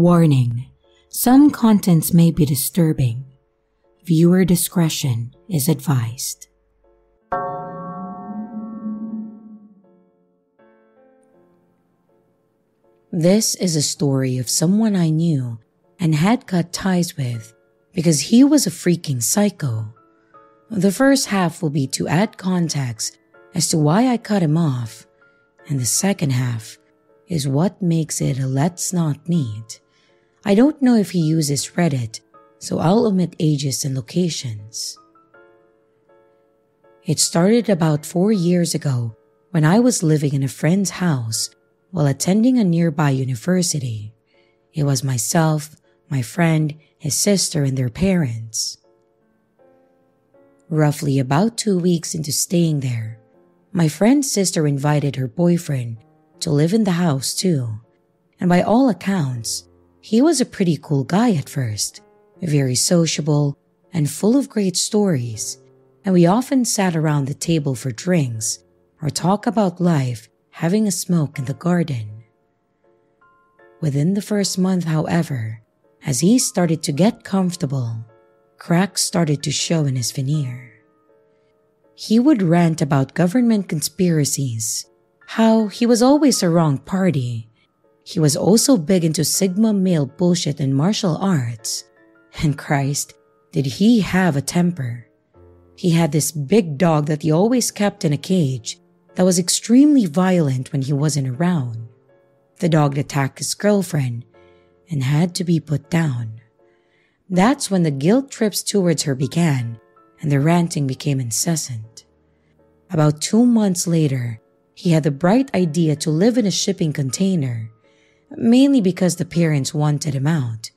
Warning Some contents may be disturbing. Viewer discretion is advised. This is a story of someone I knew and had cut ties with because he was a freaking psycho. The first half will be to add context as to why I cut him off, and the second half is what makes it a let's not meet. I don't know if he uses Reddit, so I'll omit ages and locations. It started about four years ago when I was living in a friend's house while attending a nearby university. It was myself, my friend, his sister, and their parents. Roughly about two weeks into staying there, my friend's sister invited her boyfriend to live in the house too. And by all accounts, he was a pretty cool guy at first, very sociable and full of great stories. And we often sat around the table for drinks or talk about life having a smoke in the garden. Within the first month, however, as he started to get comfortable, cracks started to show in his veneer. He would rant about government conspiracies, how he was always the wrong party. He was also big into Sigma male bullshit and martial arts. And Christ, did he have a temper. He had this big dog that he always kept in a cage that was extremely violent when he wasn't around. The dog attacked his girlfriend and had to be put down. That's when the guilt trips towards her began and the ranting became incessant. About two months later, he had the bright idea to live in a shipping container, mainly because the parents wanted him out,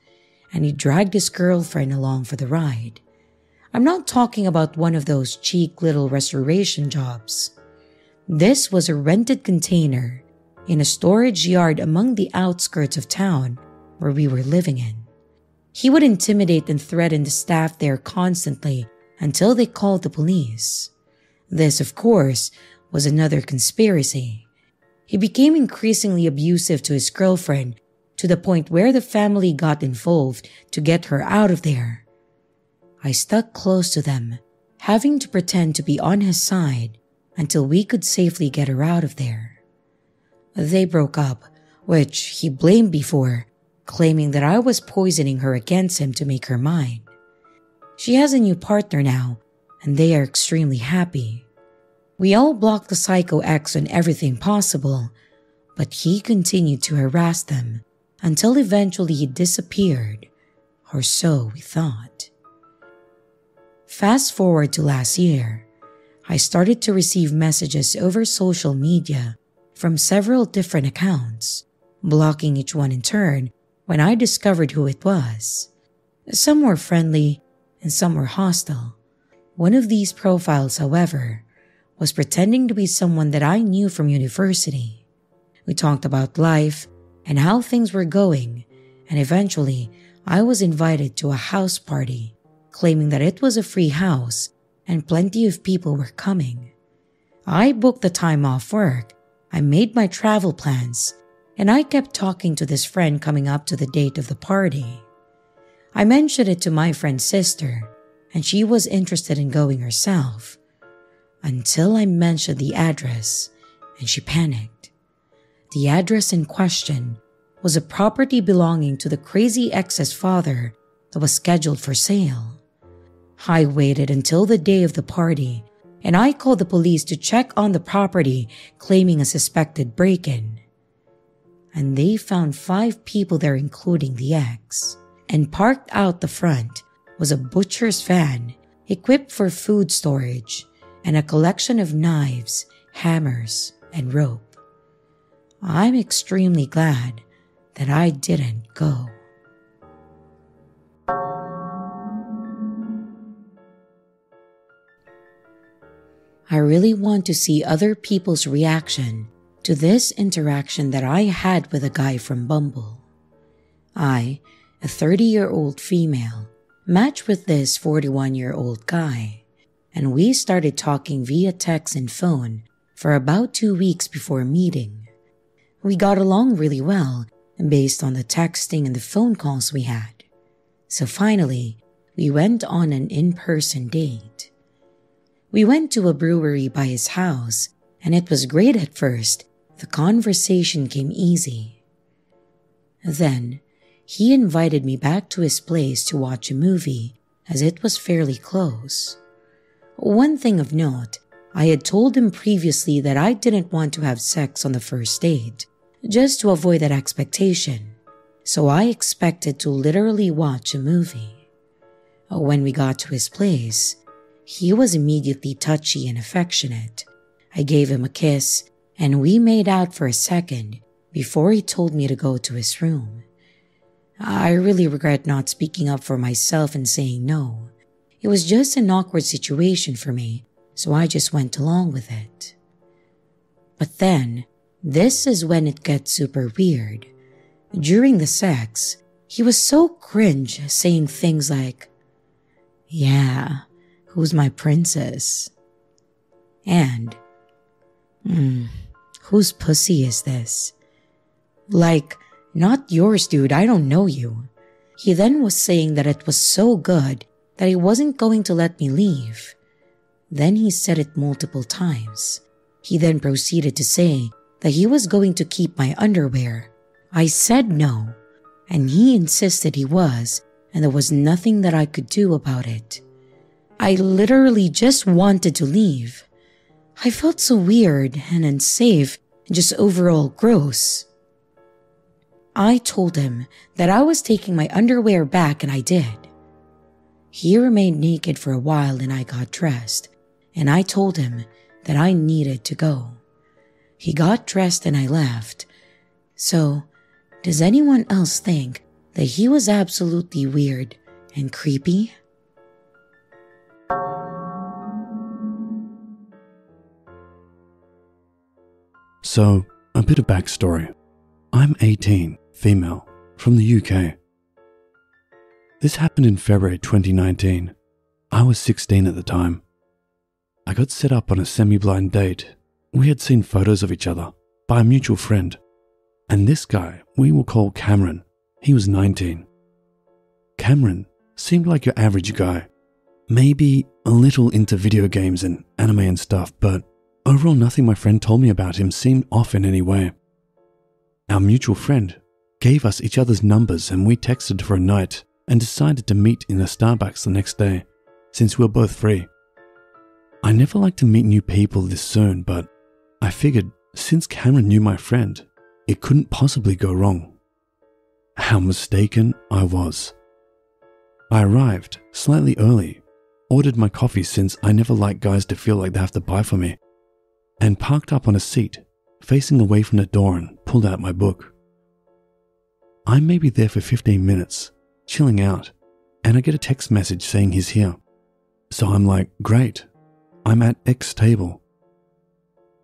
and he dragged his girlfriend along for the ride. I'm not talking about one of those cheap little restoration jobs. This was a rented container in a storage yard among the outskirts of town where we were living in. He would intimidate and threaten the staff there constantly until they called the police. This, of course, was another conspiracy. He became increasingly abusive to his girlfriend to the point where the family got involved to get her out of there. I stuck close to them, having to pretend to be on his side until we could safely get her out of there. They broke up, which he blamed me for, claiming that I was poisoning her against him to make her mine. She has a new partner now, and they are extremely happy. We all blocked the Psycho X on everything possible, but he continued to harass them until eventually he disappeared, or so we thought. Fast forward to last year, I started to receive messages over social media from several different accounts, blocking each one in turn when I discovered who it was. Some were friendly and some were hostile. One of these profiles, however, was pretending to be someone that I knew from university. We talked about life and how things were going, and eventually I was invited to a house party, claiming that it was a free house and plenty of people were coming. I booked the time off work, I made my travel plans, and I kept talking to this friend coming up to the date of the party. I mentioned it to my friend's sister, and she was interested in going herself. Until I mentioned the address, and she panicked. The address in question was a property belonging to the crazy ex's father that was scheduled for sale. I waited until the day of the party and I called the police to check on the property claiming a suspected break in. And they found five people there, including the ex. And parked out the front was a butcher's van equipped for food storage and a collection of knives, hammers, and rope. I'm extremely glad that I didn't go. I really want to see other people's reaction to this interaction that I had with a guy from Bumble. I, a 30 year old female, matched with this 41 year old guy, and we started talking via text and phone for about two weeks before meeting. We got along really well, based on the texting and the phone calls we had. So finally, we went on an in person date. We went to a brewery by his house, and it was great at first. The conversation came easy. Then, he invited me back to his place to watch a movie as it was fairly close. One thing of note, I had told him previously that I didn't want to have sex on the first date, just to avoid that expectation, so I expected to literally watch a movie. When we got to his place, he was immediately touchy and affectionate. I gave him a kiss, and we made out for a second before he told me to go to his room. I really regret not speaking up for myself and saying no. It was just an awkward situation for me, so I just went along with it. But then, this is when it gets super weird. During the sex, he was so cringe saying things like, Yeah, who's my princess? And, hmm, whose pussy is this? Like, not yours, dude, I don't know you. He then was saying that it was so good that he wasn't going to let me leave. Then he said it multiple times. He then proceeded to say that he was going to keep my underwear. I said no, and he insisted he was, and there was nothing that I could do about it. I literally just wanted to leave. I felt so weird and unsafe and just overall gross. I told him that I was taking my underwear back and I did. He remained naked for a while and I got dressed, and I told him that I needed to go. He got dressed and I left. So, does anyone else think that he was absolutely weird and creepy? So, a bit of backstory. I'm 18 female, from the UK. This happened in February 2019. I was 16 at the time. I got set up on a semi blind date. We had seen photos of each other by a mutual friend. And this guy we will call Cameron. He was 19. Cameron seemed like your average guy. Maybe a little into video games and anime and stuff, but overall, nothing my friend told me about him seemed off in any way. Our mutual friend gave us each other's numbers and we texted for a night and decided to meet in a Starbucks the next day, since we were both free. I never like to meet new people this soon, but I figured since Cameron knew my friend, it couldn't possibly go wrong. How mistaken I was. I arrived slightly early, ordered my coffee since I never like guys to feel like they have to buy for me, and parked up on a seat facing away from the door and pulled out my book. I may be there for 15 minutes, chilling out, and I get a text message saying he's here. So I'm like, great, I'm at X table.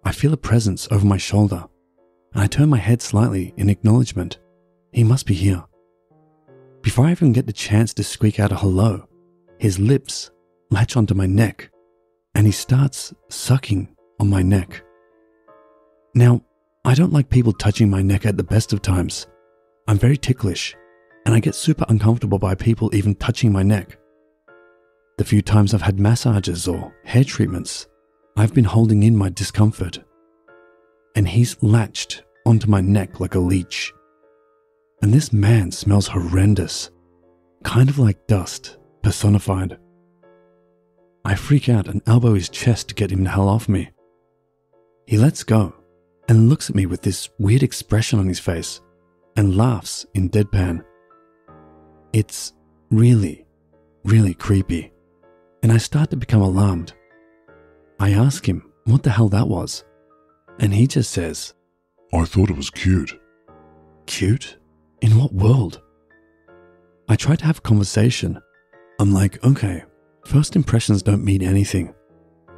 I feel a presence over my shoulder, and I turn my head slightly in acknowledgement. He must be here. Before I even get the chance to squeak out a hello, his lips latch onto my neck, and he starts sucking on my neck. Now, I don't like people touching my neck at the best of times, I'm very ticklish, and I get super uncomfortable by people even touching my neck. The few times I've had massages or hair treatments, I've been holding in my discomfort. And he's latched onto my neck like a leech. And this man smells horrendous, kind of like dust personified. I freak out and elbow his chest to get him the hell off me. He lets go and looks at me with this weird expression on his face and laughs in deadpan. It's really, really creepy, and I start to become alarmed. I ask him what the hell that was, and he just says, I thought it was cute. Cute? In what world? I try to have a conversation. I'm like, okay, first impressions don't mean anything.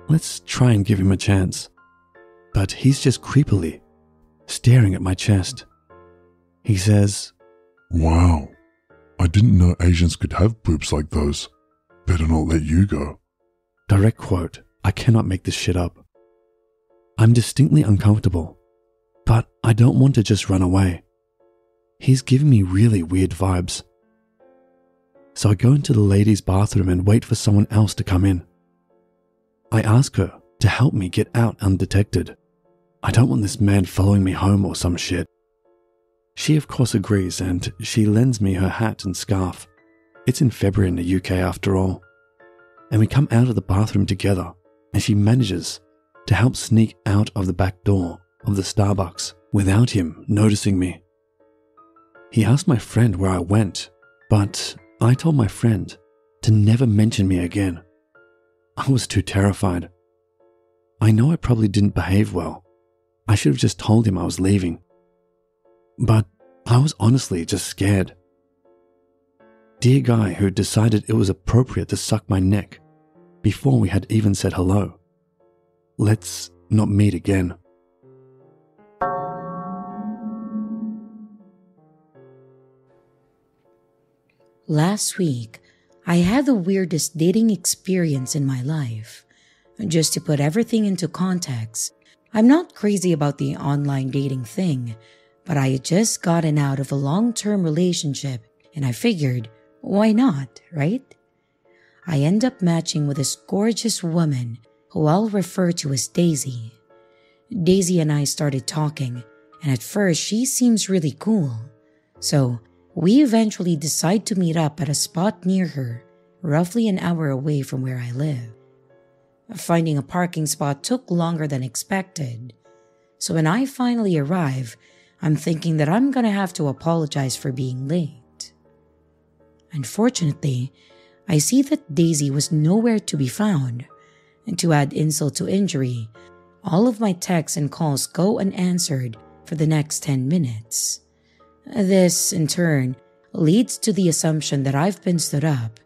Let's try and give him a chance. But he's just creepily staring at my chest. He says, Wow, I didn't know Asians could have boobs like those. Better not let you go. Direct quote I cannot make this shit up. I'm distinctly uncomfortable, but I don't want to just run away. He's giving me really weird vibes. So I go into the ladies' bathroom and wait for someone else to come in. I ask her to help me get out undetected. I don't want this man following me home or some shit. She, of course, agrees and she lends me her hat and scarf. It's in February in the UK after all. And we come out of the bathroom together and she manages to help sneak out of the back door of the Starbucks without him noticing me. He asked my friend where I went, but I told my friend to never mention me again. I was too terrified. I know I probably didn't behave well. I should have just told him I was leaving. But I was honestly just scared. Dear guy who decided it was appropriate to suck my neck before we had even said hello. Let's not meet again. Last week, I had the weirdest dating experience in my life. Just to put everything into context, I'm not crazy about the online dating thing, but I had just gotten out of a long term relationship and I figured, why not, right? I end up matching with this gorgeous woman who I'll refer to as Daisy. Daisy and I started talking, and at first she seems really cool. So we eventually decide to meet up at a spot near her, roughly an hour away from where I live. Finding a parking spot took longer than expected. So when I finally arrive, I'm thinking that I'm gonna have to apologize for being late. Unfortunately, I see that Daisy was nowhere to be found. And to add insult to injury, all of my texts and calls go unanswered for the next 10 minutes. This, in turn, leads to the assumption that I've been stood up.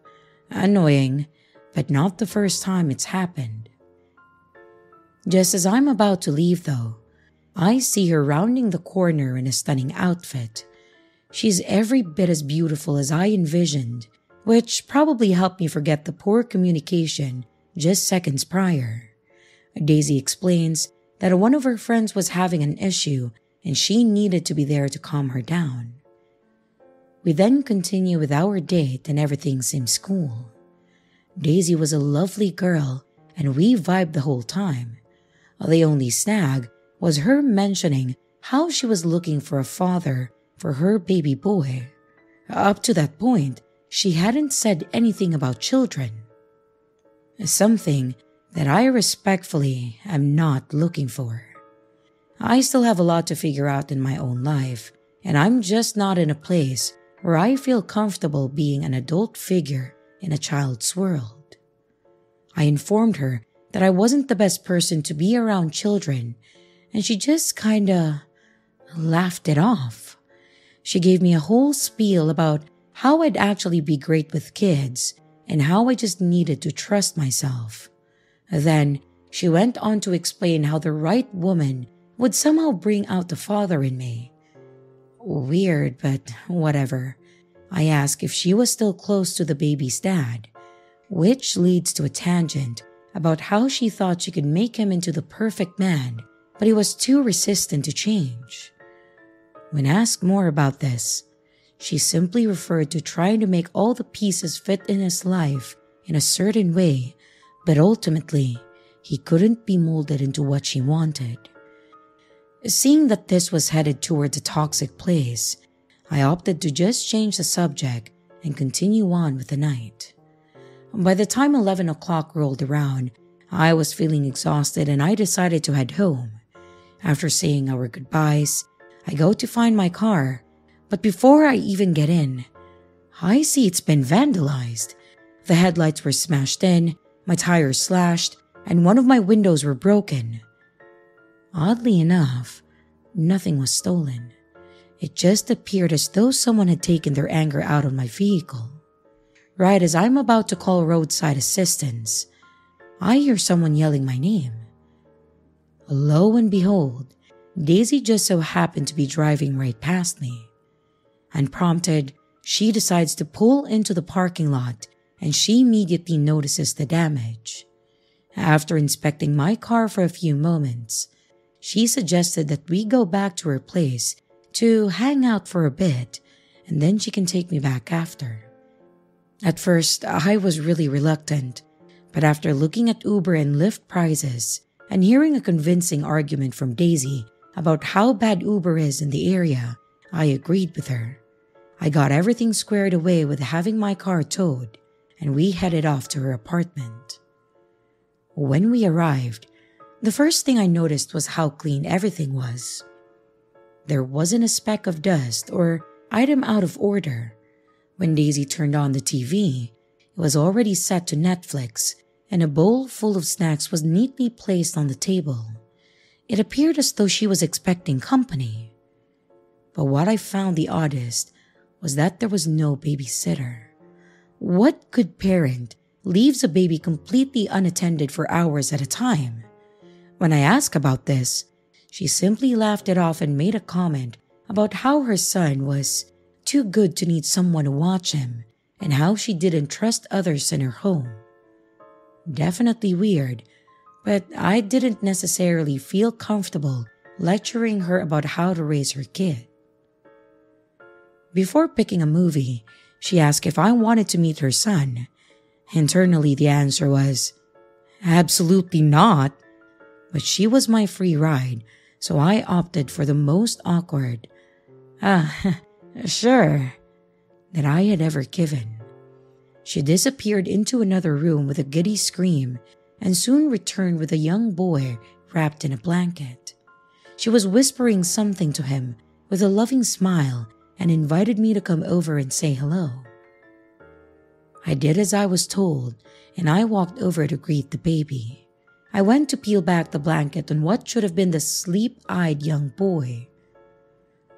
Annoying, but not the first time it's happened. Just as I'm about to leave, though, I see her rounding the corner in a stunning outfit. She's every bit as beautiful as I envisioned, which probably helped me forget the poor communication just seconds prior. Daisy explains that one of her friends was having an issue and she needed to be there to calm her down. We then continue with our date and everything seems cool. Daisy was a lovely girl and we vibed the whole time. The only snag was her mentioning how she was looking for a father for her baby boy. Up to that point, she hadn't said anything about children. Something that I respectfully am not looking for. I still have a lot to figure out in my own life, and I'm just not in a place where I feel comfortable being an adult figure in a child's world. I informed her that I wasn't the best person to be around children, and she just kinda laughed it off. She gave me a whole spiel about how I'd actually be great with kids and how I just needed to trust myself. Then she went on to explain how the right woman would somehow bring out the father in me. Weird, but whatever. I asked if she was still close to the baby's dad, which leads to a tangent about how she thought she could make him into the perfect man, but he was too resistant to change. When asked more about this, she simply referred to trying to make all the pieces fit in his life in a certain way, but ultimately, he couldn't be molded into what she wanted. Seeing that this was headed towards a toxic place, I opted to just change the subject and continue on with the night. By the time 11 o'clock rolled around, I was feeling exhausted and I decided to head home. After saying our goodbyes, I go to find my car, but before I even get in, I see it's been vandalized. The headlights were smashed in, my tires slashed, and one of my windows were broken. Oddly enough, nothing was stolen. It just appeared as though someone had taken their anger out on my vehicle. Right as I'm about to call roadside assistance, I hear someone yelling my name. Lo and behold, Daisy just so happened to be driving right past me. And prompted, she decides to pull into the parking lot and she immediately notices the damage. After inspecting my car for a few moments, she suggested that we go back to her place to hang out for a bit and then she can take me back after. At first, I was really reluctant, but after looking at Uber and Lyft prices and hearing a convincing argument from Daisy about how bad Uber is in the area, I agreed with her. I got everything squared away with having my car towed, and we headed off to her apartment. When we arrived, the first thing I noticed was how clean everything was. There wasn't a speck of dust or item out of order. When Daisy turned on the TV, it was already set to Netflix, and a bowl full of snacks was neatly placed on the table. It appeared as though she was expecting company. But what I found the oddest was that there was no babysitter. What good parent leaves a baby completely unattended for hours at a time? When I asked about this, she simply laughed it off and made a comment about how her son was too good to need someone to watch him and how she didn't trust others in her home. Definitely weird, but I didn't necessarily feel comfortable lecturing her about how to raise her kid. Before picking a movie, she asked if I wanted to meet her son. Internally, the answer was, absolutely not. But she was my free ride, so I opted for the most awkward, ah, sure, that I had ever given. She disappeared into another room with a giddy scream and soon returned with a young boy wrapped in a blanket. She was whispering something to him with a loving smile and invited me to come over and say hello. I did as I was told, and I walked over to greet the baby. I went to peel back the blanket on what should have been the sleep eyed young boy.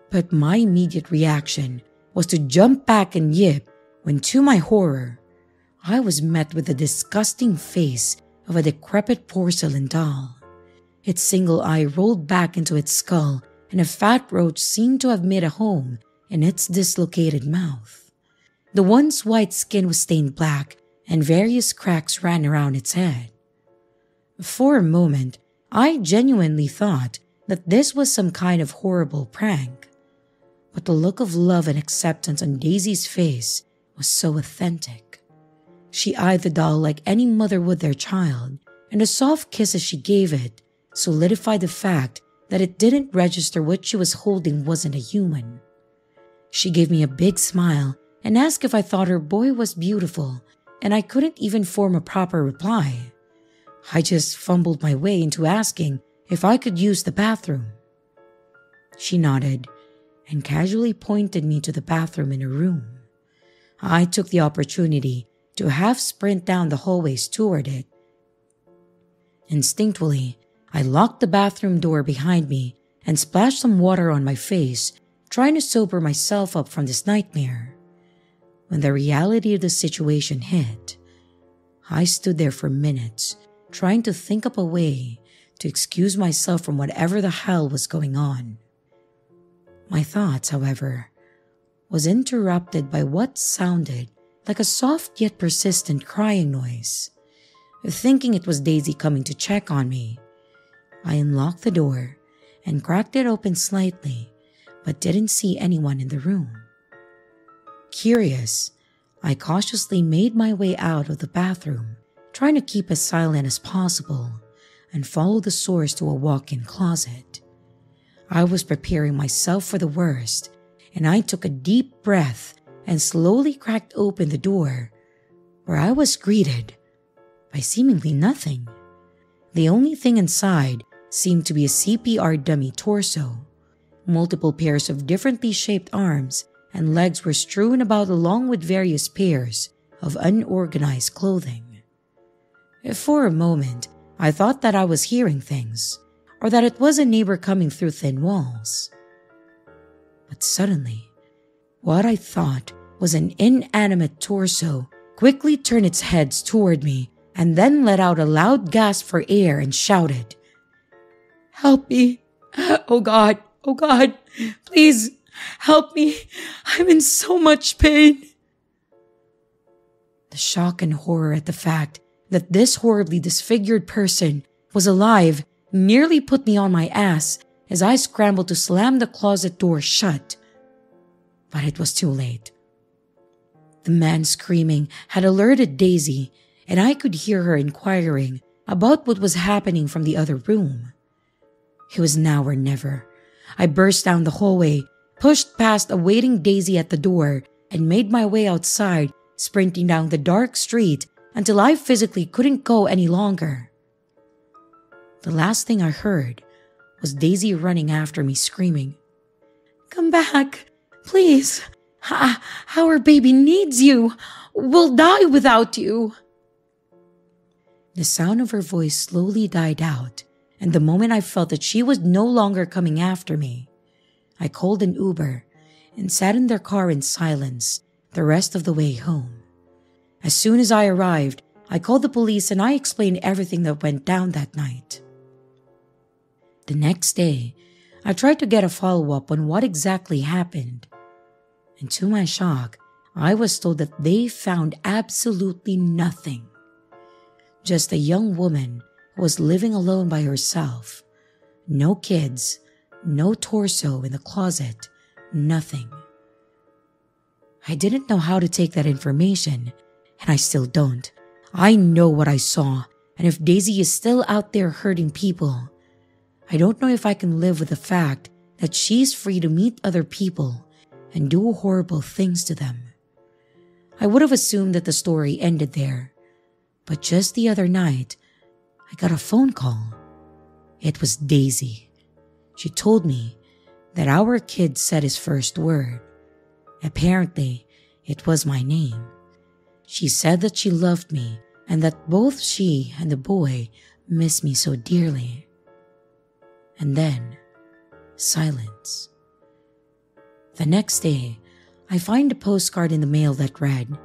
But my immediate reaction was to jump back and yip when, to my horror, I was met with the disgusting face of a decrepit porcelain doll. Its single eye rolled back into its skull, and a fat roach seemed to have made a home in its dislocated mouth. The once white skin was stained black, and various cracks ran around its head. For a moment, I genuinely thought that this was some kind of horrible prank. But the look of love and acceptance on Daisy's face was so authentic. She eyed the doll like any mother would their child, and the soft kisses she gave it solidified the fact that it didn't register what she was holding wasn't a human. She gave me a big smile and asked if I thought her boy was beautiful, and I couldn't even form a proper reply. I just fumbled my way into asking if I could use the bathroom. She nodded and casually pointed me to the bathroom in her room. I took the opportunity to half sprint down the hallways toward it. Instinctually, I locked the bathroom door behind me and splashed some water on my face, trying to sober myself up from this nightmare. When the reality of the situation hit, I stood there for minutes, trying to think up a way to excuse myself from whatever the hell was going on. My thoughts, however, was interrupted by what sounded like a soft yet persistent crying noise. Thinking it was Daisy coming to check on me, I unlocked the door and cracked it open slightly, but didn't see anyone in the room. Curious, I cautiously made my way out of the bathroom trying to keep as silent as possible and follow the source to a walk in closet. I was preparing myself for the worst, and I took a deep breath and slowly cracked open the door, where I was greeted by seemingly nothing. The only thing inside seemed to be a CPR dummy torso. Multiple pairs of differently shaped arms and legs were strewn about along with various pairs of unorganized clothing. For a moment, I thought that I was hearing things, or that it was a neighbor coming through thin walls. But suddenly, what I thought was an inanimate torso quickly turned its head toward me and then let out a loud gasp for air and shouted, Help me! Oh God! Oh God! Please help me! I'm in so much pain! The shock and horror at the fact that this horribly disfigured person was alive nearly put me on my ass as I scrambled to slam the closet door shut. But it was too late. The man screaming had alerted Daisy, and I could hear her inquiring about what was happening from the other room. It was now or never. I burst down the hallway, pushed past awaiting Daisy at the door, and made my way outside, sprinting down the dark street until I physically couldn't go any longer. The last thing I heard was Daisy running after me, screaming, Come back, please. Ha- our baby needs you. We'll die without you. The sound of her voice slowly died out, and the moment I felt that she was no longer coming after me, I called an Uber and sat in their car in silence the rest of the way home. As soon as I arrived, I called the police and I explained everything that went down that night. The next day, I tried to get a follow up on what exactly happened. And to my shock, I was told that they found absolutely nothing. Just a young woman who was living alone by herself. No kids, no torso in the closet, nothing. I didn't know how to take that information, and I still don't. I know what I saw, and if Daisy is still out there hurting people, I don't know if I can live with the fact that she's free to meet other people and do horrible things to them. I would have assumed that the story ended there, but just the other night, I got a phone call. It was Daisy. She told me that our kid said his first word. Apparently, it was my name. She said that she loved me and that both she and the boy miss me so dearly and then silence. The next day, I find a postcard in the mail that read,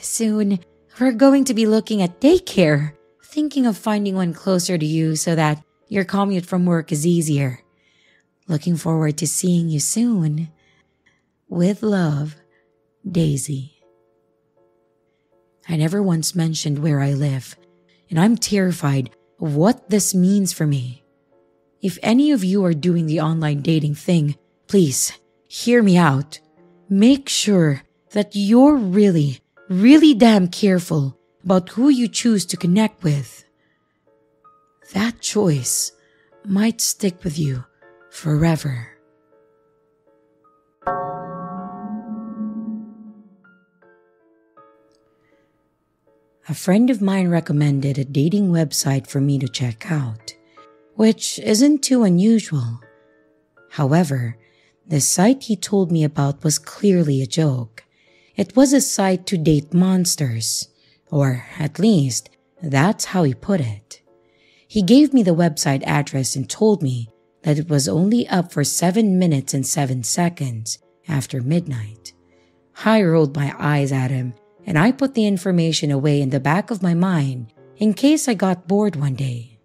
Soon, we're going to be looking at daycare, thinking of finding one closer to you so that your commute from work is easier. Looking forward to seeing you soon. With love, Daisy. I never once mentioned where I live, and I'm terrified of what this means for me. If any of you are doing the online dating thing, please hear me out. Make sure that you're really, really damn careful about who you choose to connect with. That choice might stick with you forever. A friend of mine recommended a dating website for me to check out which isn't too unusual. However, the site he told me about was clearly a joke. It was a site to date monsters, or at least that's how he put it. He gave me the website address and told me that it was only up for 7 minutes and 7 seconds after midnight. I rolled my eyes at him and I put the information away in the back of my mind in case I got bored one day.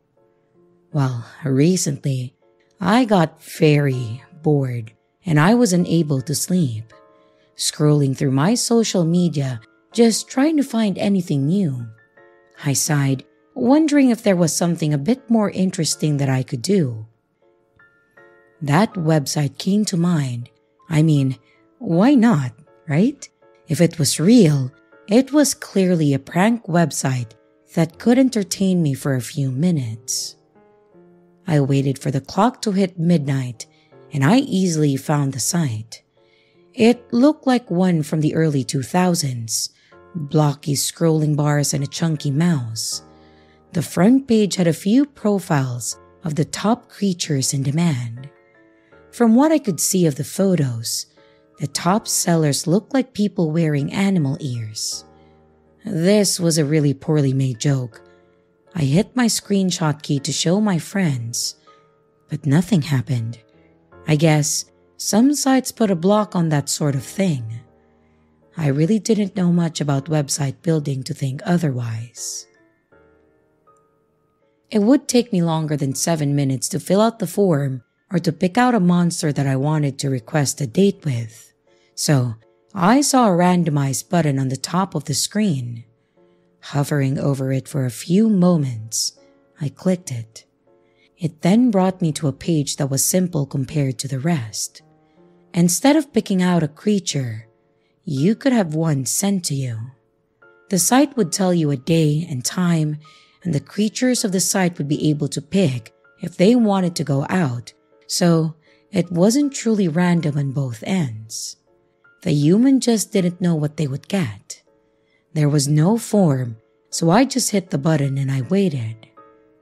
Well, recently, I got very bored and I wasn't able to sleep. Scrolling through my social media, just trying to find anything new. I sighed, wondering if there was something a bit more interesting that I could do. That website came to mind. I mean, why not, right? If it was real, it was clearly a prank website that could entertain me for a few minutes. I waited for the clock to hit midnight and I easily found the site. It looked like one from the early 2000s blocky scrolling bars and a chunky mouse. The front page had a few profiles of the top creatures in demand. From what I could see of the photos, the top sellers looked like people wearing animal ears. This was a really poorly made joke, I hit my screenshot key to show my friends, but nothing happened. I guess some sites put a block on that sort of thing. I really didn't know much about website building to think otherwise. It would take me longer than seven minutes to fill out the form or to pick out a monster that I wanted to request a date with. So I saw a randomized button on the top of the screen. Hovering over it for a few moments, I clicked it. It then brought me to a page that was simple compared to the rest. Instead of picking out a creature, you could have one sent to you. The site would tell you a day and time, and the creatures of the site would be able to pick if they wanted to go out, so it wasn't truly random on both ends. The human just didn't know what they would get. There was no form, so I just hit the button and I waited.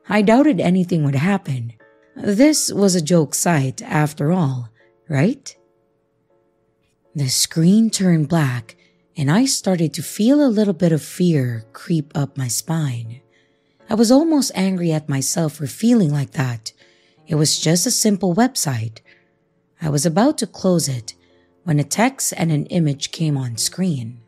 I doubted anything would happen. This was a joke site after all, right? The screen turned black and I started to feel a little bit of fear creep up my spine. I was almost angry at myself for feeling like that. It was just a simple website. I was about to close it when a text and an image came on screen.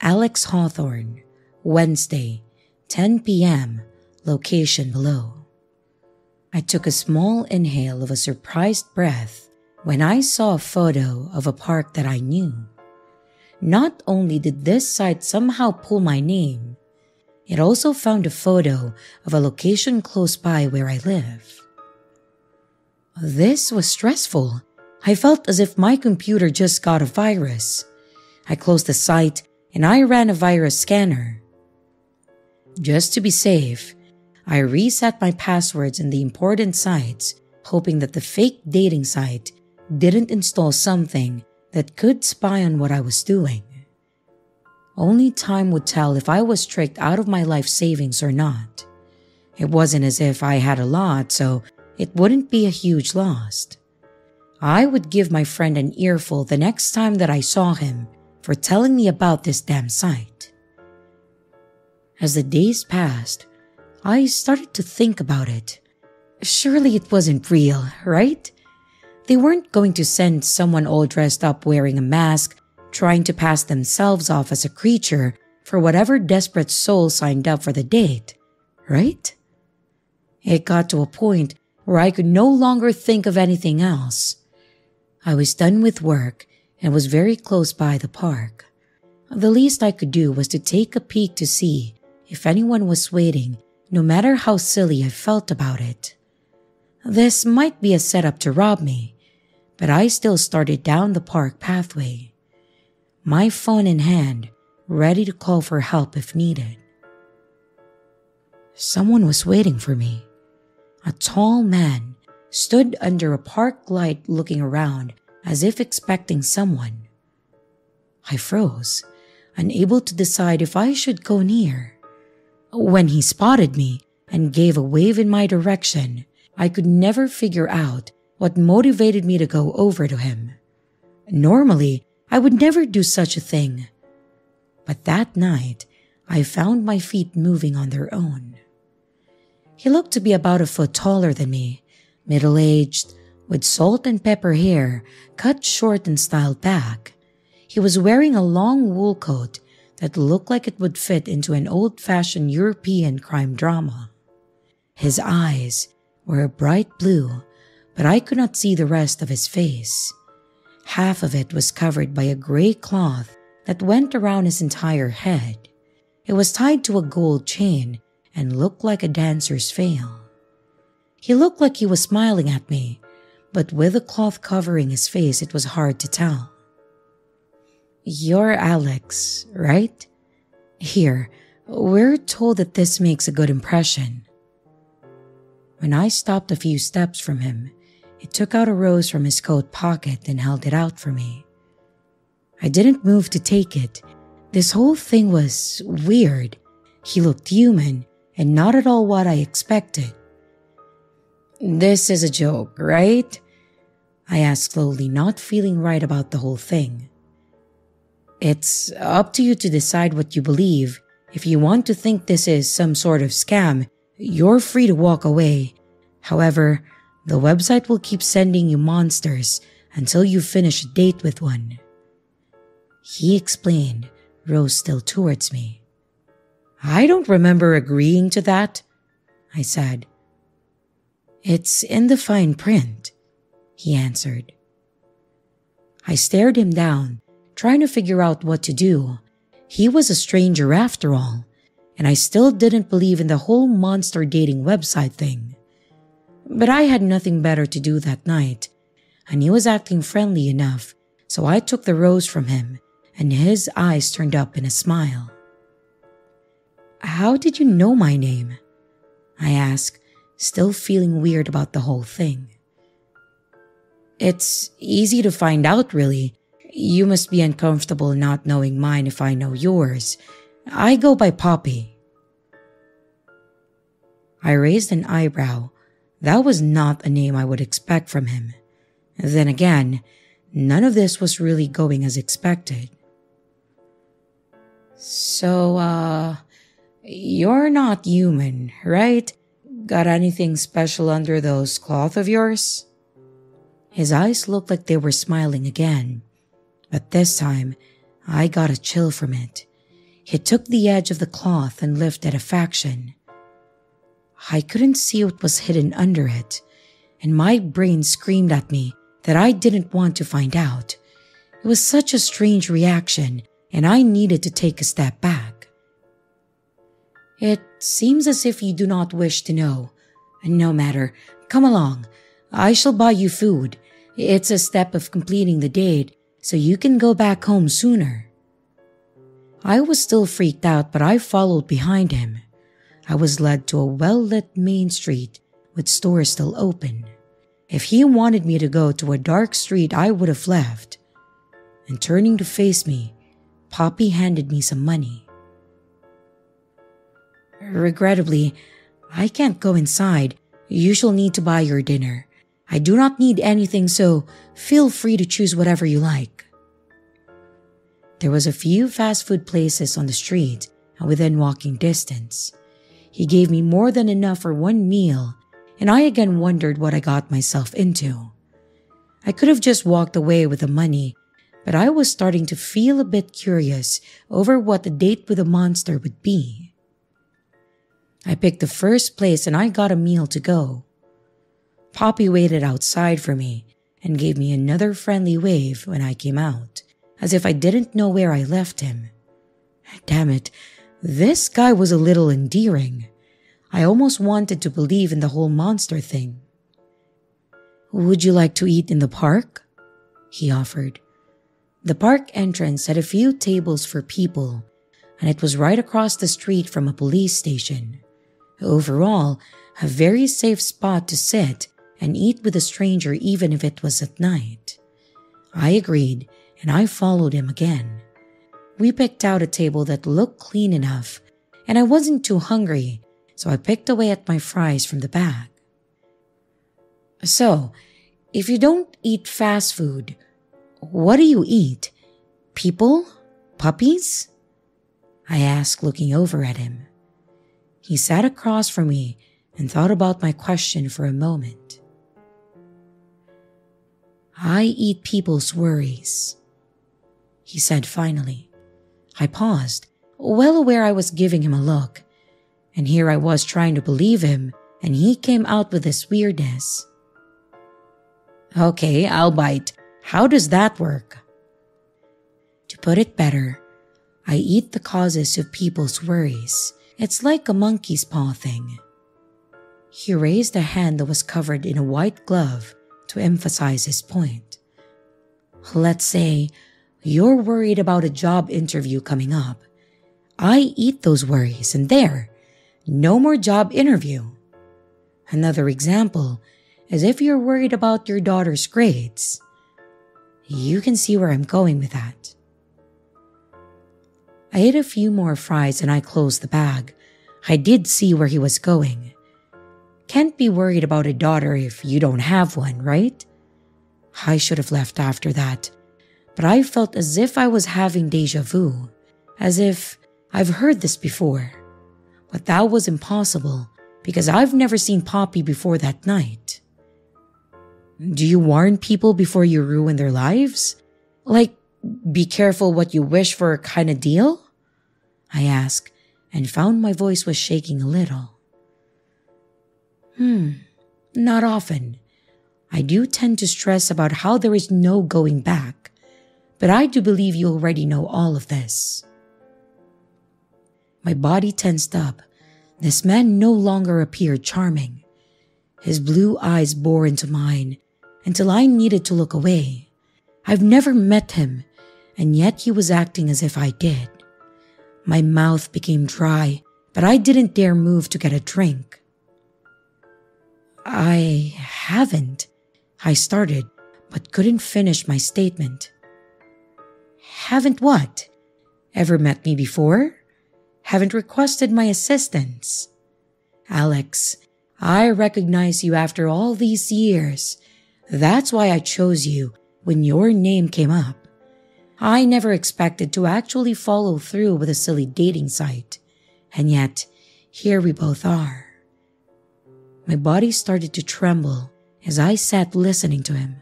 Alex Hawthorne, Wednesday, 10 p.m., location below. I took a small inhale of a surprised breath when I saw a photo of a park that I knew. Not only did this site somehow pull my name, it also found a photo of a location close by where I live. This was stressful. I felt as if my computer just got a virus. I closed the site and I ran a virus scanner. Just to be safe, I reset my passwords in the important sites, hoping that the fake dating site didn't install something that could spy on what I was doing. Only time would tell if I was tricked out of my life savings or not. It wasn't as if I had a lot, so it wouldn't be a huge loss. I would give my friend an earful the next time that I saw him for telling me about this damn site. As the days passed, I started to think about it. Surely it wasn't real, right? They weren't going to send someone all dressed up wearing a mask trying to pass themselves off as a creature for whatever desperate soul signed up for the date, right? It got to a point where I could no longer think of anything else. I was done with work and was very close by the park. The least I could do was to take a peek to see if anyone was waiting, no matter how silly I felt about it. This might be a setup to rob me, but I still started down the park pathway my phone in hand, ready to call for help if needed. Someone was waiting for me. A tall man stood under a park light looking around as if expecting someone. I froze, unable to decide if I should go near. When he spotted me and gave a wave in my direction, I could never figure out what motivated me to go over to him. Normally, I would never do such a thing. But that night, I found my feet moving on their own. He looked to be about a foot taller than me, middle aged, with salt and pepper hair cut short and styled back. He was wearing a long wool coat that looked like it would fit into an old fashioned European crime drama. His eyes were a bright blue, but I could not see the rest of his face. Half of it was covered by a gray cloth that went around his entire head. It was tied to a gold chain and looked like a dancer's veil. He looked like he was smiling at me, but with the cloth covering his face, it was hard to tell. You're Alex, right? Here, we're told that this makes a good impression. When I stopped a few steps from him, he took out a rose from his coat pocket and held it out for me. I didn't move to take it. This whole thing was weird. He looked human and not at all what I expected. This is a joke, right? I asked slowly, not feeling right about the whole thing. It's up to you to decide what you believe. If you want to think this is some sort of scam, you're free to walk away. However, the website will keep sending you monsters until you finish a date with one. He explained, rose still towards me. I don't remember agreeing to that, I said. It's in the fine print, he answered. I stared him down, trying to figure out what to do. He was a stranger after all, and I still didn't believe in the whole monster dating website thing. But I had nothing better to do that night, and he was acting friendly enough, so I took the rose from him, and his eyes turned up in a smile. How did you know my name? I asked, still feeling weird about the whole thing. It's easy to find out, really. You must be uncomfortable not knowing mine if I know yours. I go by Poppy. I raised an eyebrow. That was not a name I would expect from him. Then again, none of this was really going as expected. So, uh, you're not human, right? Got anything special under those cloth of yours? His eyes looked like they were smiling again, but this time I got a chill from it. He took the edge of the cloth and lifted a faction. I couldn't see what was hidden under it, and my brain screamed at me that I didn't want to find out. It was such a strange reaction, and I needed to take a step back. It seems as if you do not wish to know. No matter, come along. I shall buy you food. It's a step of completing the date, so you can go back home sooner. I was still freaked out, but I followed behind him. I was led to a well lit main street with stores still open. If he wanted me to go to a dark street, I would have left. And turning to face me, Poppy handed me some money. Regrettably, I can't go inside. You shall need to buy your dinner. I do not need anything, so feel free to choose whatever you like. There was a few fast food places on the street and within walking distance. He gave me more than enough for one meal, and I again wondered what I got myself into. I could have just walked away with the money, but I was starting to feel a bit curious over what the date with the monster would be. I picked the first place and I got a meal to go. Poppy waited outside for me and gave me another friendly wave when I came out, as if I didn't know where I left him. Damn it, this guy was a little endearing. I almost wanted to believe in the whole monster thing. Would you like to eat in the park? He offered. The park entrance had a few tables for people, and it was right across the street from a police station. Overall, a very safe spot to sit and eat with a stranger even if it was at night. I agreed and I followed him again. We picked out a table that looked clean enough and I wasn't too hungry, so I picked away at my fries from the bag. So, if you don't eat fast food, what do you eat? People? Puppies? I asked, looking over at him. He sat across from me and thought about my question for a moment. I eat people's worries, he said finally. I paused, well aware I was giving him a look, and here I was trying to believe him, and he came out with this weirdness. Okay, I'll bite. How does that work? To put it better, I eat the causes of people's worries it's like a monkey's paw thing. He raised a hand that was covered in a white glove to emphasize his point. Let's say you're worried about a job interview coming up. I eat those worries, and there, no more job interview. Another example is if you're worried about your daughter's grades. You can see where I'm going with that. I ate a few more fries and I closed the bag. I did see where he was going. Can't be worried about a daughter if you don't have one, right? I should have left after that, but I felt as if I was having deja vu, as if I've heard this before. But that was impossible because I've never seen Poppy before that night. Do you warn people before you ruin their lives? Like, be careful what you wish for kind of deal? I asked and found my voice was shaking a little. Hmm, not often. I do tend to stress about how there is no going back, but I do believe you already know all of this. My body tensed up. This man no longer appeared charming. His blue eyes bore into mine until I needed to look away. I've never met him, and yet he was acting as if I did. My mouth became dry, but I didn't dare move to get a drink. I haven't, I started, but couldn't finish my statement. Haven't what? Ever met me before? Haven't requested my assistance? Alex, I recognize you after all these years. That's why I chose you when your name came up. I never expected to actually follow through with a silly dating site. And yet, here we both are. My body started to tremble as I sat listening to him.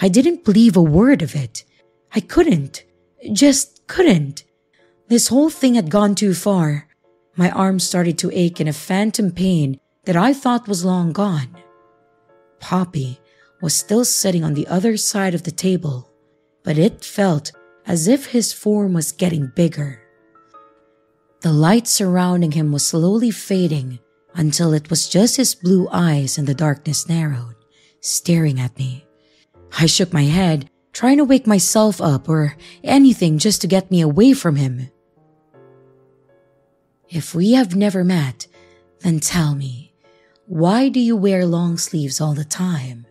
I didn't believe a word of it. I couldn't. Just couldn't. This whole thing had gone too far. My arms started to ache in a phantom pain that I thought was long gone. Poppy was still sitting on the other side of the table, but it felt as if his form was getting bigger. The light surrounding him was slowly fading until it was just his blue eyes and the darkness narrowed, staring at me. I shook my head, trying to wake myself up or anything just to get me away from him. If we have never met, then tell me, why do you wear long sleeves all the time?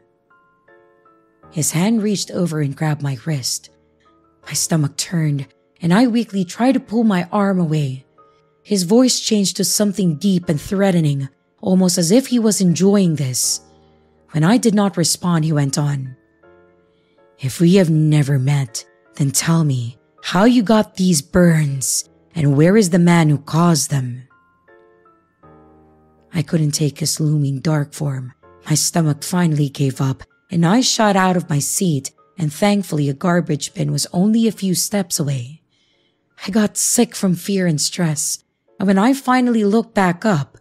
His hand reached over and grabbed my wrist. My stomach turned, and I weakly tried to pull my arm away. His voice changed to something deep and threatening, almost as if he was enjoying this. When I did not respond, he went on. If we have never met, then tell me how you got these burns and where is the man who caused them? I couldn't take his looming dark form. My stomach finally gave up and I shot out of my seat and thankfully a garbage bin was only a few steps away. I got sick from fear and stress, and when I finally looked back up,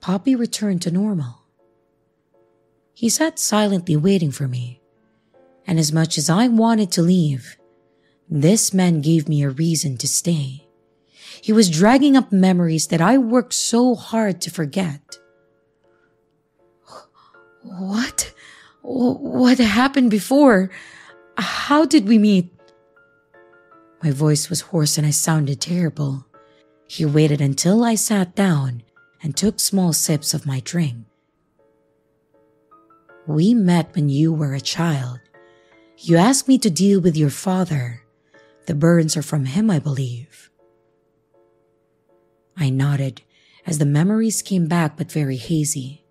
Poppy returned to normal. He sat silently waiting for me and as much as I wanted to leave, this man gave me a reason to stay. He was dragging up memories that I worked so hard to forget. What? What happened before? How did we meet? My voice was hoarse and I sounded terrible. He waited until I sat down and took small sips of my drink. We met when you were a child. You asked me to deal with your father. The burns are from him, I believe. I nodded as the memories came back, but very hazy.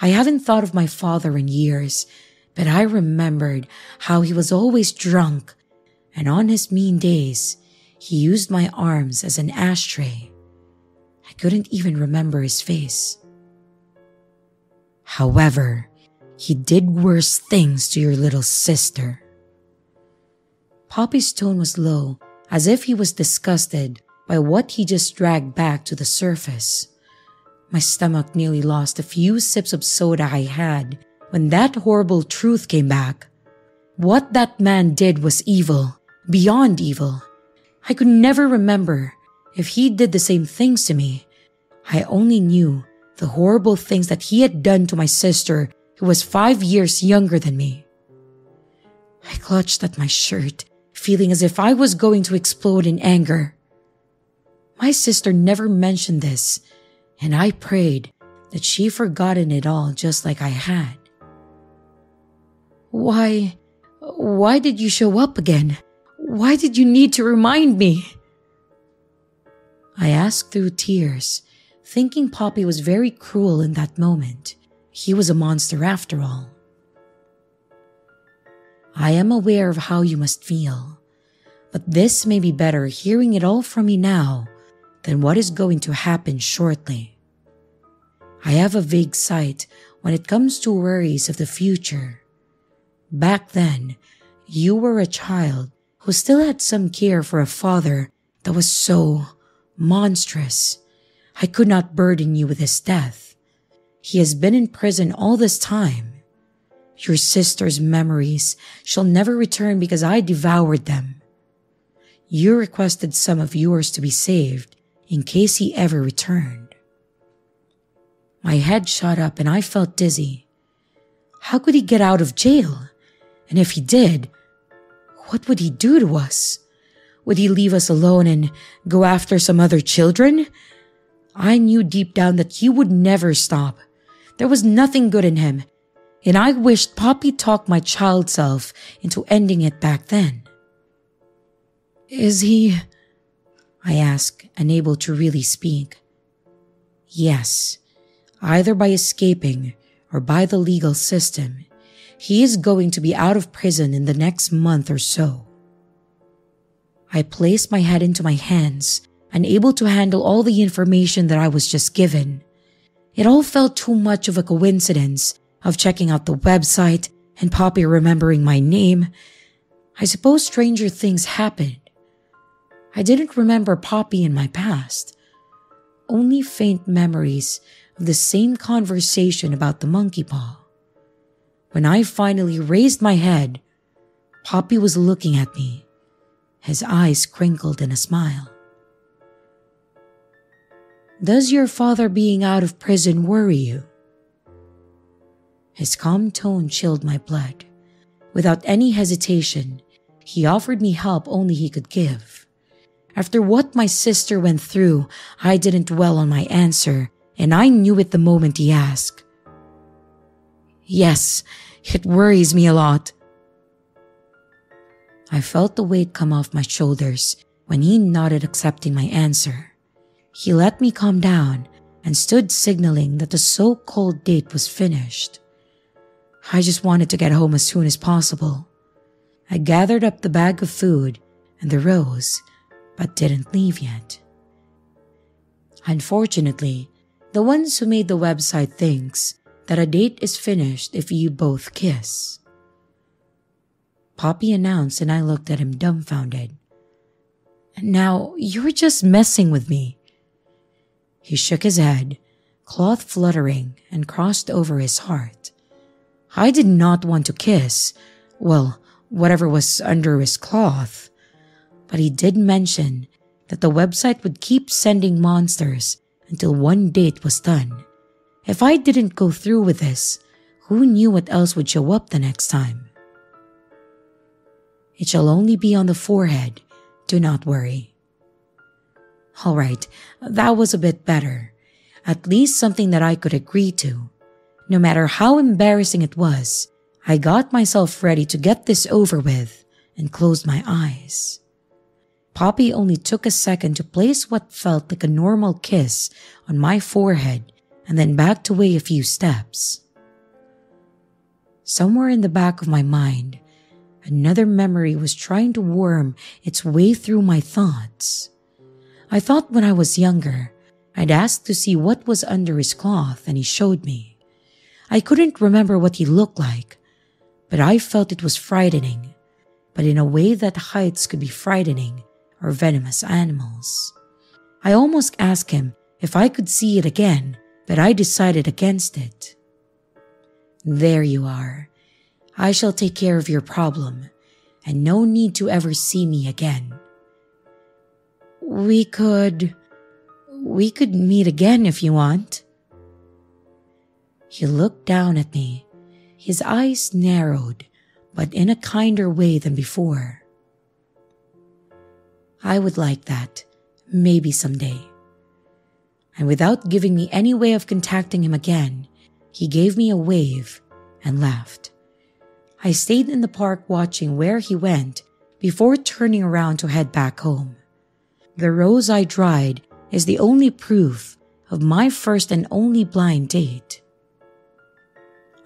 I haven't thought of my father in years, but I remembered how he was always drunk, and on his mean days, he used my arms as an ashtray. I couldn't even remember his face. However, he did worse things to your little sister. Poppy's tone was low, as if he was disgusted by what he just dragged back to the surface. My stomach nearly lost a few sips of soda I had when that horrible truth came back. What that man did was evil, beyond evil. I could never remember if he did the same things to me. I only knew the horrible things that he had done to my sister who was five years younger than me. I clutched at my shirt, feeling as if I was going to explode in anger. My sister never mentioned this, and I prayed that she forgotten it all just like I had. Why, why did you show up again? Why did you need to remind me? I asked through tears, thinking Poppy was very cruel in that moment. He was a monster after all. I am aware of how you must feel, but this may be better hearing it all from me now than what is going to happen shortly. I have a vague sight when it comes to worries of the future. Back then, you were a child who still had some care for a father that was so monstrous. I could not burden you with his death. He has been in prison all this time. Your sister's memories shall never return because I devoured them. You requested some of yours to be saved in case he ever returned. My head shot up and I felt dizzy. How could he get out of jail? And if he did, what would he do to us? Would he leave us alone and go after some other children? I knew deep down that he would never stop. There was nothing good in him, and I wished Poppy talked my child self into ending it back then. Is he? I ask, unable to really speak. Yes, either by escaping or by the legal system, he is going to be out of prison in the next month or so. I placed my head into my hands, unable to handle all the information that I was just given. It all felt too much of a coincidence of checking out the website and Poppy remembering my name. I suppose stranger things happened. I didn't remember Poppy in my past. Only faint memories of the same conversation about the monkey paw. When I finally raised my head, Poppy was looking at me, his eyes crinkled in a smile. Does your father being out of prison worry you? His calm tone chilled my blood. Without any hesitation, he offered me help only he could give. After what my sister went through, I didn't dwell on my answer, and I knew it the moment he asked. Yes, it worries me a lot. I felt the weight come off my shoulders when he nodded accepting my answer. He let me calm down and stood signaling that the so called date was finished. I just wanted to get home as soon as possible. I gathered up the bag of food and the rose, but didn't leave yet. Unfortunately, the ones who made the website thinks that a date is finished if you both kiss. Poppy announced and I looked at him dumbfounded. And now, you're just messing with me. He shook his head, cloth fluttering, and crossed over his heart. I did not want to kiss, well, whatever was under his cloth. But he did mention that the website would keep sending monsters until one date was done. If I didn't go through with this, who knew what else would show up the next time? It shall only be on the forehead, do not worry. All right, that was a bit better. At least something that I could agree to. No matter how embarrassing it was, I got myself ready to get this over with and closed my eyes. Poppy only took a second to place what felt like a normal kiss on my forehead and then backed away a few steps. Somewhere in the back of my mind, another memory was trying to worm its way through my thoughts. I thought when I was younger, I'd asked to see what was under his cloth and he showed me. I couldn't remember what he looked like, but I felt it was frightening, but in a way that heights could be frightening or venomous animals. I almost asked him if I could see it again, but I decided against it. There you are. I shall take care of your problem, and no need to ever see me again. We could. We could meet again if you want. He looked down at me. His eyes narrowed, but in a kinder way than before. I would like that, maybe someday. And without giving me any way of contacting him again, he gave me a wave and left. I stayed in the park watching where he went before turning around to head back home. The rose I dried is the only proof of my first and only blind date.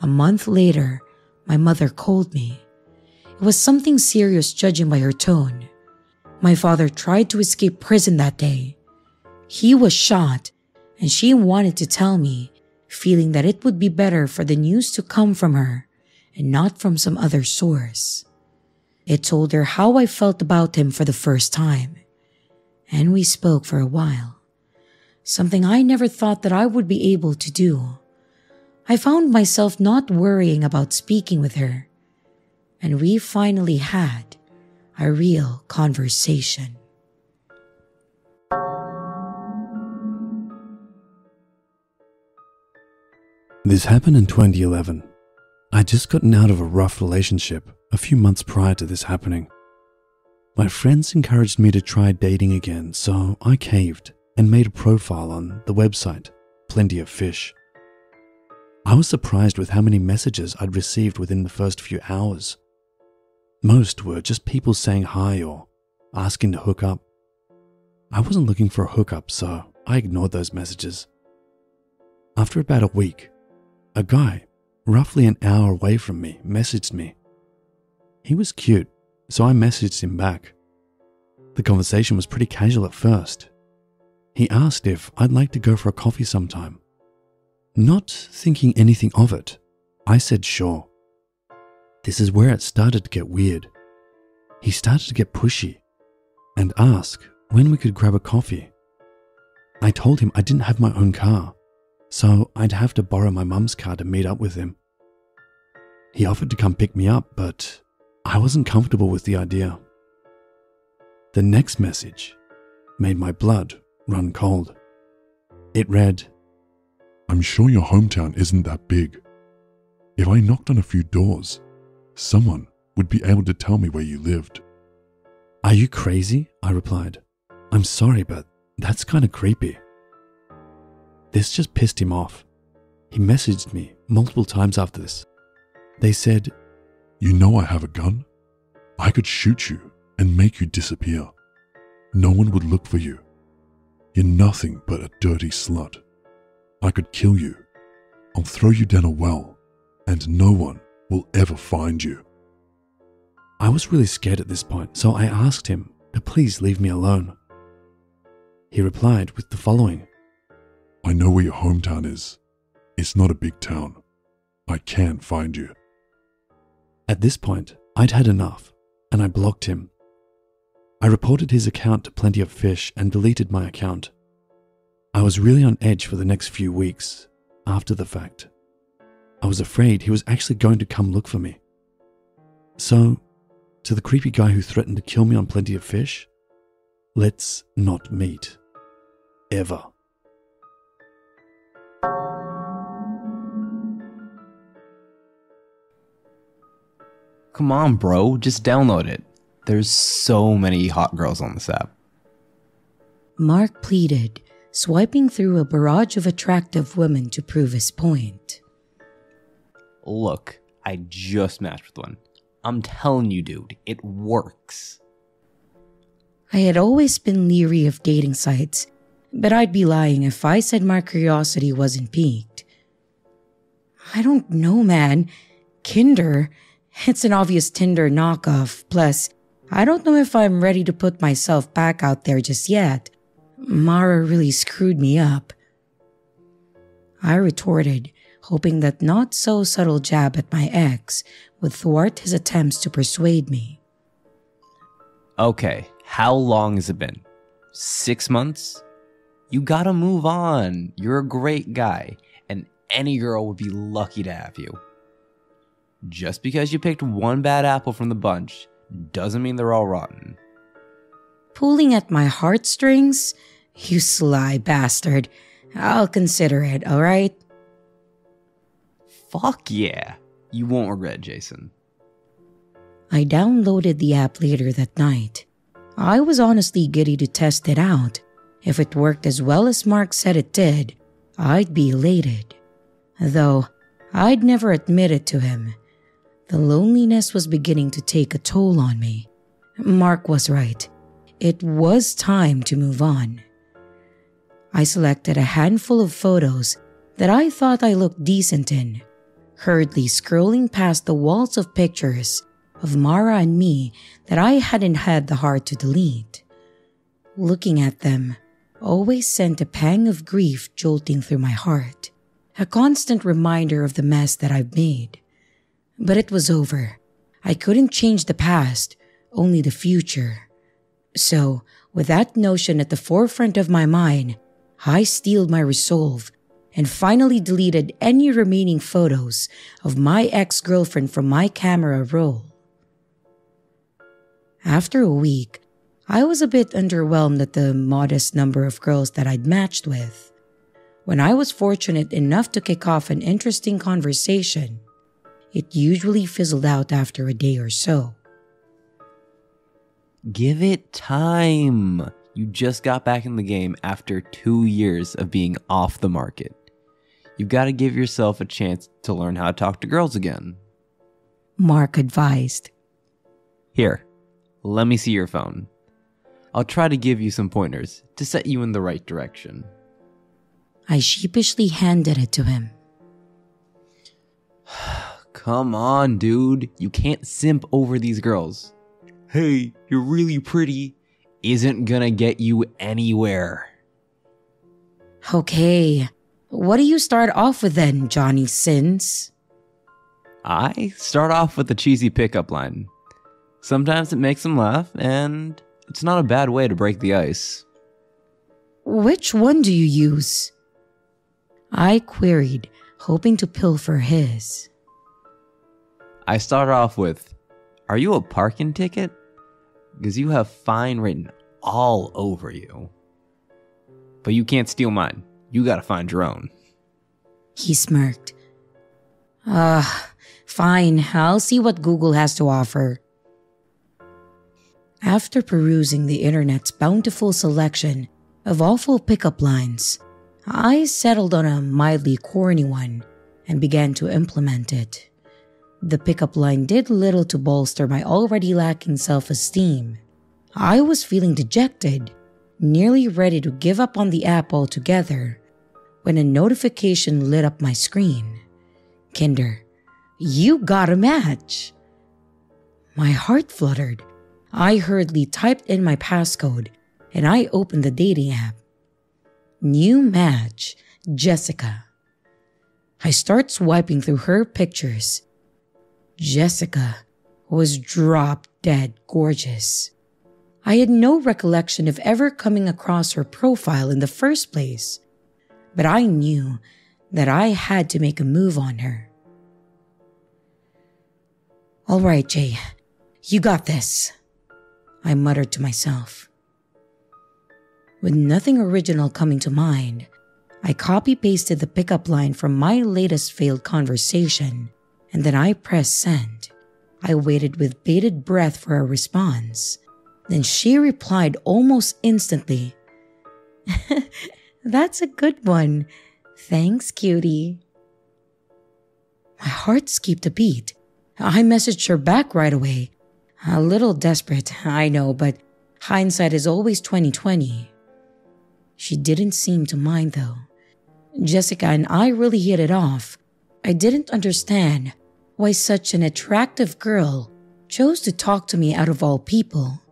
A month later, my mother called me. It was something serious judging by her tone. My father tried to escape prison that day. He was shot, and she wanted to tell me, feeling that it would be better for the news to come from her and not from some other source. It told her how I felt about him for the first time and we spoke for a while. Something I never thought that I would be able to do. I found myself not worrying about speaking with her, and we finally had a real conversation. This happened in 2011. I'd just gotten out of a rough relationship a few months prior to this happening. My friends encouraged me to try dating again, so I caved and made a profile on the website, Plenty of Fish. I was surprised with how many messages I'd received within the first few hours. Most were just people saying hi or asking to hook up. I wasn't looking for a hookup, so I ignored those messages. After about a week, a guy, roughly an hour away from me, messaged me. He was cute, so I messaged him back. The conversation was pretty casual at first. He asked if I'd like to go for a coffee sometime. Not thinking anything of it, I said sure. This is where it started to get weird. He started to get pushy and ask when we could grab a coffee. I told him I didn't have my own car, so I'd have to borrow my mum's car to meet up with him. He offered to come pick me up, but I wasn't comfortable with the idea. The next message made my blood run cold. It read, I'm sure your hometown isn't that big. If I knocked on a few doors, someone would be able to tell me where you lived. Are you crazy? I replied. I'm sorry, but that's kind of creepy. This just pissed him off. He messaged me multiple times after this. They said, You know I have a gun? I could shoot you and make you disappear. No one would look for you. You're nothing but a dirty slut. I could kill you. I'll throw you down a well, and no one will ever find you. I was really scared at this point, so I asked him to please leave me alone. He replied with the following I know where your hometown is. It's not a big town. I can find you. At this point, I'd had enough, and I blocked him. I reported his account to Plenty of Fish and deleted my account. I was really on edge for the next few weeks after the fact. I was afraid he was actually going to come look for me. So, to the creepy guy who threatened to kill me on Plenty of Fish, let's not meet. Ever. Come on, bro, just download it. There's so many hot girls on this app. Mark pleaded, swiping through a barrage of attractive women to prove his point. Look, I just matched with one. I'm telling you, dude, it works. I had always been leery of dating sites, but I'd be lying if I said my curiosity wasn't piqued. I don't know, man. Kinder, it's an obvious Tinder knockoff. Plus, I don't know if I'm ready to put myself back out there just yet. Mara really screwed me up. I retorted, hoping that not so subtle jab at my ex would thwart his attempts to persuade me. Okay, how long has it been? Six months? You gotta move on. You're a great guy, and any girl would be lucky to have you. Just because you picked one bad apple from the bunch doesn't mean they're all rotten. Pulling at my heartstrings? You sly bastard. I'll consider it, alright? Fuck yeah. You won't regret, Jason. I downloaded the app later that night. I was honestly giddy to test it out. If it worked as well as Mark said it did, I'd be elated. Though, I'd never admit it to him. The loneliness was beginning to take a toll on me. Mark was right. It was time to move on. I selected a handful of photos that I thought I looked decent in, hurriedly scrolling past the walls of pictures of Mara and me that I hadn't had the heart to delete. Looking at them always sent a pang of grief jolting through my heart, a constant reminder of the mess that I've made. But it was over. I couldn't change the past, only the future. So, with that notion at the forefront of my mind, I steeled my resolve and finally deleted any remaining photos of my ex girlfriend from my camera roll. After a week, I was a bit underwhelmed at the modest number of girls that I'd matched with. when I was fortunate enough to kick off an interesting conversation, it usually fizzled out after a day or so. Give it time. You just got back in the game after two years of being off the market. You've got to give yourself a chance to learn how to talk to girls again. Mark advised. Here, let me see your phone. I'll try to give you some pointers to set you in the right direction. I sheepishly handed it to him. Come on, dude. You can't simp over these girls. Hey, you're really pretty. Isn't gonna get you anywhere. Okay, what do you start off with then, Johnny Sins? I start off with a cheesy pickup line. Sometimes it makes them laugh, and it's not a bad way to break the ice. Which one do you use? I queried, hoping to pilfer his. I start off with, Are you a parking ticket? Because you have fine written all over you. But you can't steal mine. You gotta find your own. He smirked. Ah, uh, fine. I'll see what Google has to offer. After perusing the internet's bountiful selection of awful pickup lines, I settled on a mildly corny one and began to implement it. The pickup line did little to bolster my already lacking self esteem. I was feeling dejected, nearly ready to give up on the app altogether, when a notification lit up my screen. Kinder, you got a match! My heart fluttered. I hurriedly typed in my passcode and I opened the dating app. New match, Jessica. I start swiping through her pictures. Jessica was drop dead gorgeous. I had no recollection of ever coming across her profile in the first place, but I knew that I had to make a move on her. All right, Jay, you got this, I muttered to myself. With nothing original coming to mind, I copy pasted the pickup line from my latest failed conversation and then I pressed send. I waited with bated breath for a response. Then she replied almost instantly That's a good one. Thanks, cutie. My heart skipped a beat. I messaged her back right away. A little desperate, I know, but hindsight is always 2020. She didn't seem to mind though. Jessica and I really hit it off. I didn't understand why such an attractive girl chose to talk to me out of all people.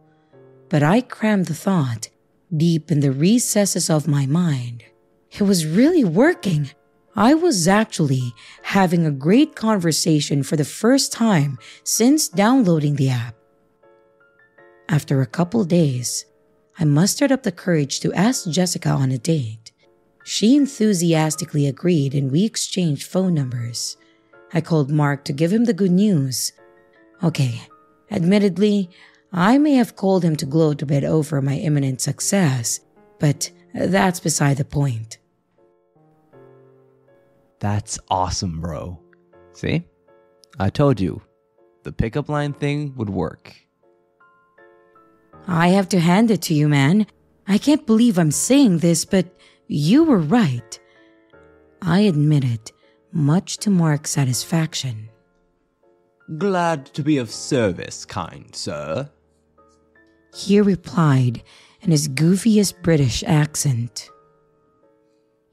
But I crammed the thought deep in the recesses of my mind. It was really working. I was actually having a great conversation for the first time since downloading the app. After a couple days, I mustered up the courage to ask Jessica on a date. She enthusiastically agreed and we exchanged phone numbers. I called Mark to give him the good news. Okay, admittedly, I may have called him to gloat a bit over my imminent success, but that's beside the point. That's awesome, bro. See? I told you, the pickup line thing would work. I have to hand it to you, man. I can't believe I'm saying this, but you were right. I admit it, much to Mark's satisfaction. Glad to be of service, kind sir. He replied in his goofiest British accent.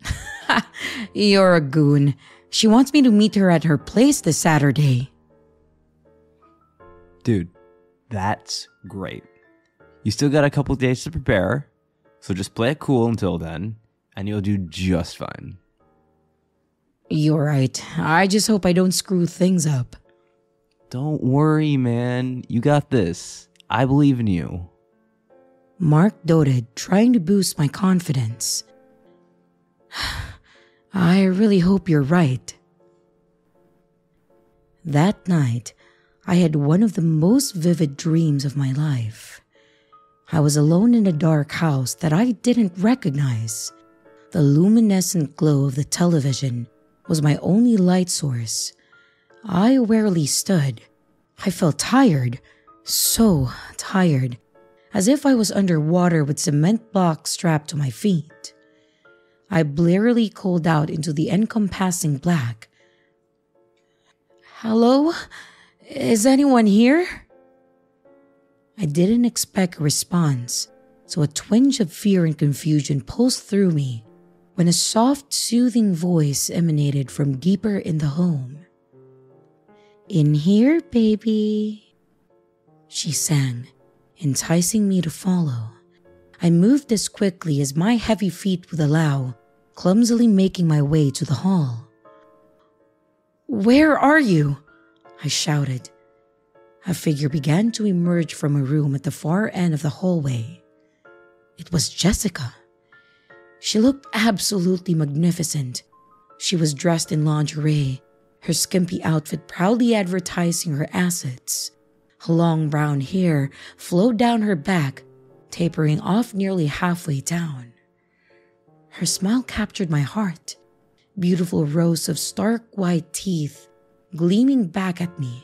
You're a goon. She wants me to meet her at her place this Saturday. Dude, that's great. You still got a couple days to prepare, so just play it cool until then, and you'll do just fine. You're right. I just hope I don't screw things up. Don't worry, man. You got this. I believe in you. Mark doted, trying to boost my confidence. I really hope you're right. That night, I had one of the most vivid dreams of my life. I was alone in a dark house that I didn't recognize. The luminescent glow of the television was my only light source. I warily stood. I felt tired, so tired, as if I was underwater with cement blocks strapped to my feet. I blearily called out into the encompassing black. Hello? Is anyone here? I didn't expect a response, so a twinge of fear and confusion pulsed through me when a soft, soothing voice emanated from deeper in the home. In here, baby, she sang, enticing me to follow. I moved as quickly as my heavy feet would allow, clumsily making my way to the hall. Where are you? I shouted. A figure began to emerge from a room at the far end of the hallway. It was Jessica. She looked absolutely magnificent. She was dressed in lingerie, her skimpy outfit proudly advertising her assets. Her long brown hair flowed down her back, tapering off nearly halfway down. Her smile captured my heart, beautiful rows of stark white teeth gleaming back at me.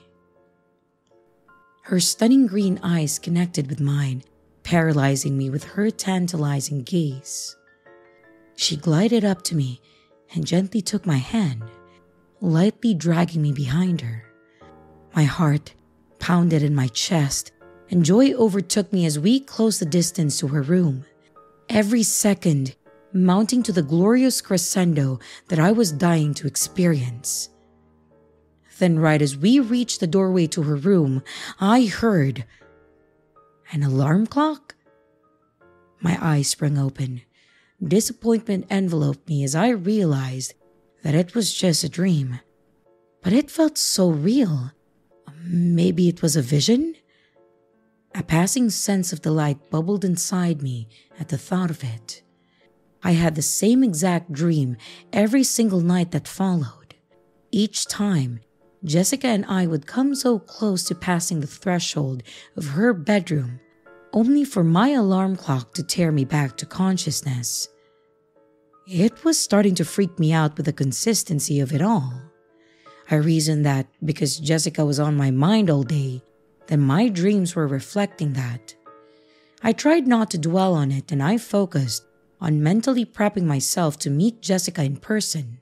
Her stunning green eyes connected with mine, paralyzing me with her tantalizing gaze. She glided up to me and gently took my hand, lightly dragging me behind her. My heart pounded in my chest, and joy overtook me as we closed the distance to her room. Every second mounting to the glorious crescendo that I was dying to experience. Then, right as we reached the doorway to her room, I heard an alarm clock. My eyes sprang open Disappointment enveloped me as I realized that it was just a dream. But it felt so real. Maybe it was a vision? A passing sense of delight bubbled inside me at the thought of it. I had the same exact dream every single night that followed. Each time, Jessica and I would come so close to passing the threshold of her bedroom only for my alarm clock to tear me back to consciousness. It was starting to freak me out with the consistency of it all. I reasoned that because Jessica was on my mind all day, then my dreams were reflecting that. I tried not to dwell on it and I focused on mentally prepping myself to meet Jessica in person.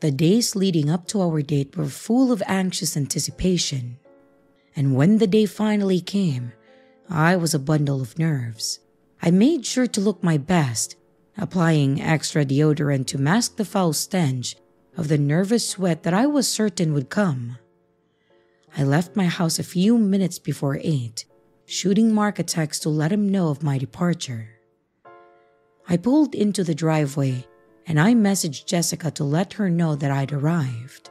The days leading up to our date were full of anxious anticipation. And when the day finally came, I was a bundle of nerves. I made sure to look my best, applying extra deodorant to mask the foul stench of the nervous sweat that I was certain would come. I left my house a few minutes before 8, shooting Mark a text to let him know of my departure. I pulled into the driveway and I messaged Jessica to let her know that I'd arrived.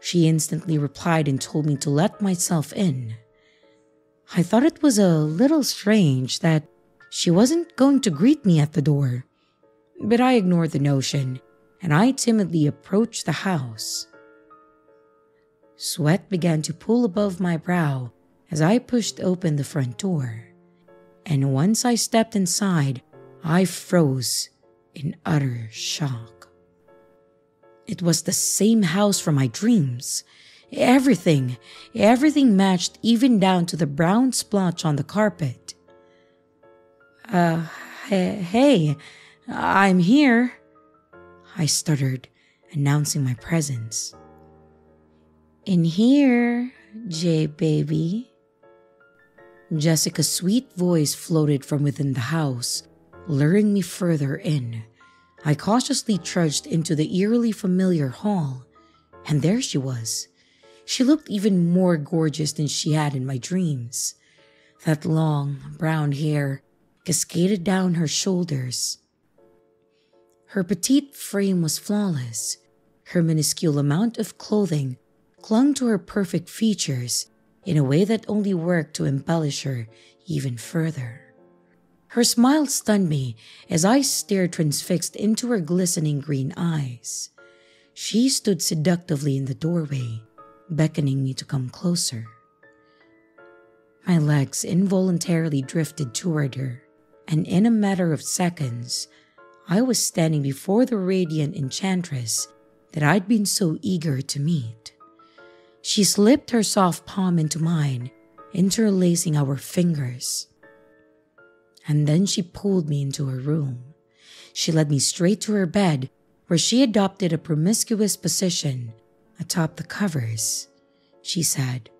She instantly replied and told me to let myself in. I thought it was a little strange that she wasn't going to greet me at the door, but I ignored the notion and I timidly approached the house. Sweat began to pool above my brow as I pushed open the front door, and once I stepped inside, I froze in utter shock. It was the same house from my dreams. Everything, everything matched even down to the brown splotch on the carpet. Uh, hey, I'm here, I stuttered, announcing my presence. In here, Jay baby. Jessica's sweet voice floated from within the house, luring me further in. I cautiously trudged into the eerily familiar hall, and there she was she looked even more gorgeous than she had in my dreams. That long, brown hair cascaded down her shoulders. Her petite frame was flawless. Her minuscule amount of clothing clung to her perfect features in a way that only worked to embellish her even further. Her smile stunned me as I stared transfixed into her glistening green eyes. She stood seductively in the doorway, beckoning me to come closer. My legs involuntarily drifted toward her, and in a matter of seconds, I was standing before the radiant enchantress that I'd been so eager to meet. She slipped her soft palm into mine, interlacing our fingers. And then she pulled me into her room. She led me straight to her bed, where she adopted a promiscuous position atop the covers. She said,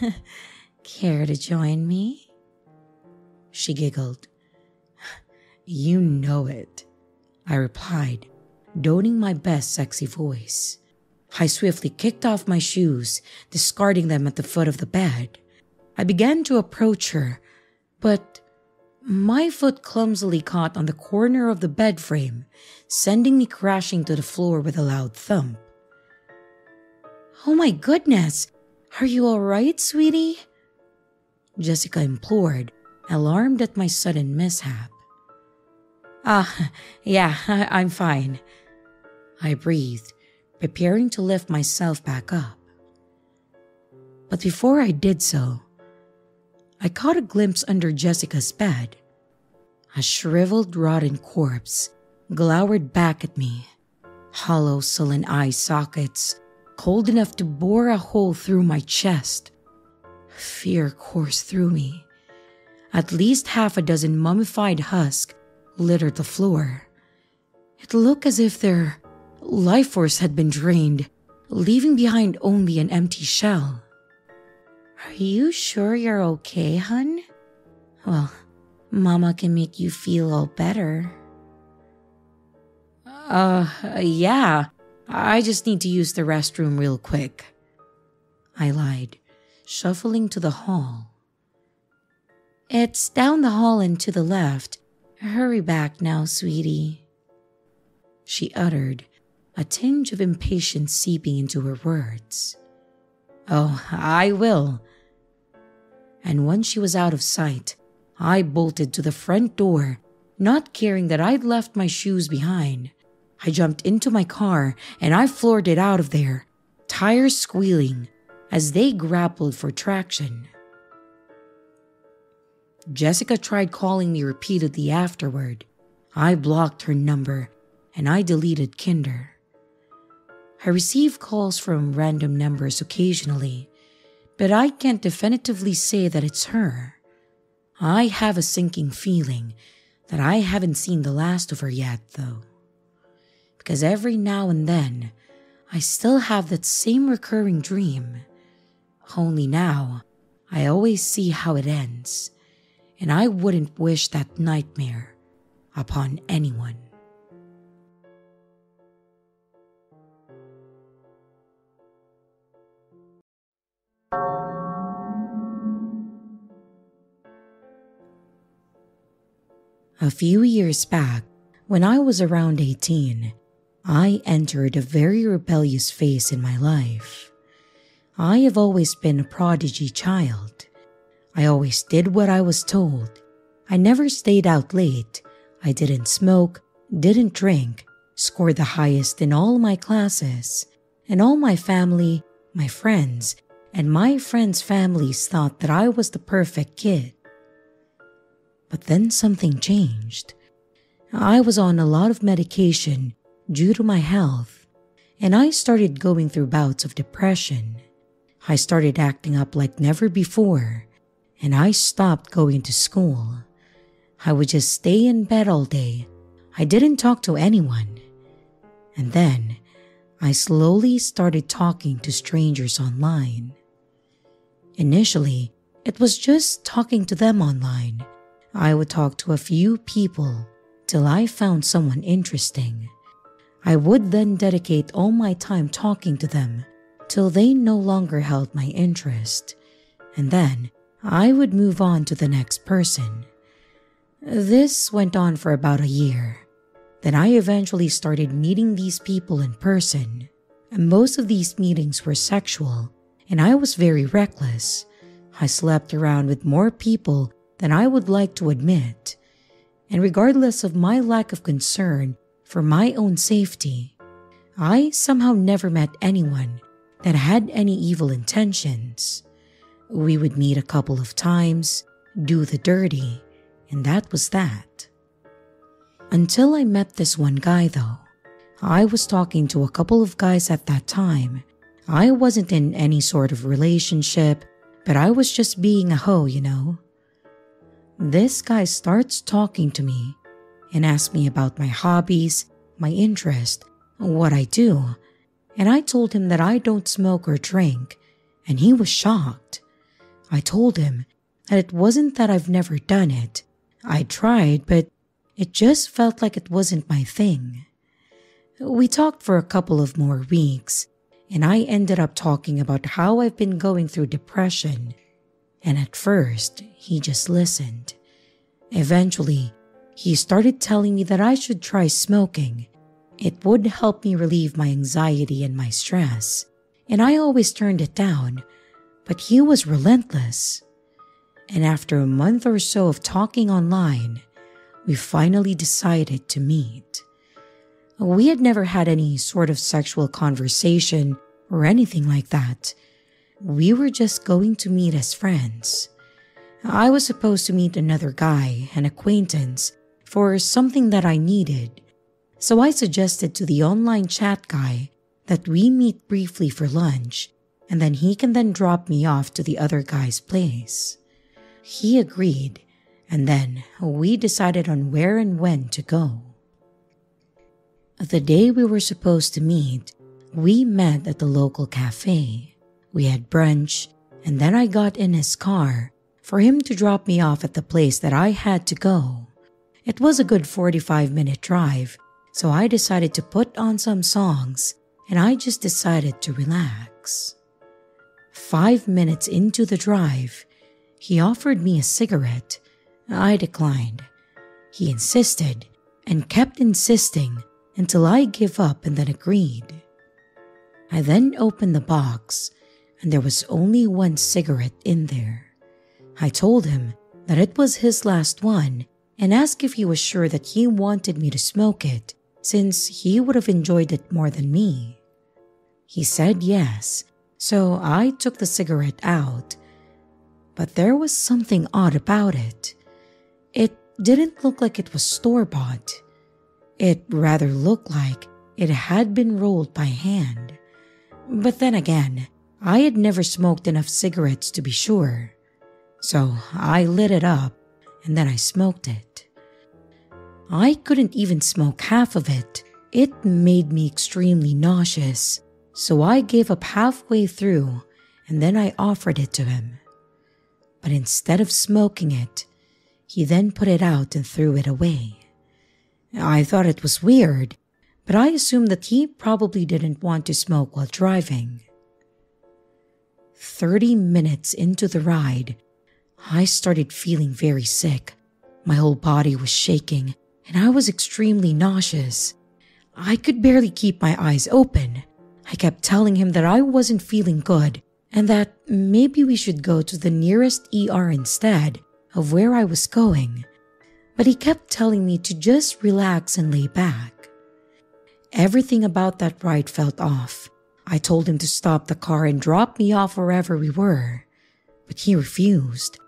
Care to join me? She giggled. You know it, I replied, donning my best sexy voice. I swiftly kicked off my shoes, discarding them at the foot of the bed. I began to approach her, but my foot clumsily caught on the corner of the bed frame, sending me crashing to the floor with a loud thump. Oh my goodness! Are you alright, sweetie? Jessica implored, alarmed at my sudden mishap. Ah, yeah, I'm fine. I breathed, preparing to lift myself back up. But before I did so, I caught a glimpse under Jessica's bed. A shriveled, rotten corpse glowered back at me, hollow, sullen eye sockets cold enough to bore a hole through my chest. Fear coursed through me. At least half a dozen mummified husks littered the floor. It looked as if their life force had been drained, leaving behind only an empty shell. Are you sure you're okay, hun? Well, Mama can make you feel all better. Uh, yeah. I just need to use the restroom real quick. I lied, shuffling to the hall. It's down the hall and to the left. Hurry back now, sweetie. She uttered, a tinge of impatience seeping into her words. Oh, I will. And when she was out of sight, I bolted to the front door, not caring that I'd left my shoes behind. I jumped into my car and I floored it out of there, tires squealing as they grappled for traction. Jessica tried calling me repeatedly afterward. I blocked her number and I deleted Tinder. I receive calls from random numbers occasionally, but I can't definitively say that it's her. I have a sinking feeling that I haven't seen the last of her yet, though. Because every now and then, I still have that same recurring dream. Only now, I always see how it ends and I wouldn't wish that nightmare upon anyone. A few years back, when I was around 18, I entered a very rebellious phase in my life. I have always been a prodigy child. I always did what I was told. I never stayed out late. I didn't smoke, didn't drink, scored the highest in all my classes. And all my family, my friends, and my friends' families thought that I was the perfect kid. But then something changed. I was on a lot of medication due to my health, and I started going through bouts of depression. I started acting up like never before and I stopped going to school. I would just stay in bed all day. I didn't talk to anyone. And then I slowly started talking to strangers online. Initially, it was just talking to them online. I would talk to a few people till I found someone interesting. I would then dedicate all my time talking to them till they no longer held my interest. And then I would move on to the next person. This went on for about a year. Then I eventually started meeting these people in person. And most of these meetings were sexual, and I was very reckless. I slept around with more people than I would like to admit. And regardless of my lack of concern for my own safety, I somehow never met anyone that had any evil intentions. We would meet a couple of times, do the dirty, and that was that. Until I met this one guy though. I was talking to a couple of guys at that time. I wasn't in any sort of relationship, but I was just being a hoe, you know. This guy starts talking to me and asked me about my hobbies, my interest, what I do, and I told him that I don't smoke or drink, and he was shocked. I told him that it wasn't that I've never done it. I tried, but it just felt like it wasn't my thing. We talked for a couple of more weeks, and I ended up talking about how I've been going through depression. And at first, he just listened. Eventually, he started telling me that I should try smoking. It would help me relieve my anxiety and my stress, and I always turned it down, but he was relentless. And after a month or so of talking online, we finally decided to meet. We had never had any sort of sexual conversation or anything like that. We were just going to meet as friends. I was supposed to meet another guy, an acquaintance, for something that I needed, so I suggested to the online chat guy that we meet briefly for lunch and then he can then drop me off to the other guy's place. He agreed, and then we decided on where and when to go. The day we were supposed to meet, we met at the local cafe. We had brunch, and then I got in his car for him to drop me off at the place that I had to go. It was a good 45 minute drive, so I decided to put on some songs and I just decided to relax. Five minutes into the drive, he offered me a cigarette. I declined. He insisted and kept insisting until I gave up and then agreed. I then opened the box and there was only one cigarette in there. I told him that it was his last one and asked if he was sure that he wanted me to smoke it since he would have enjoyed it more than me. He said yes, so I took the cigarette out. But there was something odd about it. It didn't look like it was store bought. It rather looked like it had been rolled by hand. But then again, I had never smoked enough cigarettes to be sure. So I lit it up and then I smoked it. I couldn't even smoke half of it. It made me extremely nauseous, so I gave up halfway through and then I offered it to him. But instead of smoking it, he then put it out and threw it away. I thought it was weird, but I assumed that he probably didn't want to smoke while driving. Thirty minutes into the ride, I started feeling very sick. My whole body was shaking and I was extremely nauseous. I could barely keep my eyes open. I kept telling him that I wasn't feeling good and that maybe we should go to the nearest ER instead of where I was going. But he kept telling me to just relax and lay back. Everything about that ride felt off. I told him to stop the car and drop me off wherever we were, but he refused.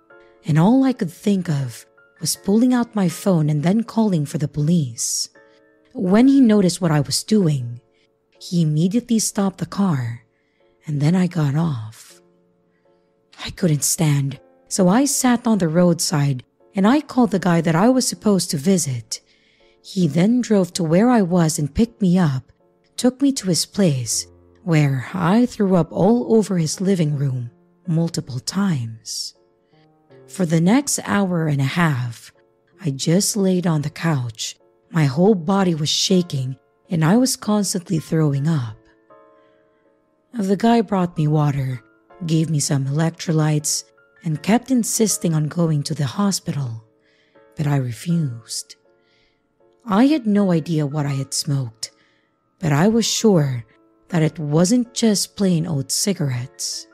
And all I could think of was pulling out my phone and then calling for the police. When he noticed what I was doing, he immediately stopped the car and then I got off. I couldn't stand, so I sat on the roadside and I called the guy that I was supposed to visit. He then drove to where I was and picked me up, took me to his place, where I threw up all over his living room multiple times. For the next hour and a half, I just laid on the couch. My whole body was shaking and I was constantly throwing up. The guy brought me water, gave me some electrolytes, and kept insisting on going to the hospital, but I refused. I had no idea what I had smoked, but I was sure that it wasn't just plain old cigarettes.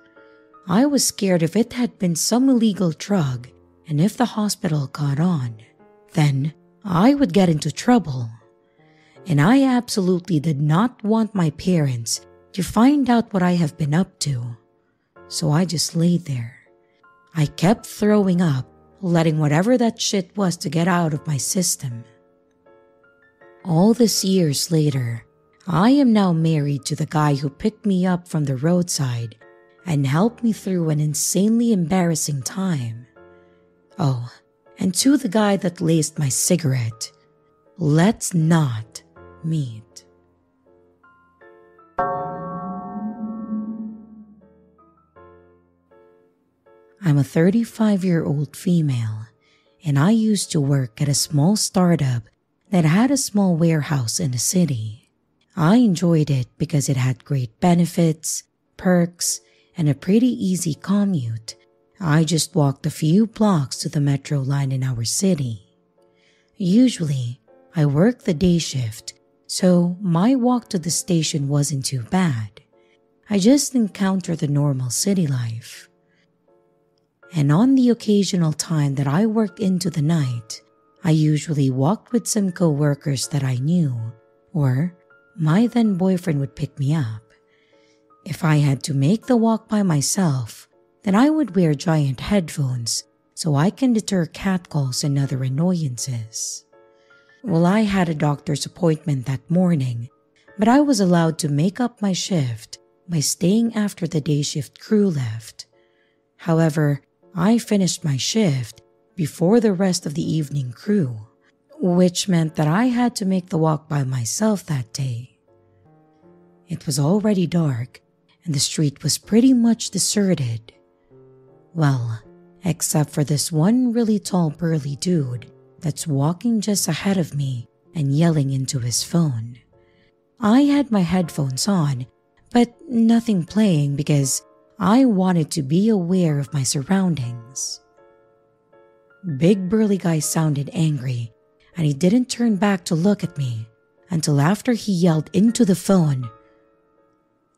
I was scared if it had been some illegal drug and if the hospital caught on, then I would get into trouble. And I absolutely did not want my parents to find out what I have been up to. So I just laid there. I kept throwing up, letting whatever that shit was to get out of my system. All these years later, I am now married to the guy who picked me up from the roadside and helped me through an insanely embarrassing time. Oh, and to the guy that laced my cigarette, let's not meet. I'm a 35 year old female, and I used to work at a small startup that had a small warehouse in the city. I enjoyed it because it had great benefits, perks, and a pretty easy commute. I just walked a few blocks to the metro line in our city. Usually, I work the day shift, so my walk to the station wasn't too bad. I just encountered the normal city life and on the occasional time that I worked into the night, I usually walked with some co-workers that I knew, or my then boyfriend would pick me up. If I had to make the walk by myself, then I would wear giant headphones so I can deter catcalls and other annoyances. Well, I had a doctor's appointment that morning, but I was allowed to make up my shift by staying after the day shift crew left. However, I finished my shift before the rest of the evening crew, which meant that I had to make the walk by myself that day. It was already dark and the street was pretty much deserted. Well, except for this one really tall burly dude that's walking just ahead of me and yelling into his phone. I had my headphones on, but nothing playing because I wanted to be aware of my surroundings. Big burly guy sounded angry, and he didn't turn back to look at me until after he yelled into the phone,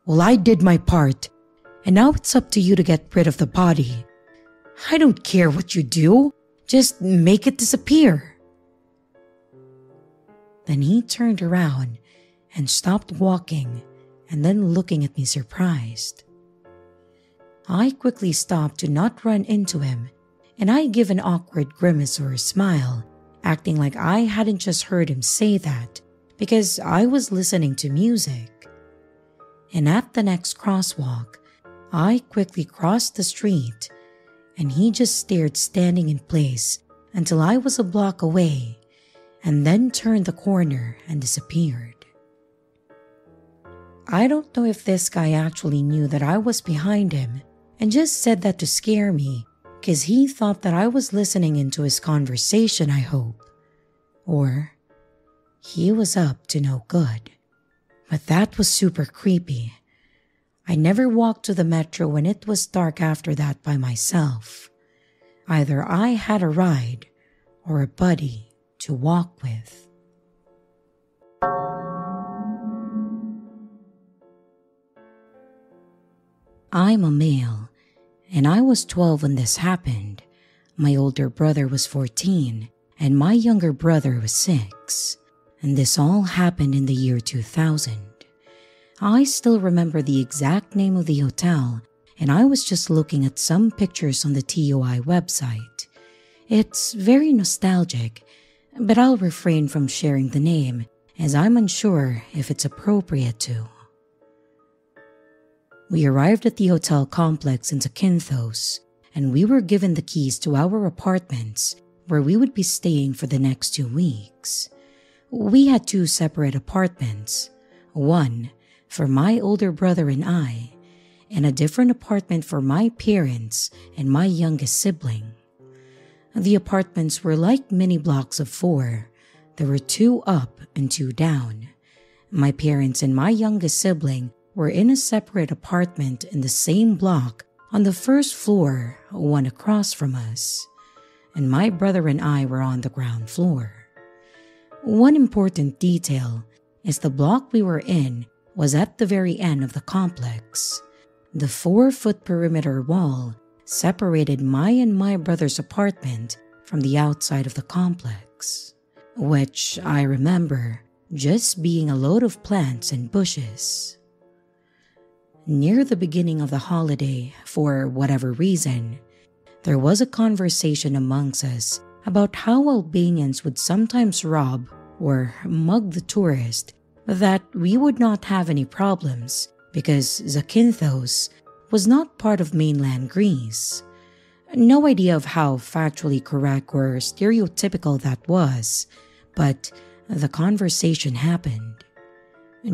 Well, I did my part, and now it's up to you to get rid of the body. I don't care what you do, just make it disappear. Then he turned around and stopped walking and then looking at me surprised. I quickly stopped to not run into him, and I give an awkward grimace or a smile, acting like I hadn't just heard him say that because I was listening to music. And at the next crosswalk, I quickly crossed the street, and he just stared standing in place until I was a block away, and then turned the corner and disappeared. I don't know if this guy actually knew that I was behind him and just said that to scare me because he thought that I was listening into his conversation, I hope. Or he was up to no good. But that was super creepy. I never walked to the metro when it was dark after that by myself. Either I had a ride or a buddy to walk with. I'm a male and I was 12 when this happened. My older brother was 14, and my younger brother was 6. And this all happened in the year 2000. I still remember the exact name of the hotel, and I was just looking at some pictures on the TUI website. It's very nostalgic, but I'll refrain from sharing the name as I'm unsure if it's appropriate to. We arrived at the hotel complex in Zakynthos, and we were given the keys to our apartments where we would be staying for the next two weeks. We had two separate apartments, one for my older brother and I, and a different apartment for my parents and my youngest sibling. The apartments were like mini blocks of four. There were two up and two down. My parents and my youngest sibling were in a separate apartment in the same block on the first floor, one across from us, and my brother and I were on the ground floor. One important detail is the block we were in was at the very end of the complex. The four foot perimeter wall separated my and my brother's apartment from the outside of the complex, which I remember just being a load of plants and bushes. Near the beginning of the holiday, for whatever reason, there was a conversation amongst us about how Albanians would sometimes rob or mug the tourist that we would not have any problems because Zakynthos was not part of mainland Greece. No idea of how factually correct or stereotypical that was, but the conversation happened.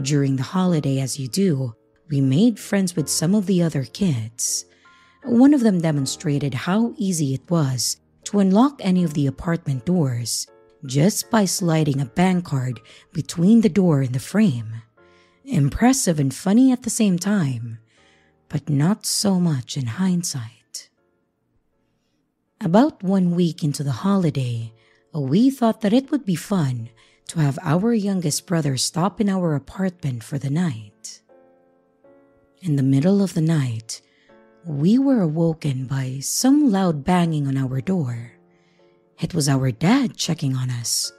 During the holiday, as you do, we made friends with some of the other kids. One of them demonstrated how easy it was to unlock any of the apartment doors just by sliding a bank card between the door and the frame. Impressive and funny at the same time, but not so much in hindsight. About one week into the holiday, we thought that it would be fun to have our youngest brother stop in our apartment for the night. In the middle of the night, we were awoken by some loud banging on our door. It was our dad checking on us.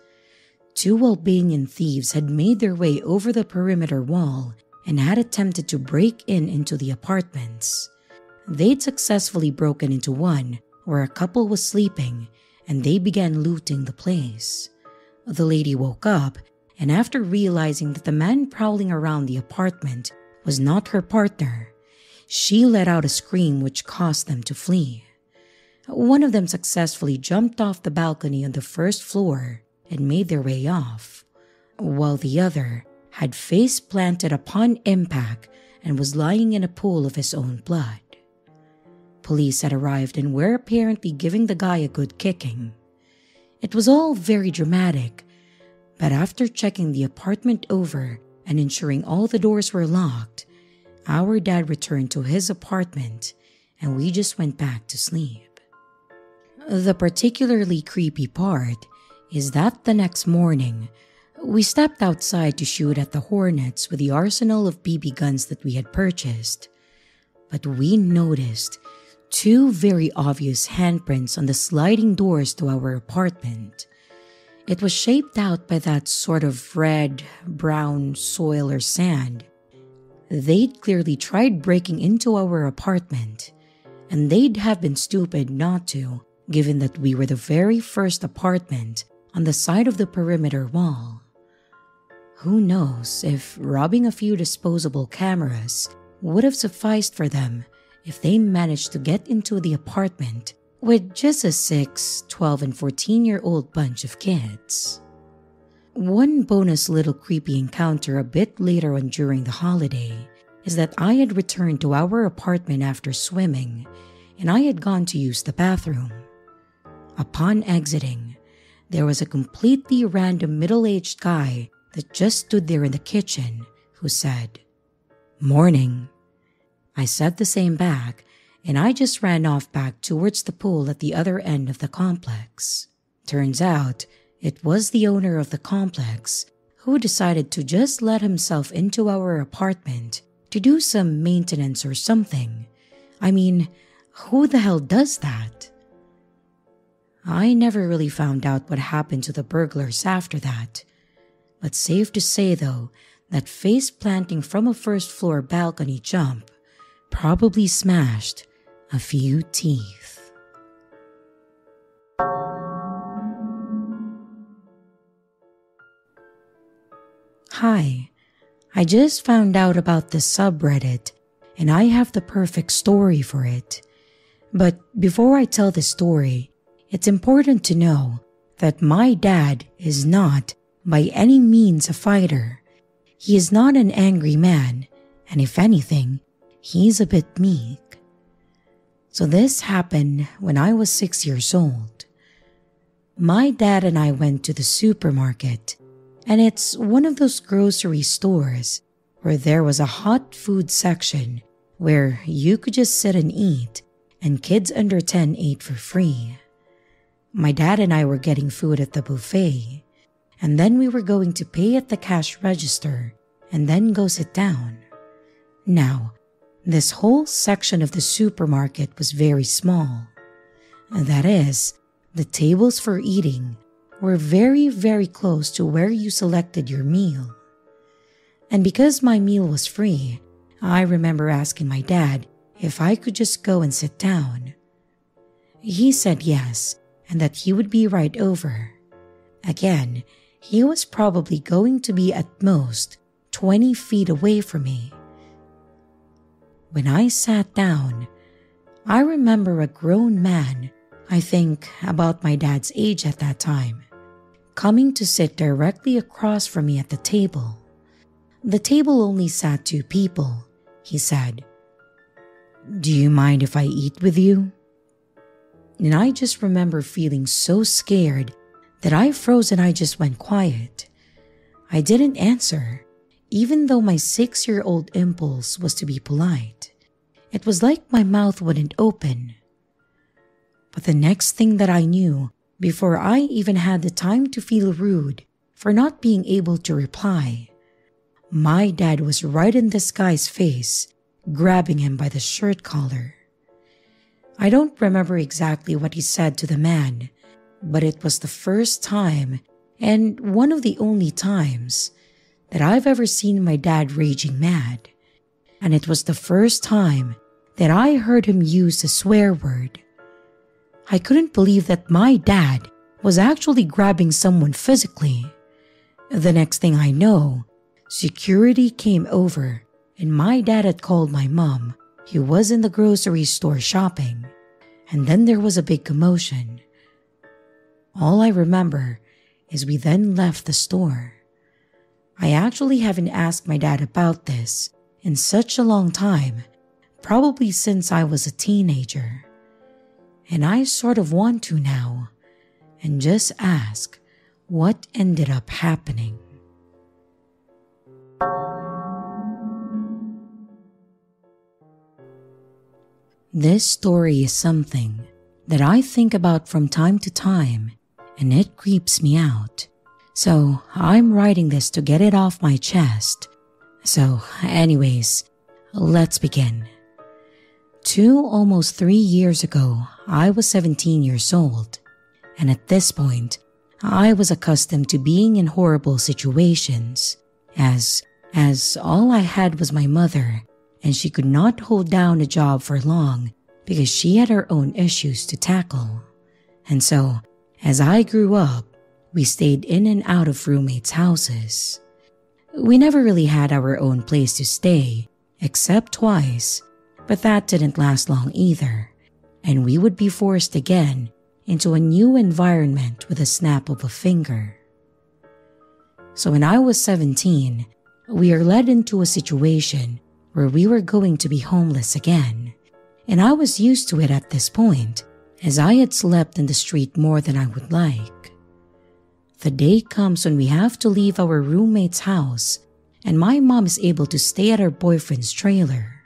Two Albanian thieves had made their way over the perimeter wall and had attempted to break in into the apartments. They'd successfully broken into one where a couple was sleeping and they began looting the place. The lady woke up and after realizing that the man prowling around the apartment was not her partner, she let out a scream which caused them to flee. One of them successfully jumped off the balcony on the first floor and made their way off, while the other had face planted upon impact and was lying in a pool of his own blood. Police had arrived and were apparently giving the guy a good kicking. It was all very dramatic, but after checking the apartment over and ensuring all the doors were locked, our dad returned to his apartment and we just went back to sleep. The particularly creepy part is that the next morning, we stepped outside to shoot at the hornets with the arsenal of BB guns that we had purchased. But we noticed two very obvious handprints on the sliding doors to our apartment. It was shaped out by that sort of red, brown soil or sand. They'd clearly tried breaking into our apartment, and they'd have been stupid not to given that we were the very first apartment on the side of the perimeter wall. Who knows if robbing a few disposable cameras would have sufficed for them if they managed to get into the apartment with just a 6, 12, and 14 year old bunch of kids. One bonus little creepy encounter a bit later on during the holiday is that I had returned to our apartment after swimming and I had gone to use the bathroom. Upon exiting, there was a completely random middle aged guy that just stood there in the kitchen who said, Morning. I said the same back, and I just ran off back towards the pool at the other end of the complex. Turns out, it was the owner of the complex who decided to just let himself into our apartment to do some maintenance or something. I mean, who the hell does that? I never really found out what happened to the burglars after that. But safe to say though, that face planting from a first floor balcony jump probably smashed a few teeth. Hi, I just found out about this subreddit and I have the perfect story for it. But before I tell the story, it's important to know that my dad is not by any means a fighter. He is not an angry man, and if anything, he's a bit meek. So this happened when I was six years old. My dad and I went to the supermarket, and it's one of those grocery stores where there was a hot food section where you could just sit and eat, and kids under 10 ate for free. My dad and I were getting food at the buffet, and then we were going to pay at the cash register and then go sit down. Now, this whole section of the supermarket was very small. That is, the tables for eating were very, very close to where you selected your meal. And because my meal was free, I remember asking my dad if I could just go and sit down. He said yes, and that he would be right over. Again, he was probably going to be at most 20 feet away from me. When I sat down, I remember a grown man, I think about my dad's age at that time, coming to sit directly across from me at the table. The table only sat two people, he said. Do you mind if I eat with you? And I just remember feeling so scared that I froze and I just went quiet. I didn't answer, even though my six year old impulse was to be polite. It was like my mouth wouldn't open. But the next thing that I knew, before I even had the time to feel rude for not being able to reply, my dad was right in this guy's face, grabbing him by the shirt collar. I don't remember exactly what he said to the man, but it was the first time and one of the only times that I've ever seen my dad raging mad. And it was the first time that I heard him use a swear word. I couldn't believe that my dad was actually grabbing someone physically. The next thing I know, security came over and my dad had called my mom. He was in the grocery store shopping. And then there was a big commotion. All I remember is we then left the store. I actually haven't asked my dad about this in such a long time, probably since I was a teenager. And I sort of want to now and just ask what ended up happening. This story is something that I think about from time to time and it creeps me out. So I'm writing this to get it off my chest. So, anyways, let's begin. Two almost three years ago, I was 17 years old, and at this point, I was accustomed to being in horrible situations, as as all I had was my mother, and she could not hold down a job for long because she had her own issues to tackle. And so as I grew up, we stayed in and out of roommates' houses. We never really had our own place to stay, except twice, but that didn't last long either, and we would be forced again into a new environment with a snap of a finger. So when I was 17, we were led into a situation where we were going to be homeless again, and I was used to it at this point as I had slept in the street more than I would like. The day comes when we have to leave our roommate's house, and my mom is able to stay at her boyfriend's trailer.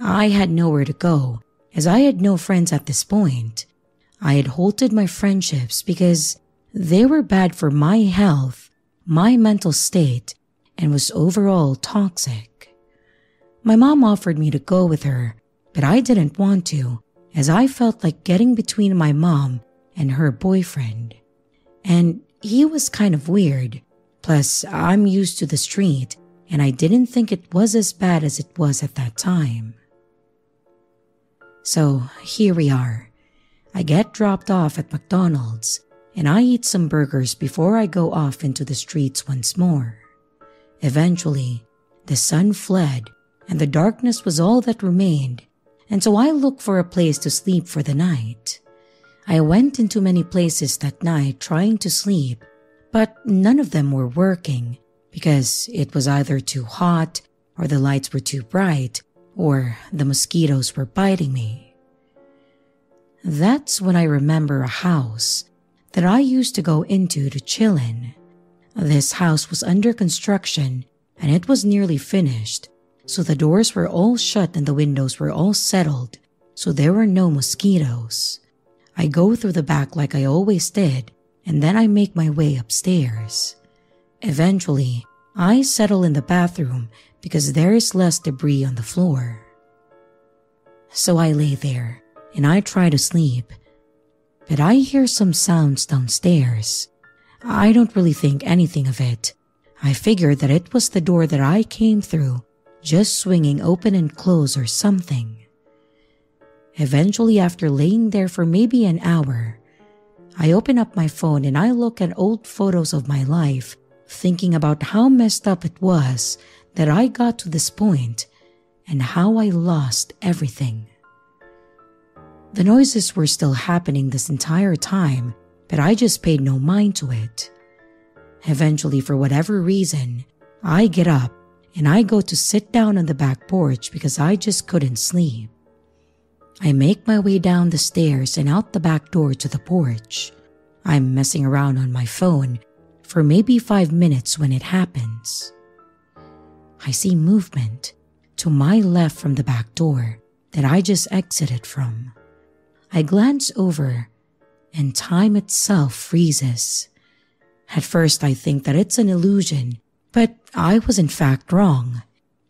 I had nowhere to go, as I had no friends at this point. I had halted my friendships because they were bad for my health, my mental state, and was overall toxic. My mom offered me to go with her, but I didn't want to as I felt like getting between my mom and her boyfriend. And he was kind of weird. Plus, I'm used to the street and I didn't think it was as bad as it was at that time. So here we are. I get dropped off at McDonald's and I eat some burgers before I go off into the streets once more. Eventually, the sun fled and the darkness was all that remained and so I looked for a place to sleep for the night. I went into many places that night trying to sleep, but none of them were working because it was either too hot or the lights were too bright or the mosquitoes were biting me. That's when I remember a house that I used to go into to chill in. This house was under construction and it was nearly finished, so the doors were all shut and the windows were all settled, so there were no mosquitoes. I go through the back like I always did, and then I make my way upstairs. Eventually, I settle in the bathroom because there is less debris on the floor. So I lay there and I try to sleep, but I hear some sounds downstairs. I don't really think anything of it. I figure that it was the door that I came through just swinging open and close or something. Eventually, after laying there for maybe an hour, I open up my phone and I look at old photos of my life, thinking about how messed up it was that I got to this point and how I lost everything. The noises were still happening this entire time, but I just paid no mind to it. Eventually, for whatever reason, I get up and I go to sit down on the back porch because I just couldn't sleep. I make my way down the stairs and out the back door to the porch. I'm messing around on my phone for maybe five minutes when it happens. I see movement to my left from the back door that I just exited from. I glance over and time itself freezes. At first, I think that it's an illusion, but I was in fact wrong.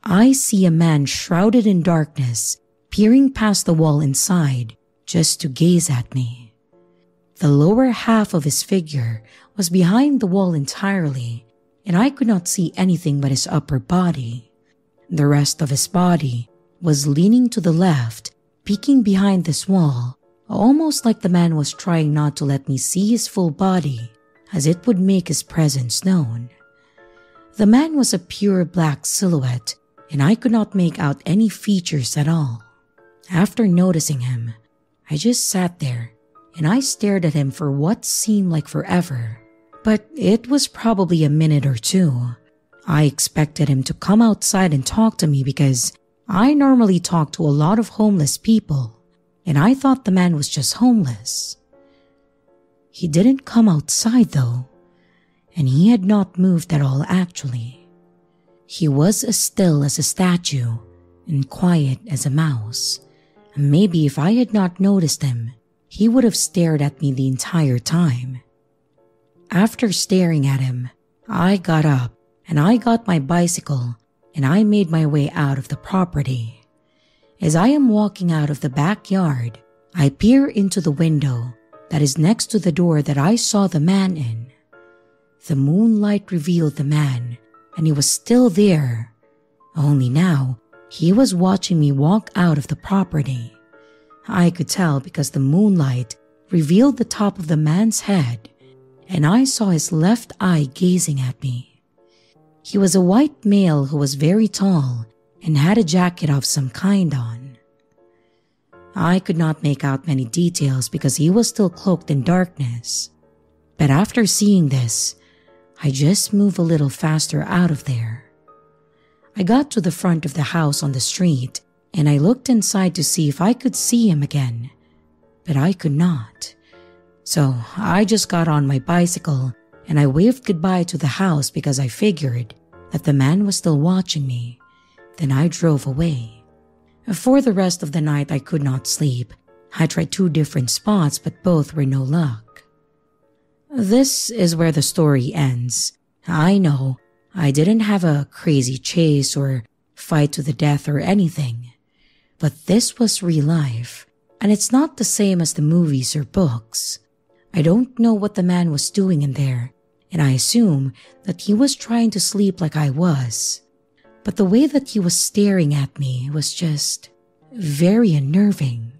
I see a man shrouded in darkness peering past the wall inside just to gaze at me. The lower half of his figure was behind the wall entirely, and I could not see anything but his upper body. The rest of his body was leaning to the left, peeking behind this wall, almost like the man was trying not to let me see his full body, as it would make his presence known. The man was a pure black silhouette, and I could not make out any features at all. After noticing him, I just sat there and I stared at him for what seemed like forever. But it was probably a minute or two. I expected him to come outside and talk to me because I normally talk to a lot of homeless people, and I thought the man was just homeless. He didn't come outside though, and he had not moved at all actually. He was as still as a statue and quiet as a mouse. And maybe if I had not noticed him, he would have stared at me the entire time. After staring at him, I got up and I got my bicycle and I made my way out of the property. As I am walking out of the backyard, I peer into the window that is next to the door that I saw the man in. The moonlight revealed the man, and he was still there. Only now, he was watching me walk out of the property. I could tell because the moonlight revealed the top of the man's head, and I saw his left eye gazing at me. He was a white male who was very tall and had a jacket of some kind on. I could not make out many details because he was still cloaked in darkness. But after seeing this, I just moved a little faster out of there. I got to the front of the house on the street and I looked inside to see if I could see him again, but I could not. So I just got on my bicycle and I waved goodbye to the house because I figured that the man was still watching me. Then I drove away. For the rest of the night, I could not sleep. I tried two different spots, but both were no luck. This is where the story ends. I know I didn't have a crazy chase or fight to the death or anything. But this was real life, and it's not the same as the movies or books. I don't know what the man was doing in there, and I assume that he was trying to sleep like I was. But the way that he was staring at me was just very unnerving.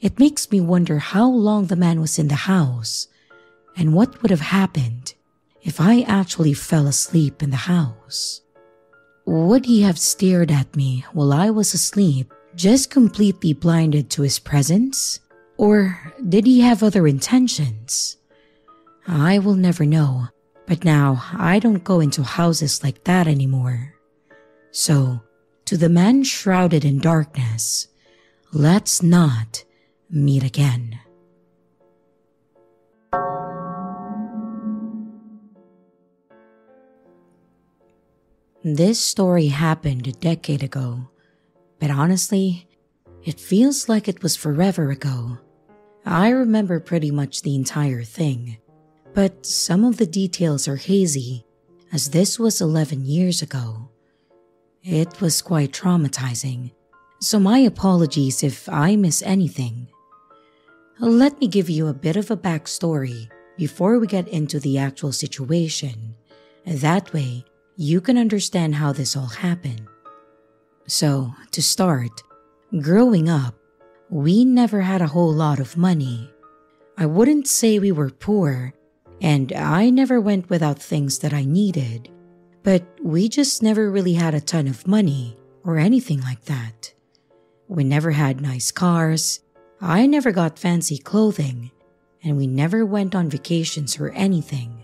It makes me wonder how long the man was in the house and what would have happened if I actually fell asleep in the house. Would he have stared at me while I was asleep, just completely blinded to his presence? Or did he have other intentions? I will never know, but now I don't go into houses like that anymore. So, to the man shrouded in darkness, let's not meet again. This story happened a decade ago, but honestly, it feels like it was forever ago. I remember pretty much the entire thing, but some of the details are hazy, as this was 11 years ago. It was quite traumatizing, so my apologies if I miss anything. Let me give you a bit of a backstory before we get into the actual situation. That way, you can understand how this all happened. So, to start, growing up, we never had a whole lot of money. I wouldn't say we were poor, and I never went without things that I needed, but we just never really had a ton of money or anything like that. We never had nice cars, I never got fancy clothing, and we never went on vacations or anything.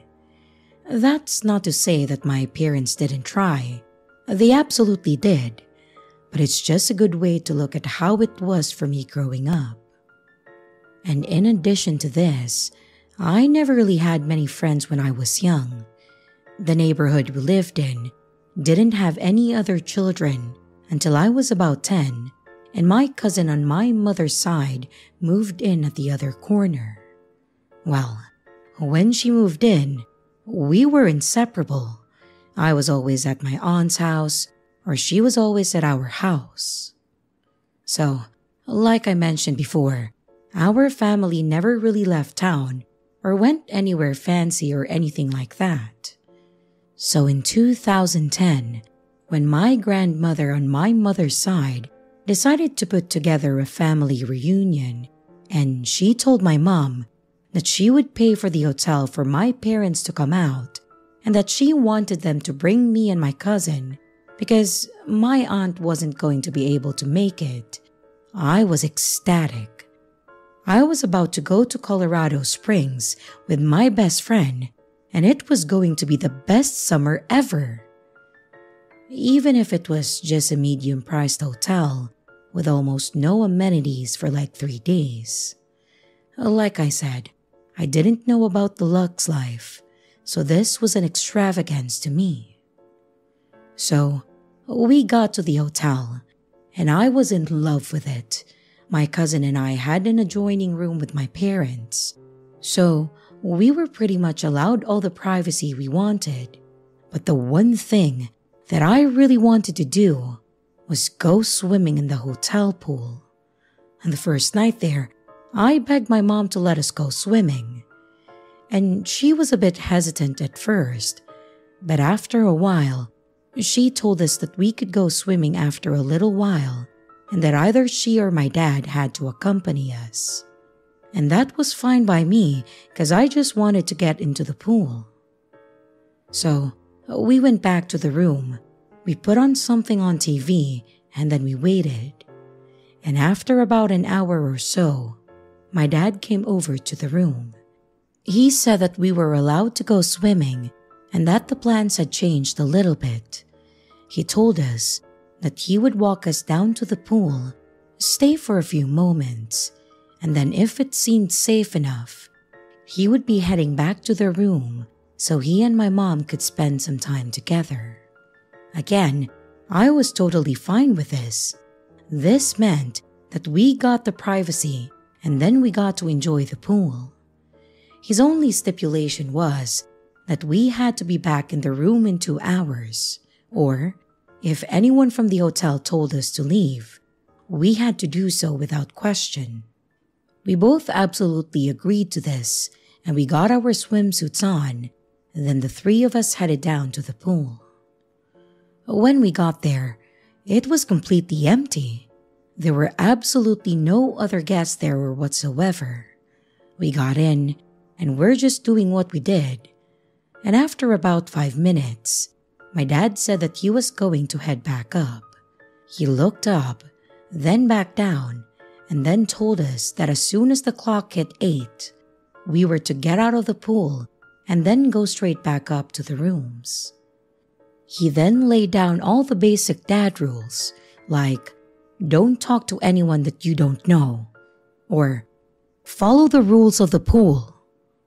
That's not to say that my parents didn't try. They absolutely did, but it's just a good way to look at how it was for me growing up. And in addition to this, I never really had many friends when I was young. The neighborhood we lived in didn't have any other children until I was about 10, and my cousin on my mother's side moved in at the other corner. Well, when she moved in, we were inseparable. I was always at my aunt's house, or she was always at our house. So, like I mentioned before, our family never really left town or went anywhere fancy or anything like that. So in 2010, when my grandmother on my mother's side decided to put together a family reunion, and she told my mom that she would pay for the hotel for my parents to come out and that she wanted them to bring me and my cousin because my aunt wasn't going to be able to make it. I was ecstatic. I was about to go to Colorado Springs with my best friend, and it was going to be the best summer ever. Even if it was just a medium priced hotel with almost no amenities for like three days. Like I said, I didn't know about the Lux life, so this was an extravagance to me. So, we got to the hotel, and I was in love with it. My cousin and I had an adjoining room with my parents, so we were pretty much allowed all the privacy we wanted. But the one thing that I really wanted to do was go swimming in the hotel pool. And the first night there, I begged my mom to let us go swimming. And she was a bit hesitant at first, but after a while, she told us that we could go swimming after a little while and that either she or my dad had to accompany us. And that was fine by me because I just wanted to get into the pool. So we went back to the room, we put on something on TV, and then we waited. And after about an hour or so, my dad came over to the room. He said that we were allowed to go swimming and that the plans had changed a little bit. He told us that he would walk us down to the pool, stay for a few moments, and then if it seemed safe enough, he would be heading back to their room so he and my mom could spend some time together. Again, I was totally fine with this. This meant that we got the privacy and then we got to enjoy the pool. His only stipulation was that we had to be back in the room in two hours, or if anyone from the hotel told us to leave, we had to do so without question. We both absolutely agreed to this, and we got our swimsuits on, and then the three of us headed down to the pool. When we got there, it was completely empty. There were absolutely no other guests there whatsoever. We got in, and we're just doing what we did. And after about five minutes, my dad said that he was going to head back up. He looked up, then back down, and then told us that as soon as the clock hit 8, we were to get out of the pool and then go straight back up to the rooms. He then laid down all the basic dad rules, like don't talk to anyone that you don't know, or follow the rules of the pool,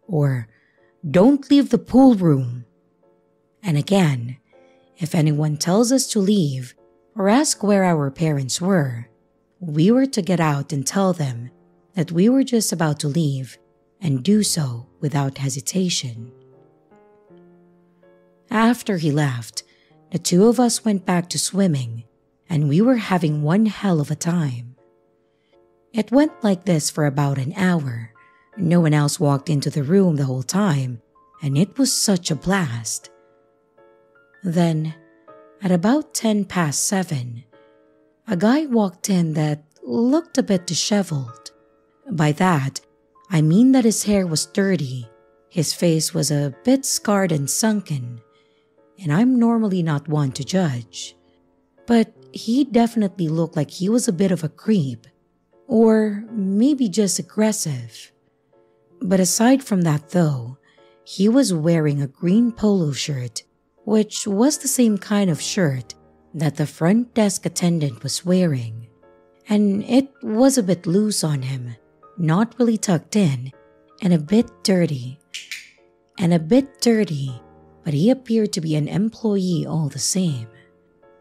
or don't leave the pool room. And again, if anyone tells us to leave or ask where our parents were, we were to get out and tell them that we were just about to leave and do so without hesitation. After he left, the two of us went back to swimming and we were having one hell of a time. It went like this for about an hour. No one else walked into the room the whole time, and it was such a blast. Then, at about 10 past 7, a guy walked in that looked a bit disheveled. By that, I mean that his hair was dirty, his face was a bit scarred and sunken, and I'm normally not one to judge. But he definitely looked like he was a bit of a creep, or maybe just aggressive. But aside from that, though, he was wearing a green polo shirt, which was the same kind of shirt that the front desk attendant was wearing, and it was a bit loose on him, not really tucked in, and a bit dirty. And a bit dirty, but he appeared to be an employee all the same.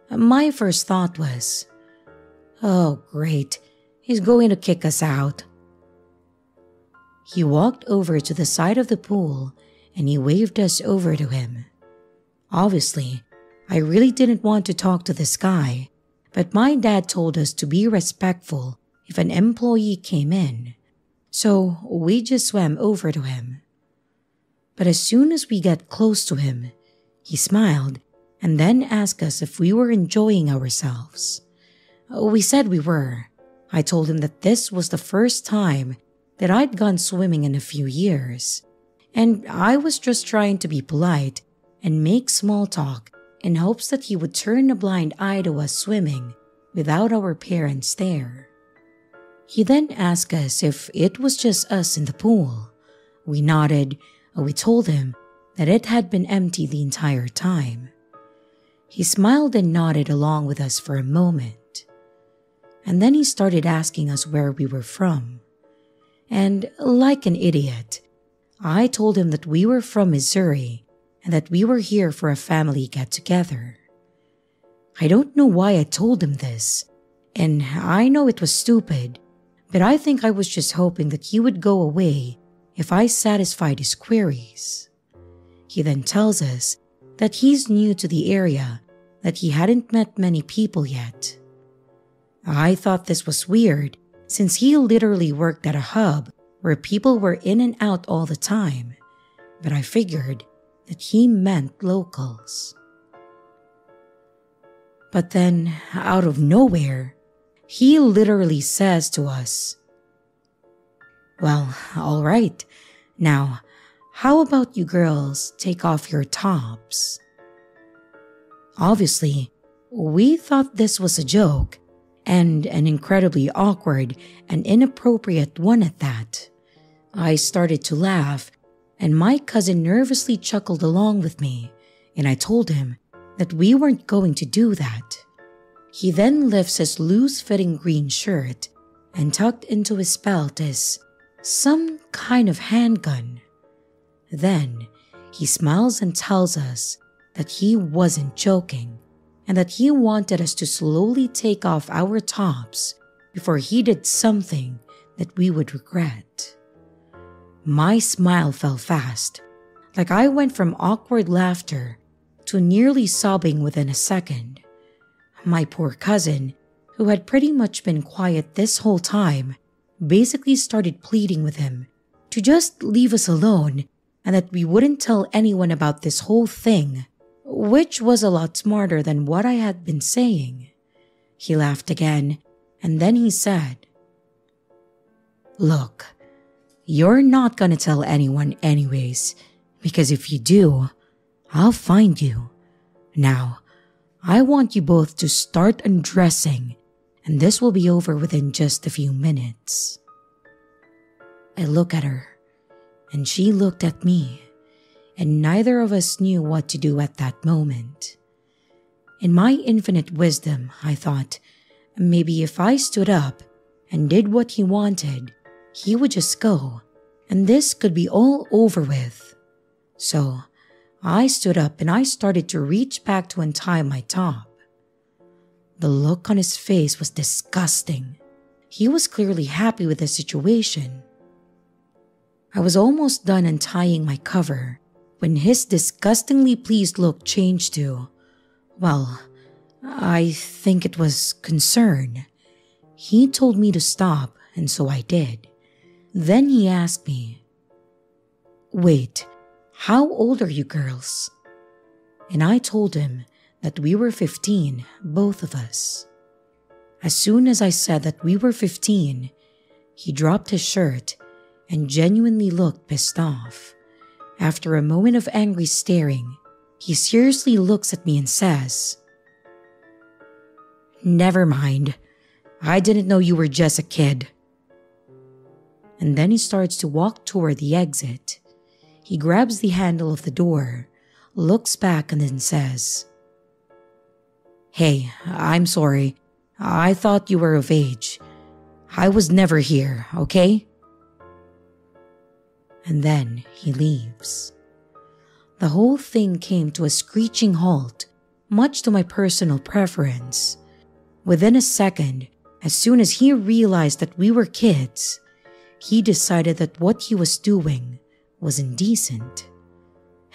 My first thought was, oh great, he's going to kick us out. He walked over to the side of the pool and he waved us over to him. Obviously, I really didn't want to talk to this guy, but my dad told us to be respectful if an employee came in, so we just swam over to him. But as soon as we got close to him, he smiled and then asked us if we were enjoying ourselves. We said we were. I told him that this was the first time that I'd gone swimming in a few years, and I was just trying to be polite and make small talk in hopes that he would turn a blind eye to us swimming without our parents there. He then asked us if it was just us in the pool. We nodded, and we told him that it had been empty the entire time. He smiled and nodded along with us for a moment. And then he started asking us where we were from. And like an idiot, I told him that we were from Missouri and that we were here for a family get together. I don't know why I told him this, and I know it was stupid, but I think I was just hoping that he would go away if I satisfied his queries. He then tells us that he's new to the area, that he hadn't met many people yet. I thought this was weird since he literally worked at a hub where people were in and out all the time, but I figured that he meant locals. But then, out of nowhere, he literally says to us, Well, alright, now, how about you girls take off your tops? Obviously, we thought this was a joke, and an incredibly awkward and inappropriate one at that. I started to laugh and my cousin nervously chuckled along with me, and I told him that we weren't going to do that. He then lifts his loose fitting green shirt and tucked into his belt is some kind of handgun. Then he smiles and tells us that he wasn't joking and that he wanted us to slowly take off our tops before he did something that we would regret. My smile fell fast, like I went from awkward laughter to nearly sobbing within a second. My poor cousin, who had pretty much been quiet this whole time, basically started pleading with him to just leave us alone and that we wouldn't tell anyone about this whole thing, which was a lot smarter than what I had been saying. He laughed again, and then he said, Look, you're not gonna tell anyone anyways, because if you do, I'll find you. Now, I want you both to start undressing, and this will be over within just a few minutes. I look at her, and she looked at me, and neither of us knew what to do at that moment. In my infinite wisdom, I thought, maybe if I stood up and did what he wanted, he would just go, and this could be all over with. So I stood up and I started to reach back to untie my top. The look on his face was disgusting. He was clearly happy with the situation. I was almost done untying my cover when his disgustingly pleased look changed to, well, I think it was concern. He told me to stop, and so I did. Then he asked me, Wait, how old are you girls? And I told him that we were 15, both of us. As soon as I said that we were 15, he dropped his shirt and genuinely looked pissed off. After a moment of angry staring, he seriously looks at me and says, Never mind. I didn't know you were just a kid. And then he starts to walk toward the exit. He grabs the handle of the door, looks back, and then says, Hey, I'm sorry. I thought you were of age. I was never here, okay? And then he leaves. The whole thing came to a screeching halt, much to my personal preference. Within a second, as soon as he realized that we were kids, he decided that what he was doing was indecent.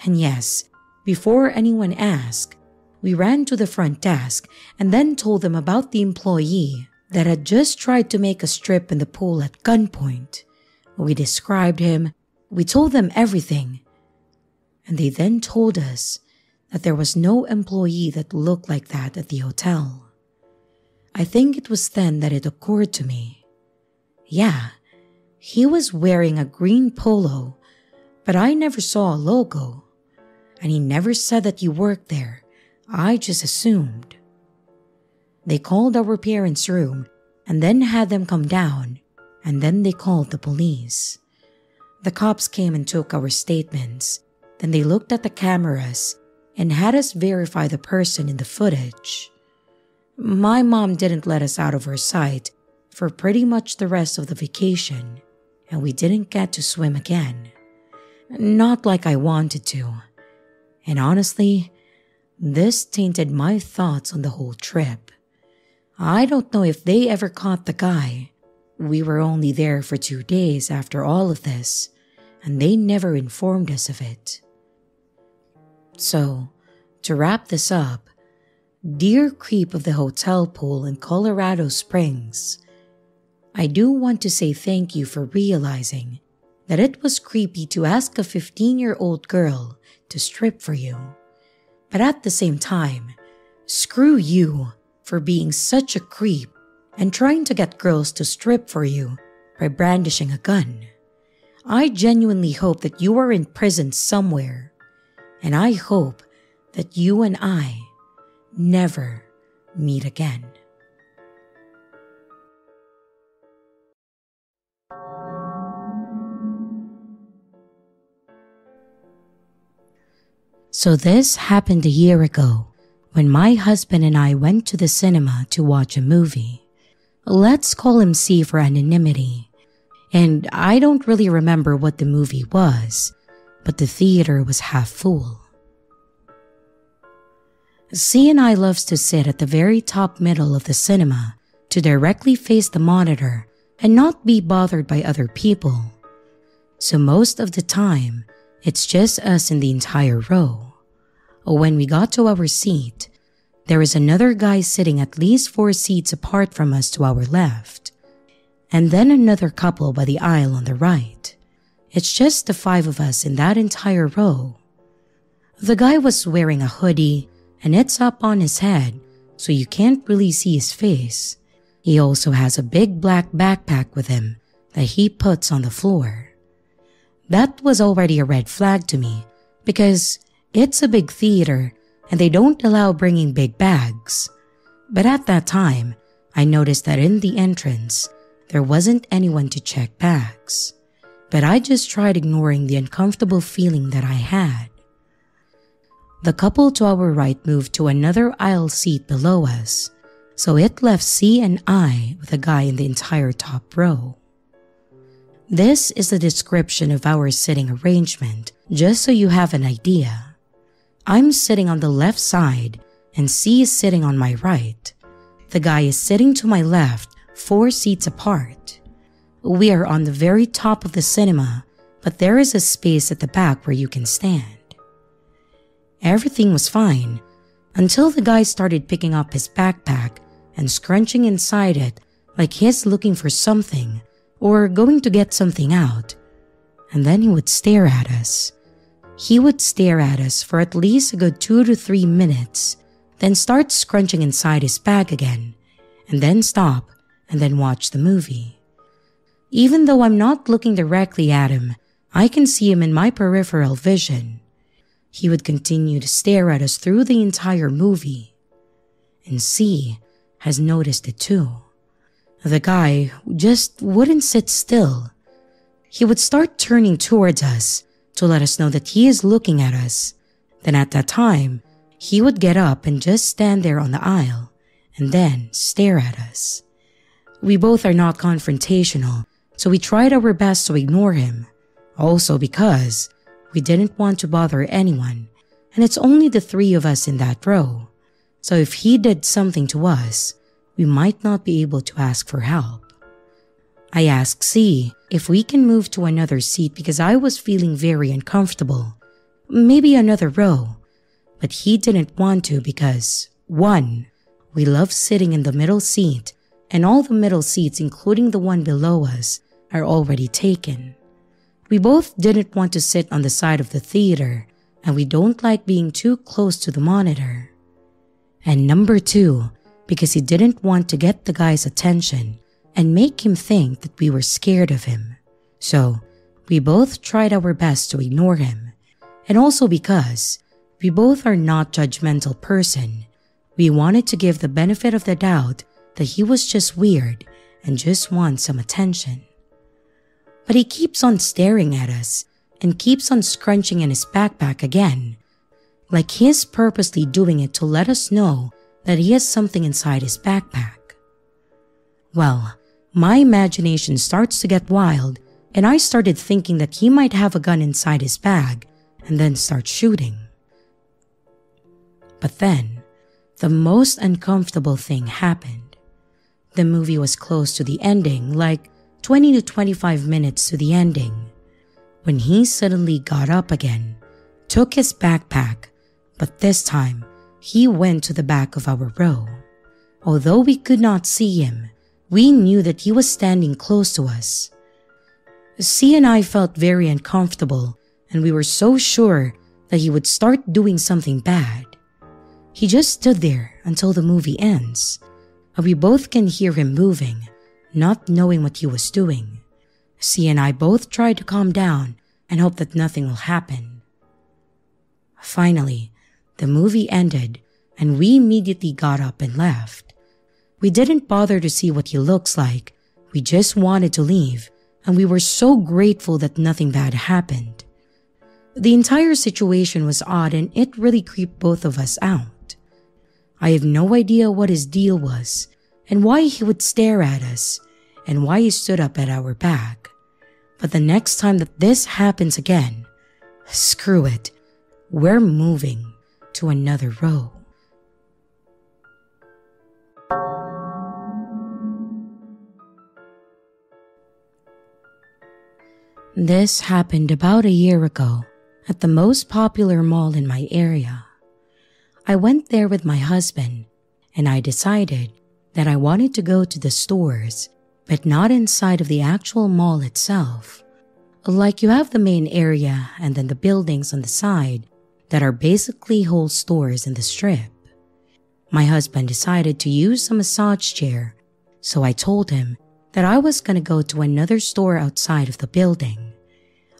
And yes, before anyone asked, we ran to the front desk and then told them about the employee that had just tried to make a strip in the pool at gunpoint. We described him, we told them everything, and they then told us that there was no employee that looked like that at the hotel. I think it was then that it occurred to me. Yeah, he was wearing a green polo, but I never saw a logo, and he never said that he worked there. I just assumed. They called our parents' room and then had them come down, and then they called the police. The cops came and took our statements. Then they looked at the cameras and had us verify the person in the footage. My mom didn't let us out of her sight for pretty much the rest of the vacation, and we didn't get to swim again. Not like I wanted to. And honestly, this tainted my thoughts on the whole trip. I don't know if they ever caught the guy. We were only there for two days after all of this, and they never informed us of it. So, to wrap this up, dear creep of the hotel pool in Colorado Springs, I do want to say thank you for realizing that it was creepy to ask a 15 year old girl to strip for you. But at the same time, screw you for being such a creep and trying to get girls to strip for you by brandishing a gun. I genuinely hope that you are in prison somewhere, and I hope that you and I never meet again. So this happened a year ago when my husband and I went to the cinema to watch a movie. Let's call him C for anonymity. And I don't really remember what the movie was, but the theater was half full. C and I loves to sit at the very top middle of the cinema to directly face the monitor and not be bothered by other people. So most of the time, it's just us in the entire row. When we got to our seat, there was another guy sitting at least four seats apart from us to our left, and then another couple by the aisle on the right. It's just the five of us in that entire row. The guy was wearing a hoodie and it's up on his head, so you can't really see his face. He also has a big black backpack with him that he puts on the floor. That was already a red flag to me because it's a big theater and they don't allow bringing big bags. But at that time, I noticed that in the entrance, there wasn't anyone to check bags. But I just tried ignoring the uncomfortable feeling that I had. The couple to our right moved to another aisle seat below us, so it left C and I with a guy in the entire top row. This is the description of our sitting arrangement, just so you have an idea. I'm sitting on the left side and C is sitting on my right. The guy is sitting to my left, four seats apart. We are on the very top of the cinema, but there is a space at the back where you can stand. Everything was fine until the guy started picking up his backpack and scrunching inside it like he's looking for something or going to get something out. And then he would stare at us. He would stare at us for at least a good two to three minutes, then start scrunching inside his bag again, and then stop and then watch the movie. Even though I'm not looking directly at him, I can see him in my peripheral vision. He would continue to stare at us through the entire movie. And C has noticed it too. The guy just wouldn't sit still. He would start turning towards us to let us know that he is looking at us. Then at that time, he would get up and just stand there on the aisle and then stare at us. We both are not confrontational, so we tried our best to ignore him. Also because we didn't want to bother anyone, and it's only the three of us in that row. So if he did something to us, we might not be able to ask for help. I asked C if we can move to another seat because I was feeling very uncomfortable. Maybe another row. But he didn't want to because, one, we love sitting in the middle seat, and all the middle seats, including the one below us, are already taken. We both didn't want to sit on the side of the theater, and we don't like being too close to the monitor. And number two, because he didn't want to get the guy's attention and make him think that we were scared of him. So, we both tried our best to ignore him. And also because we both are not judgmental person, we wanted to give the benefit of the doubt that he was just weird and just wants some attention. But he keeps on staring at us and keeps on scrunching in his backpack again, like he's purposely doing it to let us know that he has something inside his backpack. Well, my imagination starts to get wild and I started thinking that he might have a gun inside his bag and then start shooting. But then, the most uncomfortable thing happened. The movie was close to the ending, like 20 to 25 minutes to the ending, when he suddenly got up again, took his backpack, but this time he went to the back of our row. Although we could not see him, we knew that he was standing close to us. C and I felt very uncomfortable, and we were so sure that he would start doing something bad. He just stood there until the movie ends, and we both can hear him moving, not knowing what he was doing. C and I both tried to calm down and hope that nothing will happen. Finally, the movie ended, and we immediately got up and left. We didn't bother to see what he looks like. We just wanted to leave, and we were so grateful that nothing bad happened. The entire situation was odd and it really creeped both of us out. I have no idea what his deal was and why he would stare at us and why he stood up at our back. But the next time that this happens again, screw it, we're moving to another row. This happened about a year ago at the most popular mall in my area. I went there with my husband and I decided that I wanted to go to the stores, but not inside of the actual mall itself. Like you have the main area and then the buildings on the side that are basically whole stores in the strip. My husband decided to use a massage chair, so I told him that I was gonna go to another store outside of the building.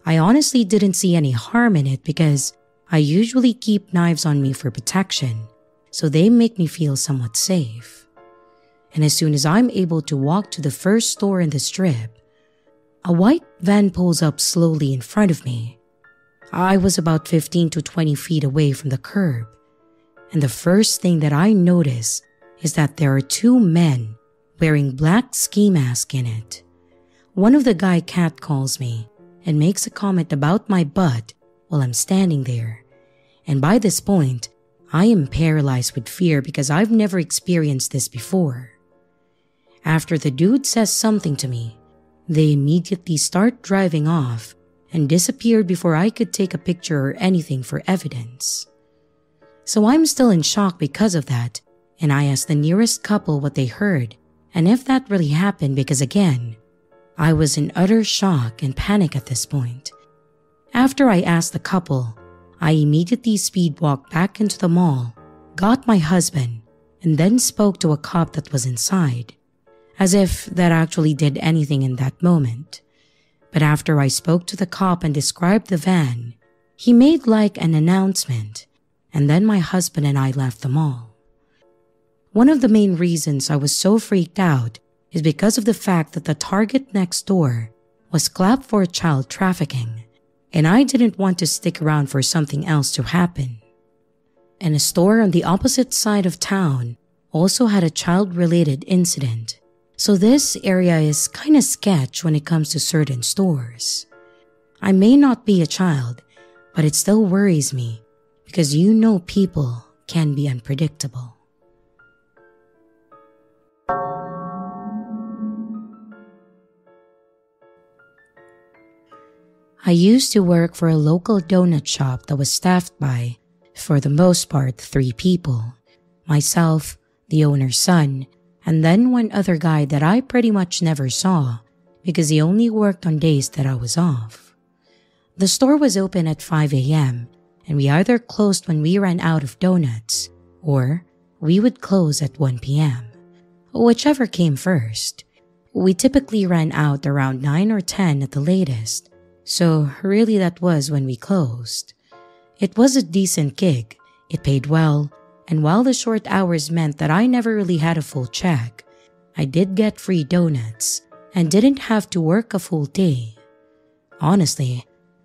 I honestly didn't see any harm in it because I usually keep knives on me for protection, so they make me feel somewhat safe. And as soon as I'm able to walk to the first store in the strip, a white van pulls up slowly in front of me I was about 15 to 20 feet away from the curb, and the first thing that I notice is that there are two men wearing black ski mask in it. One of the guy cat calls me and makes a comment about my butt while I'm standing there. And by this point, I am paralyzed with fear because I've never experienced this before. After the dude says something to me, they immediately start driving off and disappeared before I could take a picture or anything for evidence. So I'm still in shock because of that, and I asked the nearest couple what they heard and if that really happened because again, I was in utter shock and panic at this point. After I asked the couple, I immediately speed walked back into the mall, got my husband, and then spoke to a cop that was inside. as if that actually did anything in that moment. But after I spoke to the cop and described the van, he made like an announcement, and then my husband and I left the mall. One of the main reasons I was so freaked out is because of the fact that the target next door was clapped for child trafficking, and I didn't want to stick around for something else to happen. And a store on the opposite side of town also had a child related incident, so this area is kinda sketch when it comes to certain stores. I may not be a child, but it still worries me because you know people can be unpredictable. I used to work for a local donut shop that was staffed by, for the most part, three people myself, the owner's son, and then one other guy that I pretty much never saw because he only worked on days that I was off. The store was open at 5 a.m., and we either closed when we ran out of donuts or we would close at 1 p.m., whichever came first. We typically ran out around 9 or 10 at the latest, so really that was when we closed. It was a decent gig, it paid well, and while the short hours meant that I never really had a full check, I did get free donuts and didn't have to work a full day. Honestly,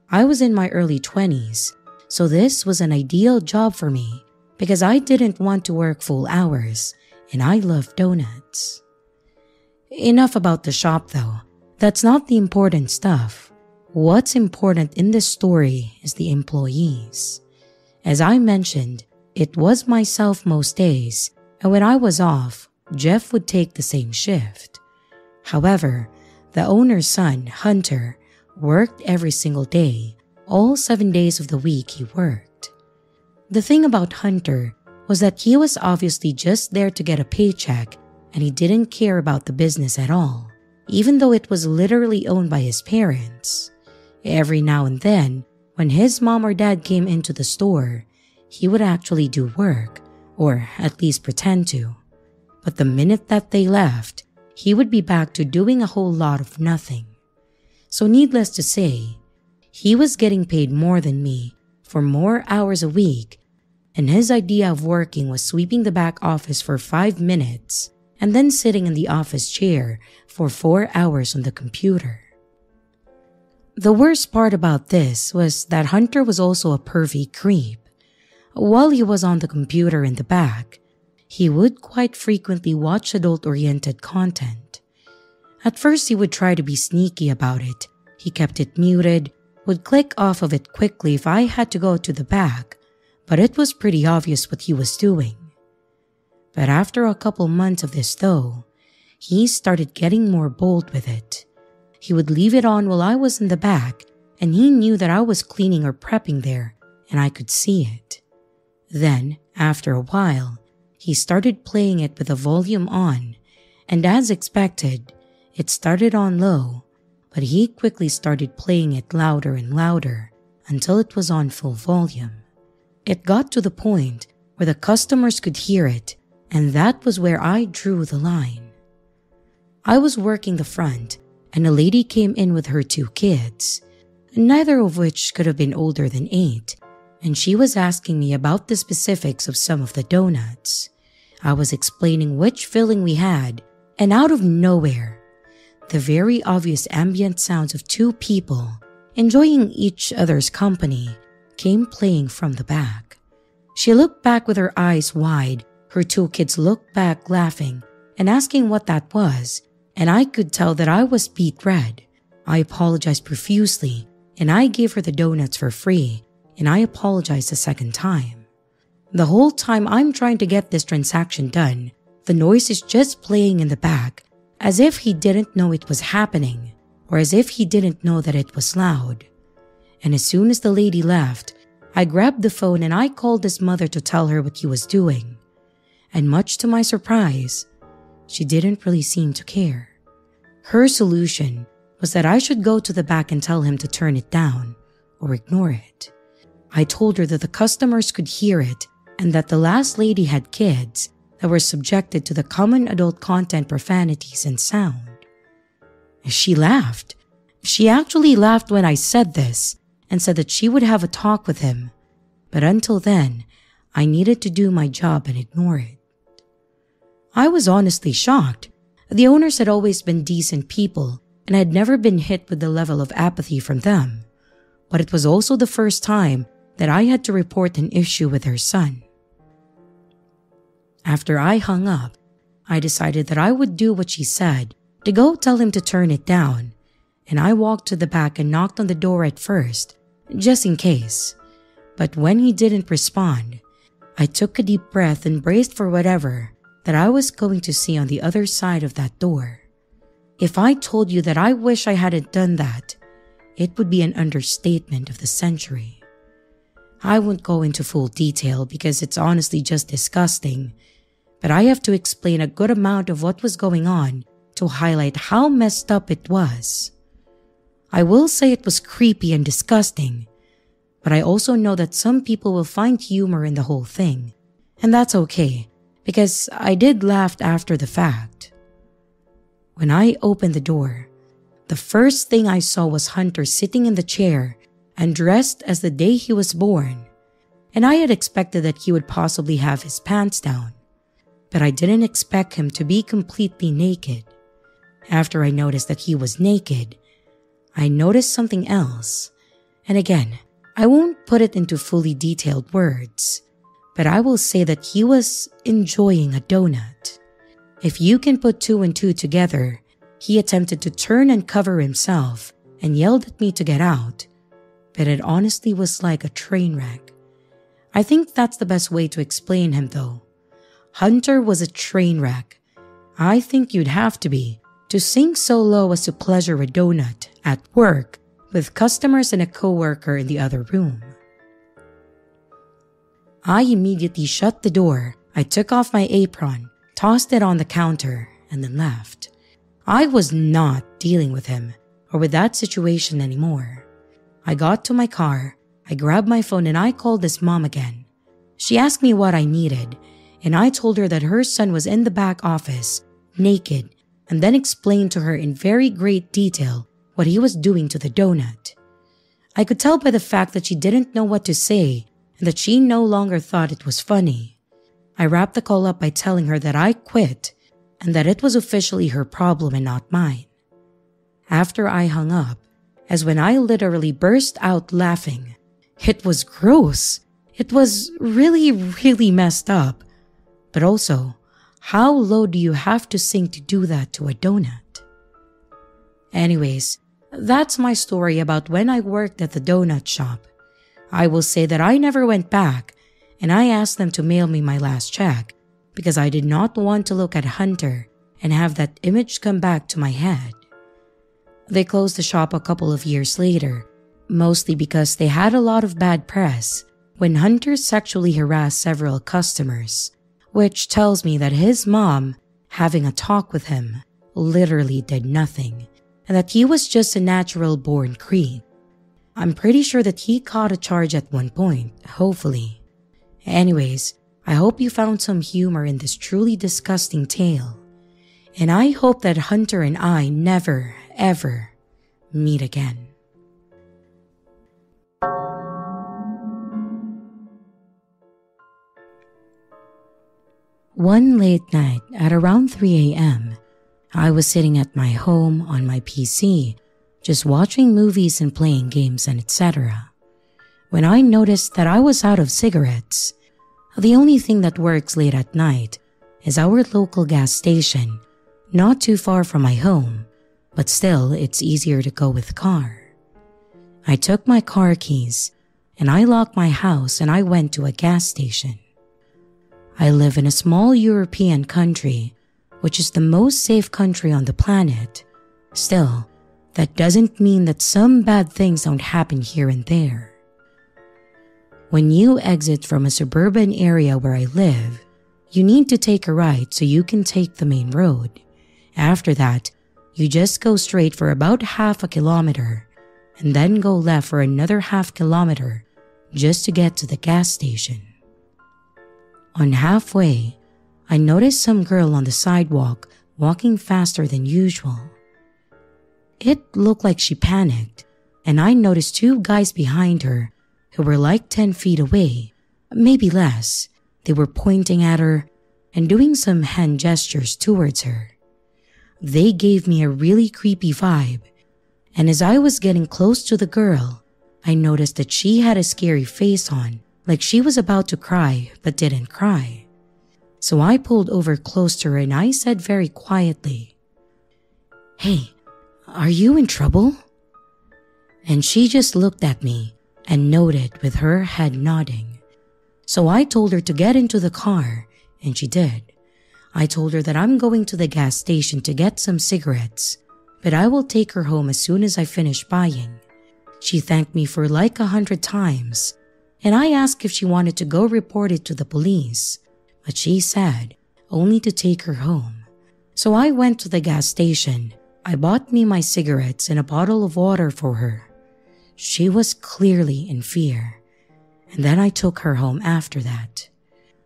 I was in my early 20s, so this was an ideal job for me because I didn't want to work full hours and I love donuts. Enough about the shop though. That's not the important stuff. What's important in this story is the employees. As I mentioned, it was myself most days, and when I was off, Jeff would take the same shift. However, the owner's son, Hunter, worked every single day, all seven days of the week he worked. The thing about Hunter was that he was obviously just there to get a paycheck and he didn't care about the business at all, even though it was literally owned by his parents. Every now and then, when his mom or dad came into the store, he would actually do work, or at least pretend to. But the minute that they left, he would be back to doing a whole lot of nothing. So, needless to say, he was getting paid more than me for more hours a week, and his idea of working was sweeping the back office for five minutes and then sitting in the office chair for four hours on the computer. The worst part about this was that Hunter was also a pervy creep. While he was on the computer in the back, he would quite frequently watch adult oriented content. At first, he would try to be sneaky about it. He kept it muted, would click off of it quickly if I had to go to the back, but it was pretty obvious what he was doing. But after a couple months of this, though, he started getting more bold with it. He would leave it on while I was in the back, and he knew that I was cleaning or prepping there, and I could see it. Then, after a while, he started playing it with the volume on, and as expected, it started on low, but he quickly started playing it louder and louder until it was on full volume. It got to the point where the customers could hear it, and that was where I drew the line. I was working the front and a lady came in with her two kids, neither of which could have been older than eight, and she was asking me about the specifics of some of the donuts. I was explaining which filling we had, and out of nowhere, the very obvious ambient sounds of two people enjoying each other's company came playing from the back. She looked back with her eyes wide, her two kids looked back laughing and asking what that was, and I could tell that I was beet red. I apologized profusely, and I gave her the donuts for free, and I apologized a second time. The whole time I'm trying to get this transaction done, the noise is just playing in the back, as if he didn't know it was happening, or as if he didn't know that it was loud. And as soon as the lady left, I grabbed the phone and I called his mother to tell her what he was doing. And much to my surprise, she didn't really seem to care. Her solution was that I should go to the back and tell him to turn it down or ignore it. I told her that the customers could hear it and that the last lady had kids that were subjected to the common adult content profanities and sound. She laughed. She actually laughed when I said this and said that she would have a talk with him. But until then, I needed to do my job and ignore it. I was honestly shocked. The owners had always been decent people and I had never been hit with the level of apathy from them. But it was also the first time that I had to report an issue with her son. After I hung up, I decided that I would do what she said to go tell him to turn it down, and I walked to the back and knocked on the door at first, just in case. But when he didn't respond, I took a deep breath and braced for whatever that I was going to see on the other side of that door. If I told you that I wish I hadn't done that, it would be an understatement of the century. I won't go into full detail because it's honestly just disgusting, but I have to explain a good amount of what was going on to highlight how messed up it was. I will say it was creepy and disgusting, but I also know that some people will find humor in the whole thing, and that's okay because I did laugh after the fact. When I opened the door, the first thing I saw was Hunter sitting in the chair and dressed as the day he was born, and I had expected that he would possibly have his pants down, but I didn't expect him to be completely naked. After I noticed that he was naked, I noticed something else, and again, I won't put it into fully detailed words, but I will say that he was enjoying a donut. If you can put two and two together, he attempted to turn and cover himself and yelled at me to get out, but it honestly was like a train wreck. I think that's the best way to explain him though. Hunter was a train wreck. I think you'd have to be to sink so low as to pleasure a donut at work with customers and a coworker in the other room. I immediately shut the door. I took off my apron, tossed it on the counter, and then left. I was not dealing with him or with that situation anymore. I got to my car, I grabbed my phone, and I called his mom again. She asked me what I needed, and I told her that her son was in the back office, naked, and then explained to her in very great detail what he was doing to the donut. I could tell by the fact that she didn't know what to say that she no longer thought it was funny. I wrapped the call up by telling her that I quit and that it was officially her problem and not mine. After I hung up, as when I literally burst out laughing. It was gross. It was really, really messed up. But also, how low do you have to sink to do that to a donut? Anyways, that's my story about when I worked at the donut shop. I will say that I never went back, and I asked them to mail me my last check because I did not want to look at Hunter and have that image come back to my head. They closed the shop a couple of years later, mostly because they had a lot of bad press when Hunter sexually harassed several customers, which tells me that his mom, having a talk with him, literally did nothing, and that he was just a natural born creep. I'm pretty sure that he caught a charge at one point, hopefully. Anyways, I hope you found some humor in this truly disgusting tale. And I hope that Hunter and I never, ever meet again. One late night at around 3 a.m., I was sitting at my home on my PC just watching movies and playing games and etc. When I noticed that I was out of cigarettes, the only thing that works late at night is our local gas station, not too far from my home, but still it's easier to go with car. I took my car keys and I locked my house and I went to a gas station. I live in a small European country, which is the most safe country on the planet. Still, that doesn't mean that some bad things don't happen here and there. When you exit from a suburban area where I live, you need to take a right so you can take the main road. After that, you just go straight for about half a kilometer and then go left for another half kilometer just to get to the gas station. On halfway, I noticed some girl on the sidewalk walking faster than usual. It looked like she panicked, and I noticed two guys behind her who were like 10 feet away, maybe less. They were pointing at her and doing some hand gestures towards her. They gave me a really creepy vibe, and as I was getting close to the girl, I noticed that she had a scary face on, like she was about to cry but didn't cry. So I pulled over close to her and I said very quietly, Hey, are you in trouble? And she just looked at me and nodded with her head nodding. So I told her to get into the car, and she did. I told her that I'm going to the gas station to get some cigarettes, but I will take her home as soon as I finish buying. She thanked me for like a hundred times, and I asked if she wanted to go report it to the police, but she said only to take her home. So I went to the gas station. I bought me my cigarettes and a bottle of water for her. She was clearly in fear. And then I took her home after that.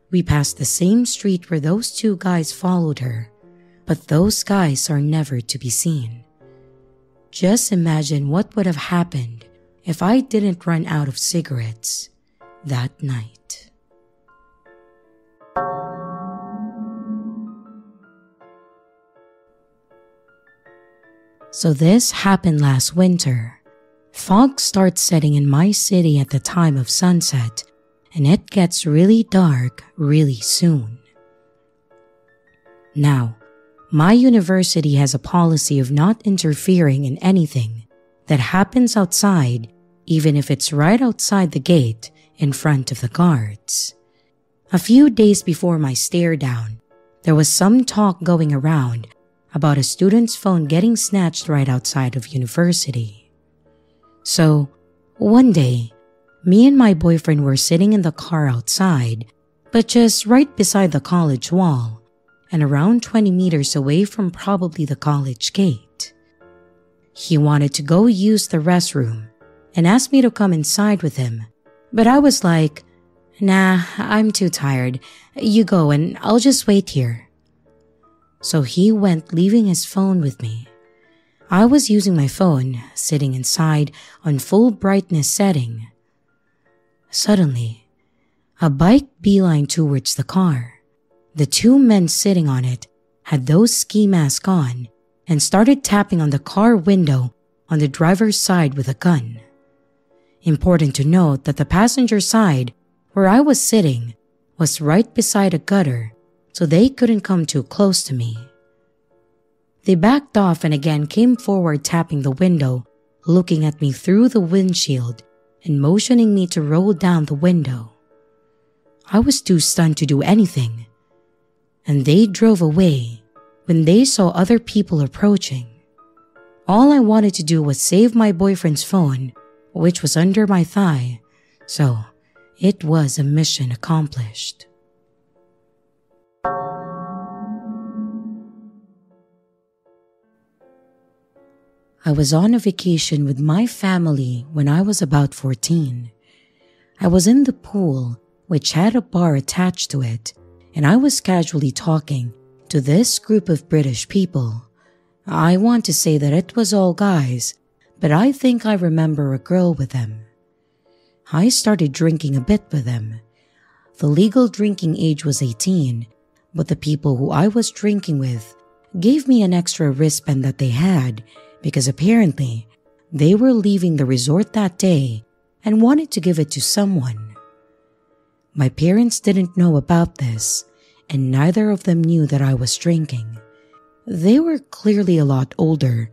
We passed the same street where those two guys followed her, but those guys are never to be seen. Just imagine what would have happened if I didn't run out of cigarettes that night. So this happened last winter. Fog starts setting in my city at the time of sunset, and it gets really dark really soon. Now, my university has a policy of not interfering in anything that happens outside, even if it's right outside the gate in front of the guards. A few days before my stare down, there was some talk going around about a student's phone getting snatched right outside of university. So, one day, me and my boyfriend were sitting in the car outside, but just right beside the college wall and around 20 meters away from probably the college gate. He wanted to go use the restroom and asked me to come inside with him, but I was like, nah, I'm too tired. You go and I'll just wait here. So he went leaving his phone with me. I was using my phone, sitting inside on full brightness setting. Suddenly, a bike beeline towards the car. The two men sitting on it had those ski masks on and started tapping on the car window on the driver's side with a gun. Important to note that the passenger side, where I was sitting, was right beside a gutter, so they couldn't come too close to me. They backed off and again came forward tapping the window, looking at me through the windshield and motioning me to roll down the window. I was too stunned to do anything. And they drove away when they saw other people approaching. All I wanted to do was save my boyfriend's phone, which was under my thigh, so it was a mission accomplished. I was on a vacation with my family when I was about 14. I was in the pool, which had a bar attached to it, and I was casually talking to this group of British people. I want to say that it was all guys, but I think I remember a girl with them. I started drinking a bit with them. The legal drinking age was 18, but the people who I was drinking with gave me an extra wristband that they had because apparently they were leaving the resort that day and wanted to give it to someone. My parents didn't know about this, and neither of them knew that I was drinking. They were clearly a lot older,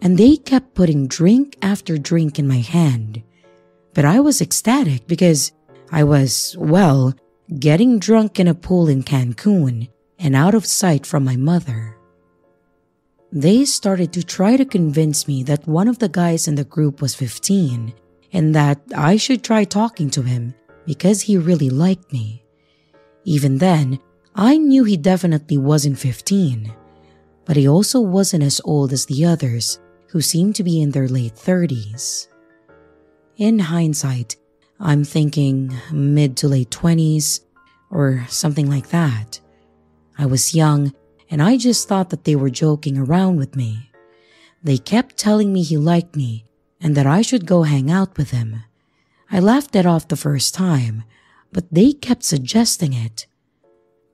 and they kept putting drink after drink in my hand. But I was ecstatic because I was, well, getting drunk in a pool in Cancun and out of sight from my mother. They started to try to convince me that one of the guys in the group was 15 and that I should try talking to him because he really liked me. Even then, I knew he definitely wasn't 15, but he also wasn't as old as the others who seemed to be in their late 30s. In hindsight, I'm thinking mid to late 20s or something like that. I was young and I just thought that they were joking around with me. They kept telling me he liked me and that I should go hang out with him. I laughed it off the first time, but they kept suggesting it.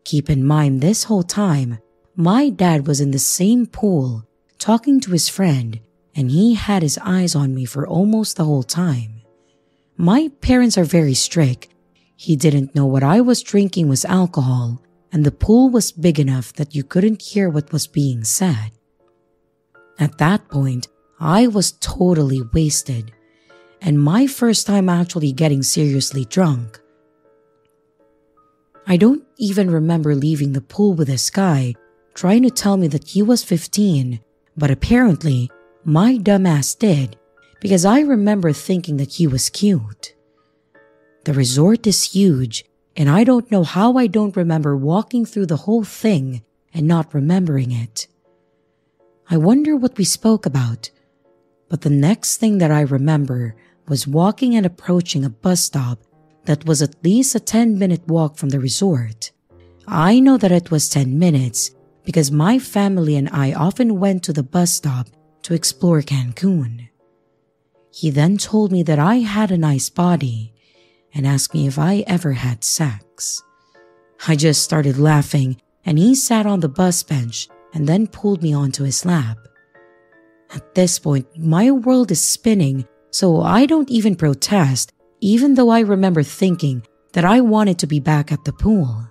Keep in mind this whole time, my dad was in the same pool talking to his friend and he had his eyes on me for almost the whole time. My parents are very strict. He didn't know what I was drinking was alcohol and the pool was big enough that you couldn't hear what was being said. At that point, I was totally wasted and my first time actually getting seriously drunk. I don't even remember leaving the pool with this guy trying to tell me that he was 15, but apparently my dumbass did because I remember thinking that he was cute. The resort is huge and I don't know how I don't remember walking through the whole thing and not remembering it. I wonder what we spoke about, but the next thing that I remember was walking and approaching a bus stop that was at least a 10 minute walk from the resort. I know that it was 10 minutes because my family and I often went to the bus stop to explore Cancun. He then told me that I had a nice body and asked me if I ever had sex. I just started laughing and he sat on the bus bench and then pulled me onto his lap. At this point, my world is spinning, so I don't even protest even though I remember thinking that I wanted to be back at the pool.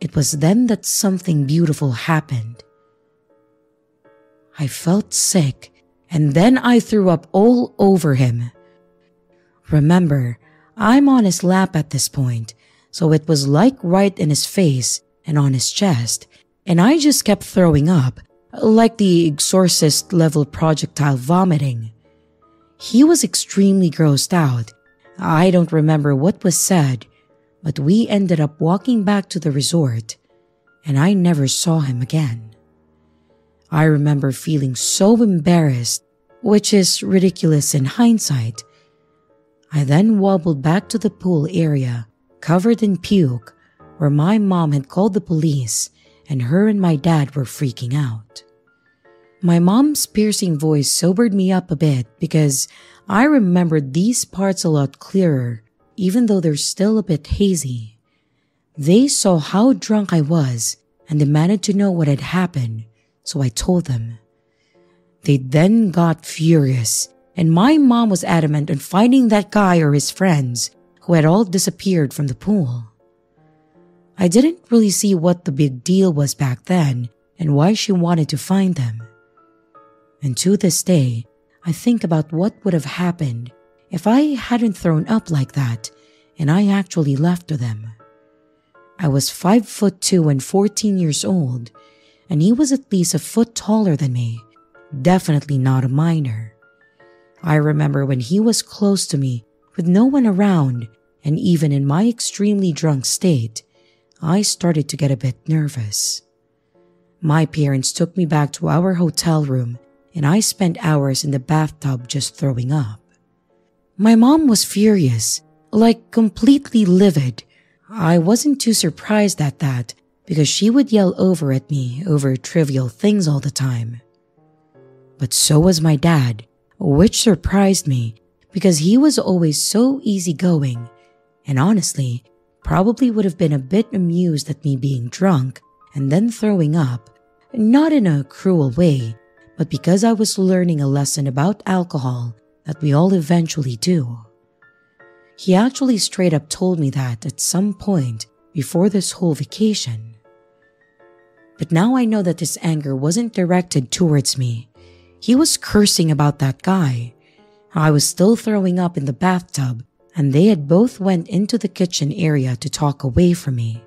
It was then that something beautiful happened. I felt sick and then I threw up all over him. Remember, I'm on his lap at this point, so it was like right in his face and on his chest, and I just kept throwing up, like the exorcist level projectile vomiting. He was extremely grossed out. I don't remember what was said, but we ended up walking back to the resort, and I never saw him again. I remember feeling so embarrassed, which is ridiculous in hindsight. I then wobbled back to the pool area, covered in puke, where my mom had called the police and her and my dad were freaking out. My mom's piercing voice sobered me up a bit because I remembered these parts a lot clearer, even though they're still a bit hazy. They saw how drunk I was and demanded to know what had happened, so I told them. They then got furious, and my mom was adamant on finding that guy or his friends who had all disappeared from the pool. I didn't really see what the big deal was back then and why she wanted to find them. And to this day, I think about what would have happened if I hadn't thrown up like that and I actually left them. I was 5 foot 2 and 14 years old, and he was at least a foot taller than me, definitely not a minor. I remember when he was close to me with no one around, and even in my extremely drunk state, I started to get a bit nervous. My parents took me back to our hotel room and I spent hours in the bathtub just throwing up. My mom was furious, like completely livid. I wasn't too surprised at that because she would yell over at me over trivial things all the time. But so was my dad, which surprised me because he was always so easygoing and honestly, probably would have been a bit amused at me being drunk and then throwing up, not in a cruel way, but because I was learning a lesson about alcohol that we all eventually do. He actually straight up told me that at some point before this whole vacation. But now I know that his anger wasn't directed towards me. He was cursing about that guy. I was still throwing up in the bathtub and they had both went into the kitchen area to talk away from me.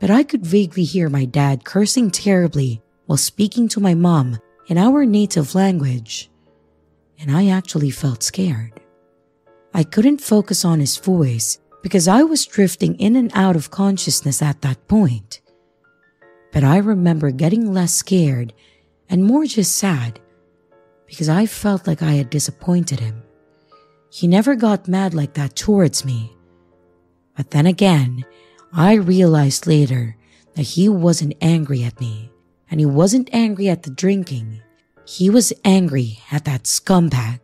But I could vaguely hear my dad cursing terribly while speaking to my mom in our native language, and I actually felt scared. I couldn't focus on his voice because I was drifting in and out of consciousness at that point. But I remember getting less scared and more just sad because I felt like I had disappointed him. He never got mad like that towards me. But then again, I realized later that he wasn't angry at me, and he wasn't angry at the drinking. He was angry at that scumbag.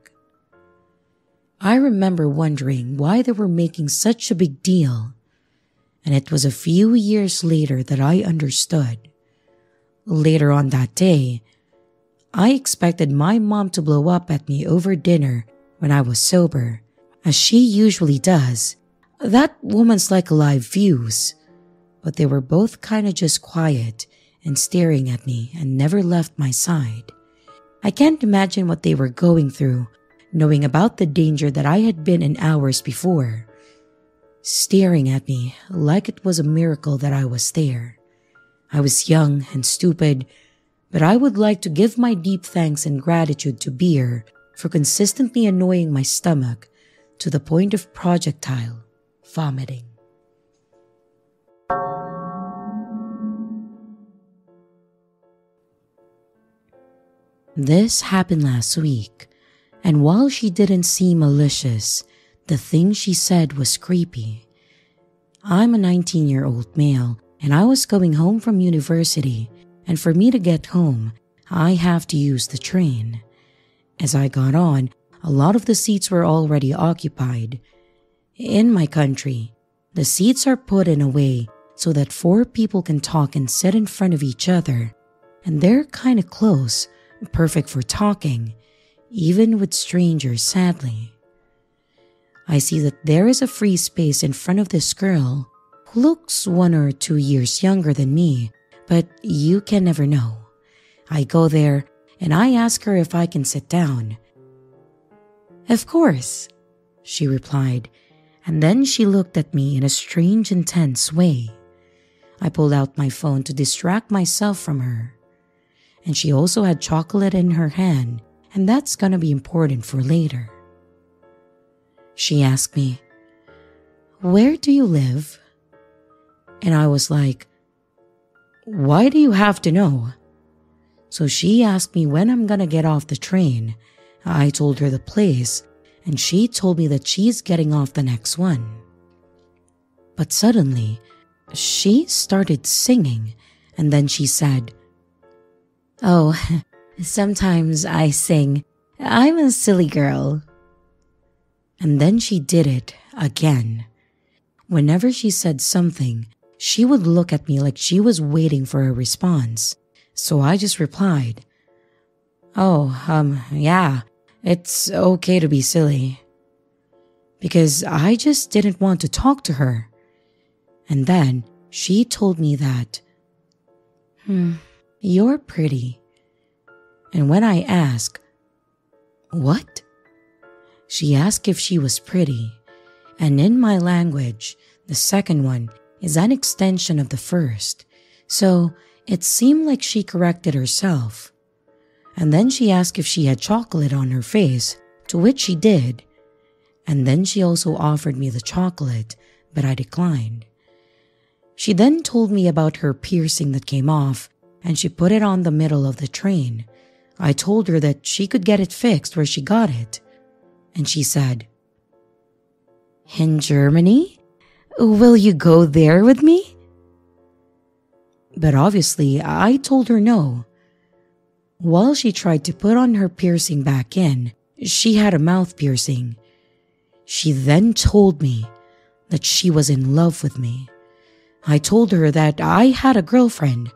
I remember wondering why they were making such a big deal, and it was a few years later that I understood. Later on that day, I expected my mom to blow up at me over dinner when I was sober, as she usually does. That woman's like live fuse. But they were both kind of just quiet and staring at me and never left my side. I can't imagine what they were going through, knowing about the danger that I had been in hours before. Staring at me like it was a miracle that I was there. I was young and stupid, but I would like to give my deep thanks and gratitude to beer for consistently annoying my stomach to the point of projectile vomiting. This happened last week, and while she didn't seem malicious, the thing she said was creepy. I'm a 19 year old male, and I was going home from university, and for me to get home, I have to use the train. As I got on, a lot of the seats were already occupied. In my country, the seats are put in a way so that four people can talk and sit in front of each other, and they're kind of close perfect for talking, even with strangers, sadly. I see that there is a free space in front of this girl who looks one or two years younger than me, but you can never know. I go there and I ask her if I can sit down. Of course, she replied, and then she looked at me in a strange, intense way. I pulled out my phone to distract myself from her and she also had chocolate in her hand, and that's gonna be important for later. She asked me, Where do you live? And I was like, Why do you have to know? So she asked me when I'm gonna get off the train. I told her the place, and she told me that she's getting off the next one. But suddenly, she started singing, and then she said, Oh, sometimes I sing, I'm a silly girl. And then she did it again. Whenever she said something, she would look at me like she was waiting for a response. So I just replied, Oh, um, yeah, it's okay to be silly. Because I just didn't want to talk to her. And then she told me that, hmm, you're pretty. And when I ask, What? She asked if she was pretty. And in my language, the second one is an extension of the first. So it seemed like she corrected herself. And then she asked if she had chocolate on her face, to which she did. And then she also offered me the chocolate, but I declined. She then told me about her piercing that came off and she put it on the middle of the train. I told her that she could get it fixed where she got it. And she said, In Germany? Will you go there with me? But obviously, I told her no. While she tried to put on her piercing back in, she had a mouth piercing. She then told me that she was in love with me. I told her that I had a girlfriend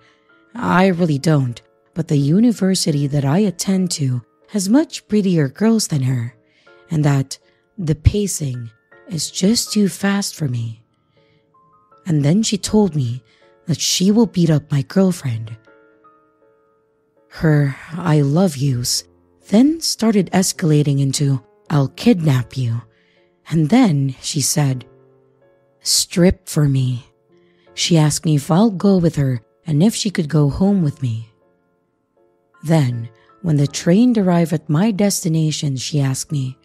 I really don't, but the university that I attend to has much prettier girls than her, and that the pacing is just too fast for me. And then she told me that she will beat up my girlfriend. Her I love yous then started escalating into I'll kidnap you. And then she said, Strip for me. She asked me if I'll go with her and if she could go home with me. Then, when the train arrived at my destination, she asked me,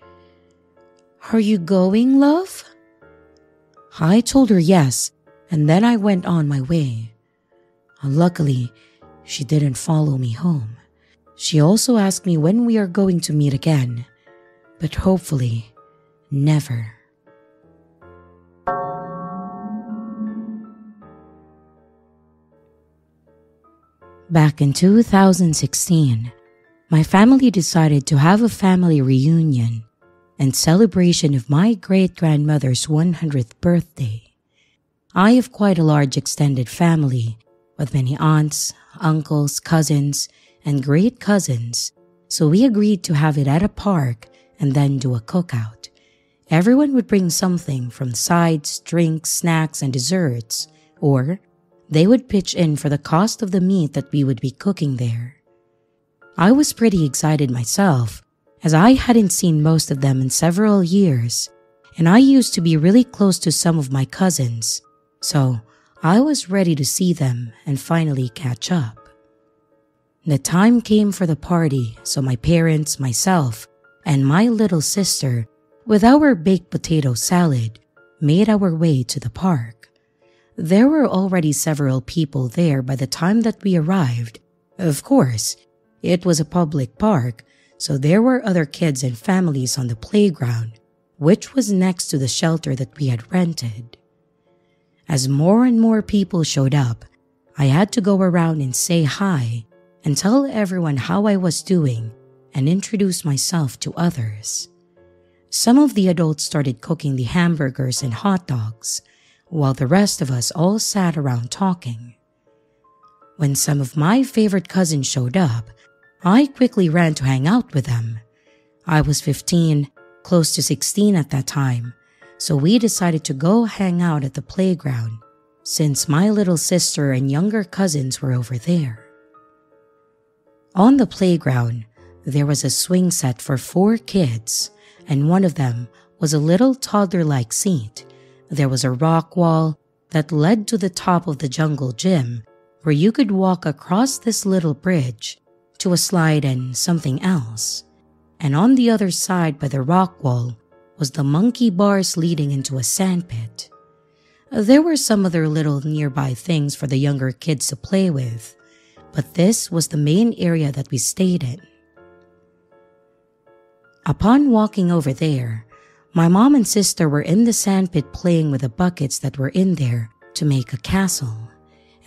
Are you going, love? I told her yes, and then I went on my way. Uh, luckily, she didn't follow me home. She also asked me when we are going to meet again, but hopefully, never. Back in 2016, my family decided to have a family reunion and celebration of my great grandmother's 100th birthday. I have quite a large extended family with many aunts, uncles, cousins, and great cousins, so we agreed to have it at a park and then do a cookout. Everyone would bring something from sides, drinks, snacks, and desserts, or they would pitch in for the cost of the meat that we would be cooking there. I was pretty excited myself, as I hadn't seen most of them in several years, and I used to be really close to some of my cousins, so I was ready to see them and finally catch up. The time came for the party, so my parents, myself, and my little sister, with our baked potato salad, made our way to the park. There were already several people there by the time that we arrived. Of course, it was a public park, so there were other kids and families on the playground, which was next to the shelter that we had rented. As more and more people showed up, I had to go around and say hi and tell everyone how I was doing and introduce myself to others. Some of the adults started cooking the hamburgers and hot dogs, while the rest of us all sat around talking. When some of my favorite cousins showed up, I quickly ran to hang out with them. I was 15, close to 16 at that time, so we decided to go hang out at the playground since my little sister and younger cousins were over there. On the playground, there was a swing set for four kids, and one of them was a little toddler like seat. There was a rock wall that led to the top of the jungle gym where you could walk across this little bridge to a slide and something else. And on the other side by the rock wall was the monkey bars leading into a sandpit. There were some other little nearby things for the younger kids to play with, but this was the main area that we stayed in. Upon walking over there, my mom and sister were in the sandpit playing with the buckets that were in there to make a castle.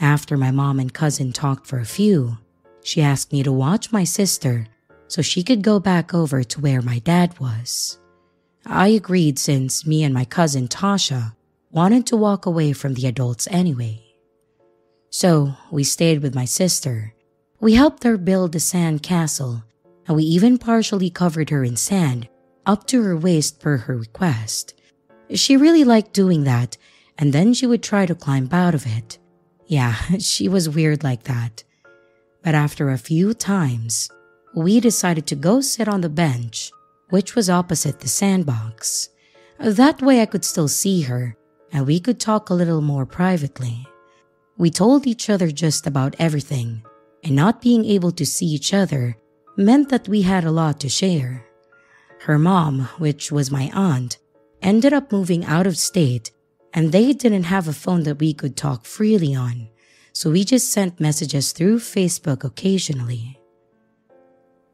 After my mom and cousin talked for a few, she asked me to watch my sister so she could go back over to where my dad was. I agreed since me and my cousin Tasha wanted to walk away from the adults anyway. So we stayed with my sister. We helped her build the sand castle, and we even partially covered her in sand up to her waist per her request. She really liked doing that, and then she would try to climb out of it. Yeah, she was weird like that. But after a few times, we decided to go sit on the bench, which was opposite the sandbox. That way I could still see her and we could talk a little more privately. We told each other just about everything, and not being able to see each other meant that we had a lot to share. Her mom, which was my aunt, ended up moving out of state, and they didn't have a phone that we could talk freely on so we just sent messages through Facebook occasionally.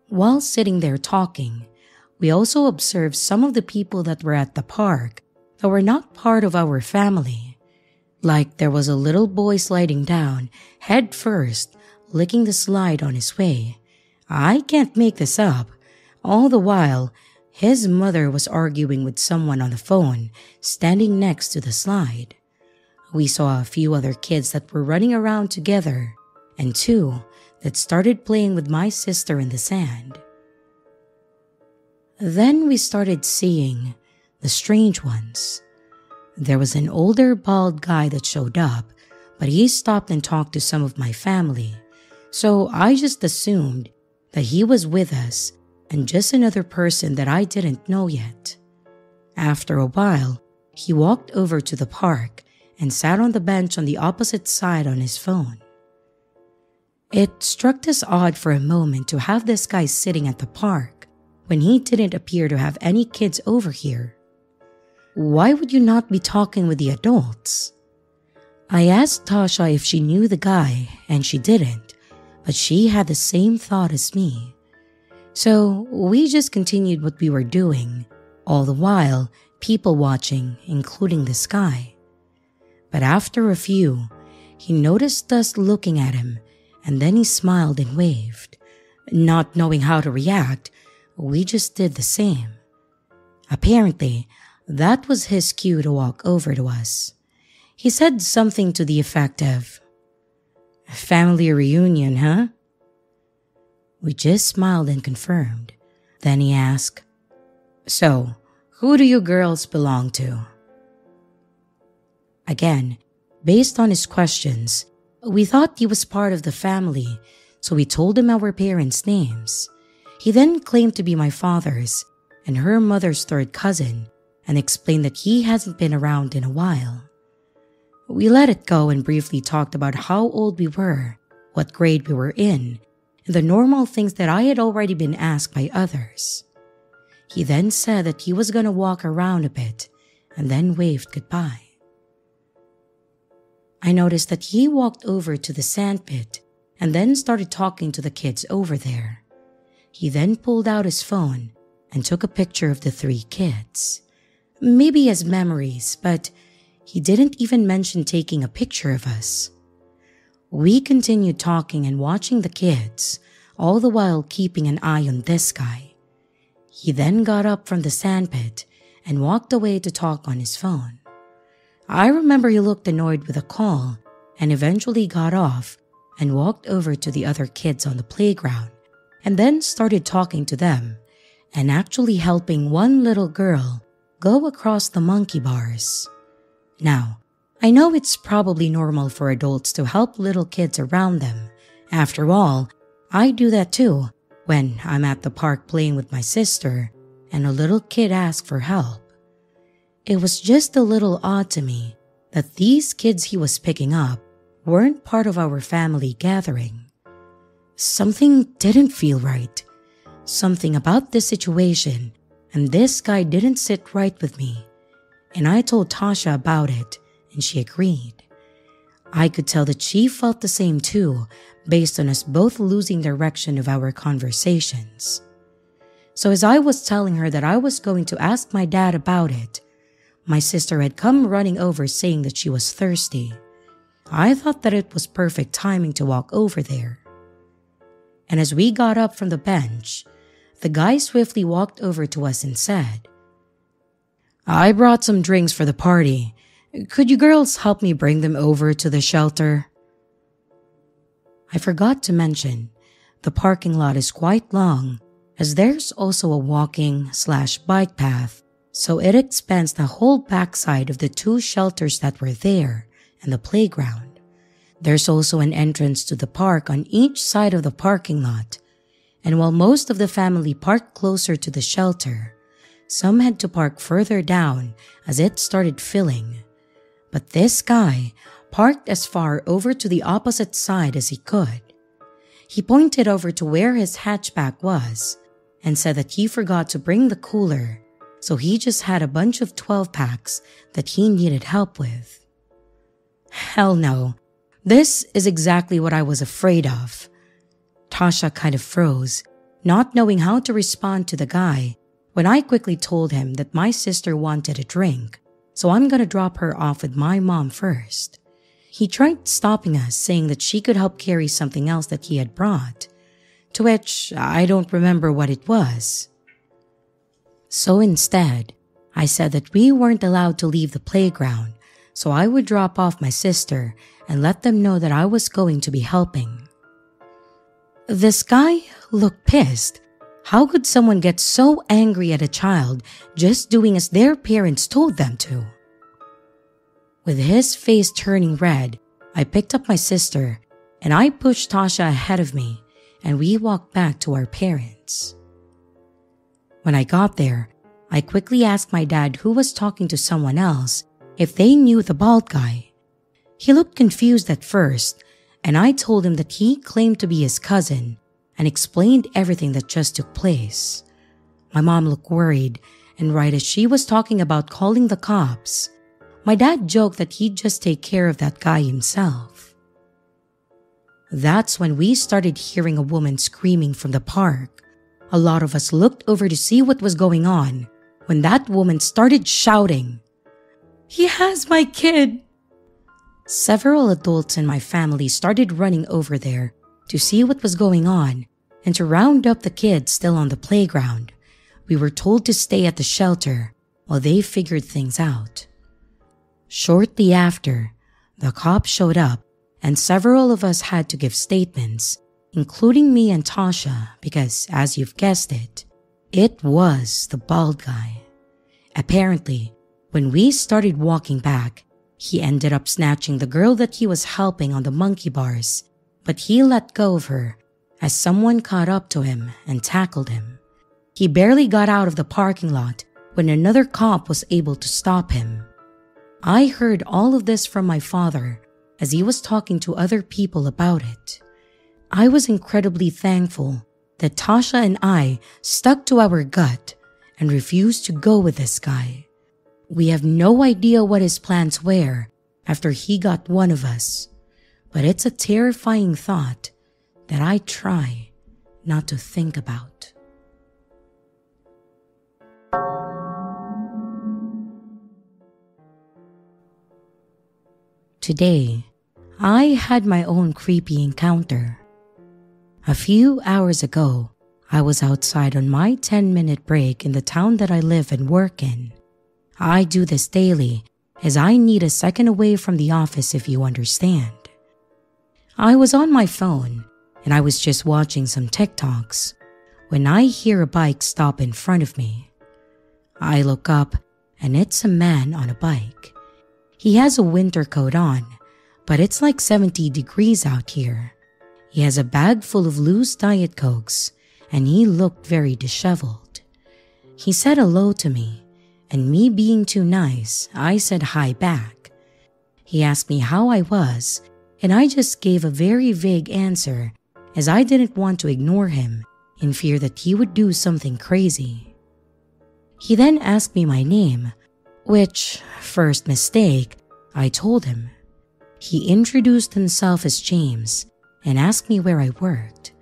While sitting there talking, we also observed some of the people that were at the park that were not part of our family. Like there was a little boy sliding down, head first, licking the slide on his way. I can't make this up. All the while, his mother was arguing with someone on the phone, standing next to the slide. We saw a few other kids that were running around together, and two that started playing with my sister in the sand. Then we started seeing the strange ones. There was an older bald guy that showed up, but he stopped and talked to some of my family, so I just assumed that he was with us and just another person that I didn't know yet. After a while, he walked over to the park and sat on the bench on the opposite side on his phone. It struck us odd for a moment to have this guy sitting at the park when he didn't appear to have any kids over here. Why would you not be talking with the adults? I asked Tasha if she knew the guy, and she didn't, but she had the same thought as me. So we just continued what we were doing, all the while people watching, including this guy. But after a few, he noticed us looking at him and then he smiled and waved. Not knowing how to react, we just did the same. Apparently, that was his cue to walk over to us. He said something to the effect of, Family reunion, huh? We just smiled and confirmed. Then he asked, So, who do you girls belong to? Again, based on his questions, we thought he was part of the family, so we told him our parents' names. He then claimed to be my father's and her mother's third cousin and explained that he hasn't been around in a while. We let it go and briefly talked about how old we were, what grade we were in, and the normal things that I had already been asked by others. He then said that he was going to walk around a bit and then waved goodbye. I noticed that he walked over to the sandpit and then started talking to the kids over there. He then pulled out his phone and took a picture of the three kids. Maybe as memories, but he didn't even mention taking a picture of us. We continued talking and watching the kids, all the while keeping an eye on this guy. He then got up from the sandpit and walked away to talk on his phone. I remember he looked annoyed with a call and eventually got off and walked over to the other kids on the playground and then started talking to them and actually helping one little girl go across the monkey bars. Now, I know it's probably normal for adults to help little kids around them. After all, I do that too when I'm at the park playing with my sister and a little kid asks for help. It was just a little odd to me that these kids he was picking up weren't part of our family gathering. Something didn't feel right. Something about this situation and this guy didn't sit right with me and I told Tasha about it, and she agreed. I could tell that she felt the same too, based on us both losing direction of our conversations. So, as I was telling her that I was going to ask my dad about it, my sister had come running over saying that she was thirsty. I thought that it was perfect timing to walk over there. And as we got up from the bench, the guy swiftly walked over to us and said, I brought some drinks for the party. Could you girls help me bring them over to the shelter? I forgot to mention, the parking lot is quite long, as there's also a walking slash bike path, so it expands the whole backside of the two shelters that were there and the playground. There's also an entrance to the park on each side of the parking lot, and while most of the family parked closer to the shelter, some had to park further down as it started filling. But this guy parked as far over to the opposite side as he could. He pointed over to where his hatchback was and said that he forgot to bring the cooler, so he just had a bunch of 12 packs that he needed help with. Hell no. This is exactly what I was afraid of. Tasha kind of froze, not knowing how to respond to the guy when I quickly told him that my sister wanted a drink, so I'm gonna drop her off with my mom first. He tried stopping us, saying that she could help carry something else that he had brought, to which I don't remember what it was. So instead, I said that we weren't allowed to leave the playground, so I would drop off my sister and let them know that I was going to be helping. This guy looked pissed how could someone get so angry at a child just doing as their parents told them to? With his face turning red, I picked up my sister and I pushed Tasha ahead of me and we walked back to our parents. When I got there, I quickly asked my dad who was talking to someone else if they knew the bald guy. He looked confused at first and I told him that he claimed to be his cousin and explained everything that just took place. My mom looked worried, and right as she was talking about calling the cops, my dad joked that he'd just take care of that guy himself. That's when we started hearing a woman screaming from the park. A lot of us looked over to see what was going on when that woman started shouting, He has my kid! Several adults in my family started running over there to see what was going on and to round up the kids still on the playground. We were told to stay at the shelter while they figured things out. Shortly after, the cops showed up and several of us had to give statements, including me and Tasha, because as you've guessed it, it was the bald guy. Apparently, when we started walking back, he ended up snatching the girl that he was helping on the monkey bars, but he let go of her as someone caught up to him and tackled him. He barely got out of the parking lot when another cop was able to stop him. I heard all of this from my father as he was talking to other people about it. I was incredibly thankful that Tasha and I stuck to our gut and refused to go with this guy. We have no idea what his plans were after he got one of us, but it's a terrifying thought that I try not to think about. Today, I had my own creepy encounter. A few hours ago, I was outside on my 10 minute break in the town that I live and work in. I do this daily as I need a second away from the office if you understand. I was on my phone and I was just watching some TikToks when I hear a bike stop in front of me. I look up and it's a man on a bike. He has a winter coat on, but it's like 70 degrees out here. He has a bag full of loose Diet Cokes and he looked very disheveled. He said hello to me and me being too nice, I said hi back. He asked me how I was, and I just gave a very vague answer as I didn't want to ignore him in fear that he would do something crazy. He then asked me my name, which, first mistake, I told him. He introduced himself as James and asked me where I worked.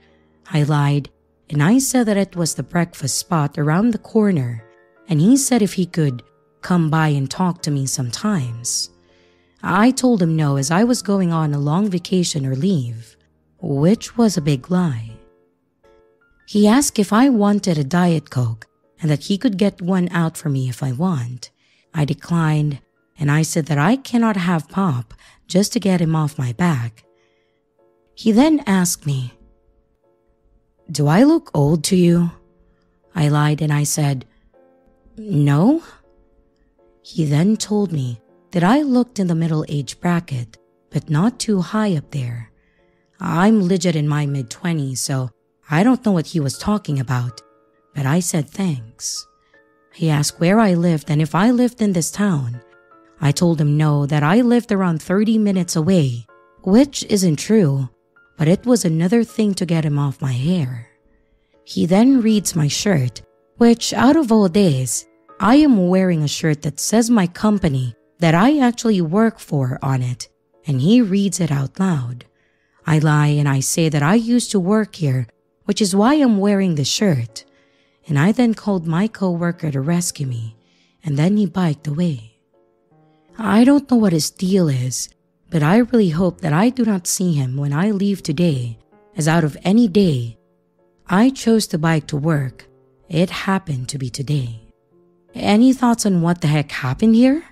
I lied and I said that it was the breakfast spot around the corner and he said if he could come by and talk to me sometimes. I told him no as I was going on a long vacation or leave, which was a big lie. He asked if I wanted a Diet Coke and that he could get one out for me if I want. I declined and I said that I cannot have pop just to get him off my back. He then asked me, Do I look old to you? I lied and I said, no? He then told me that I looked in the middle age bracket, but not too high up there. I'm legit in my mid 20s, so I don't know what he was talking about, but I said thanks. He asked where I lived and if I lived in this town. I told him no, that I lived around 30 minutes away, which isn't true, but it was another thing to get him off my hair. He then reads my shirt, which out of all days I am wearing a shirt that says my company that I actually work for on it, and he reads it out loud. I lie and I say that I used to work here, which is why I'm wearing the shirt. And I then called my coworker to rescue me, and then he biked away. I don't know what his deal is, but I really hope that I do not see him when I leave today, as out of any day, I chose to bike to work. It happened to be today. Any thoughts on what the heck happened here?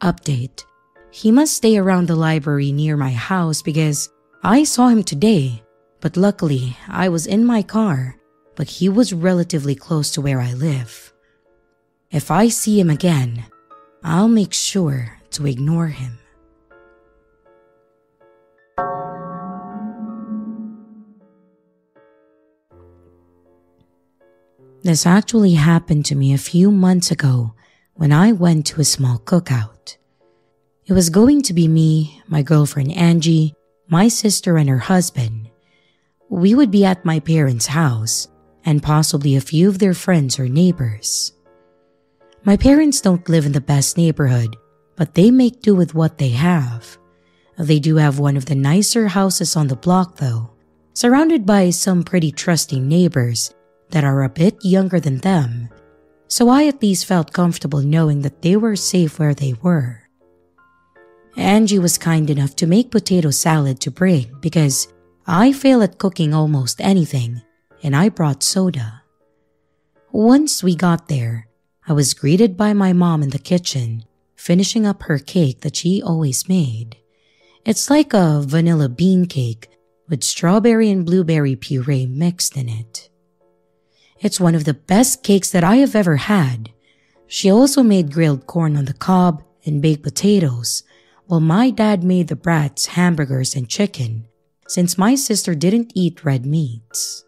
Update. He must stay around the library near my house because I saw him today, but luckily I was in my car, but he was relatively close to where I live. If I see him again, I'll make sure to ignore him. This actually happened to me a few months ago when I went to a small cookout. It was going to be me, my girlfriend Angie, my sister, and her husband. We would be at my parents' house and possibly a few of their friends or neighbors. My parents don't live in the best neighborhood, but they make do with what they have. They do have one of the nicer houses on the block though, surrounded by some pretty trusting neighbors that are a bit younger than them, so I at least felt comfortable knowing that they were safe where they were. Angie was kind enough to make potato salad to bring because I fail at cooking almost anything, and I brought soda. Once we got there, I was greeted by my mom in the kitchen, finishing up her cake that she always made. It's like a vanilla bean cake with strawberry and blueberry puree mixed in it. It's one of the best cakes that I have ever had. She also made grilled corn on the cob and baked potatoes, while my dad made the brats hamburgers and chicken, since my sister didn't eat red meats.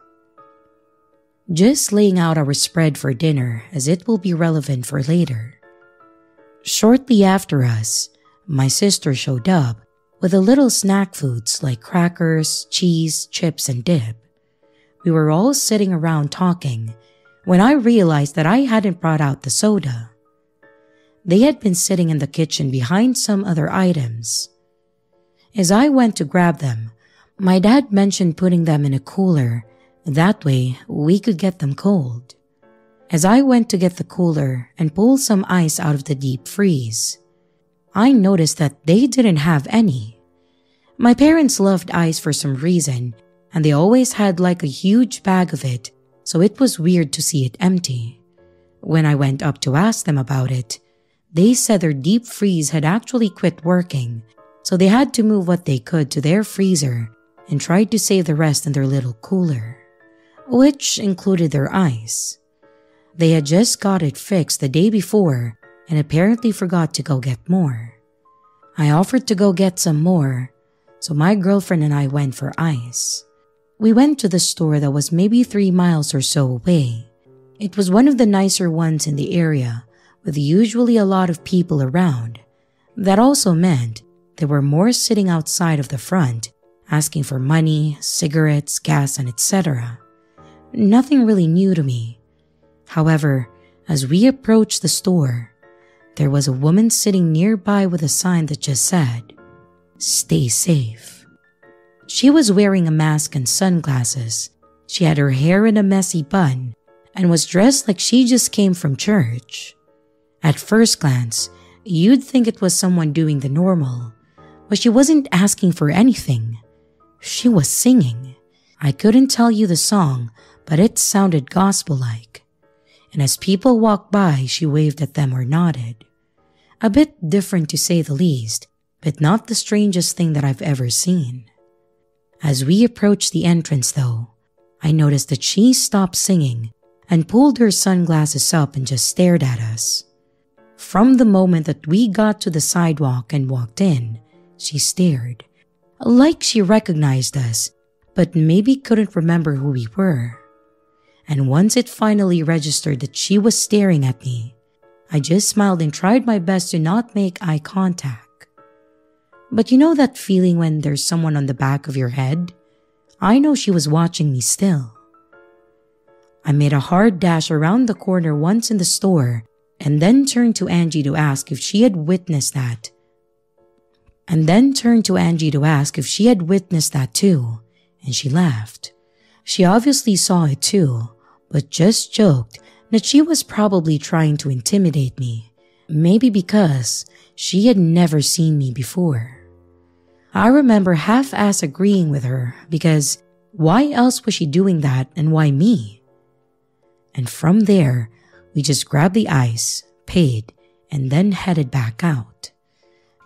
Just laying out our spread for dinner as it will be relevant for later. Shortly after us, my sister showed up with a little snack foods like crackers, cheese, chips, and dip. We were all sitting around talking when I realized that I hadn't brought out the soda. They had been sitting in the kitchen behind some other items. As I went to grab them, my dad mentioned putting them in a cooler. That way, we could get them cold. As I went to get the cooler and pull some ice out of the deep freeze, I noticed that they didn't have any. My parents loved ice for some reason, and they always had like a huge bag of it, so it was weird to see it empty. When I went up to ask them about it, they said their deep freeze had actually quit working, so they had to move what they could to their freezer and tried to save the rest in their little cooler, which included their ice. They had just got it fixed the day before and apparently forgot to go get more. I offered to go get some more, so my girlfriend and I went for ice. We went to the store that was maybe three miles or so away. It was one of the nicer ones in the area, with usually a lot of people around. That also meant there were more sitting outside of the front, asking for money, cigarettes, gas, and etc. Nothing really new to me. However, as we approached the store, there was a woman sitting nearby with a sign that just said, Stay safe. She was wearing a mask and sunglasses. She had her hair in a messy bun and was dressed like she just came from church. At first glance, you'd think it was someone doing the normal, but she wasn't asking for anything. She was singing. I couldn't tell you the song, but it sounded gospel like and as people walked by, she waved at them or nodded. A bit different to say the least, but not the strangest thing that I've ever seen. As we approached the entrance, though, I noticed that she stopped singing and pulled her sunglasses up and just stared at us. From the moment that we got to the sidewalk and walked in, she stared, like she recognized us, but maybe couldn't remember who we were and once it finally registered that she was staring at me, I just smiled and tried my best to not make eye contact. But you know that feeling when there's someone on the back of your head? I know she was watching me still. I made a hard dash around the corner once in the store and then turned to Angie to ask if she had witnessed that. And then turned to Angie to ask if she had witnessed that too, and she laughed. She obviously saw it too, but just joked that she was probably trying to intimidate me, maybe because she had never seen me before. I remember half-ass agreeing with her because why else was she doing that and why me? And from there, we just grabbed the ice, paid, and then headed back out.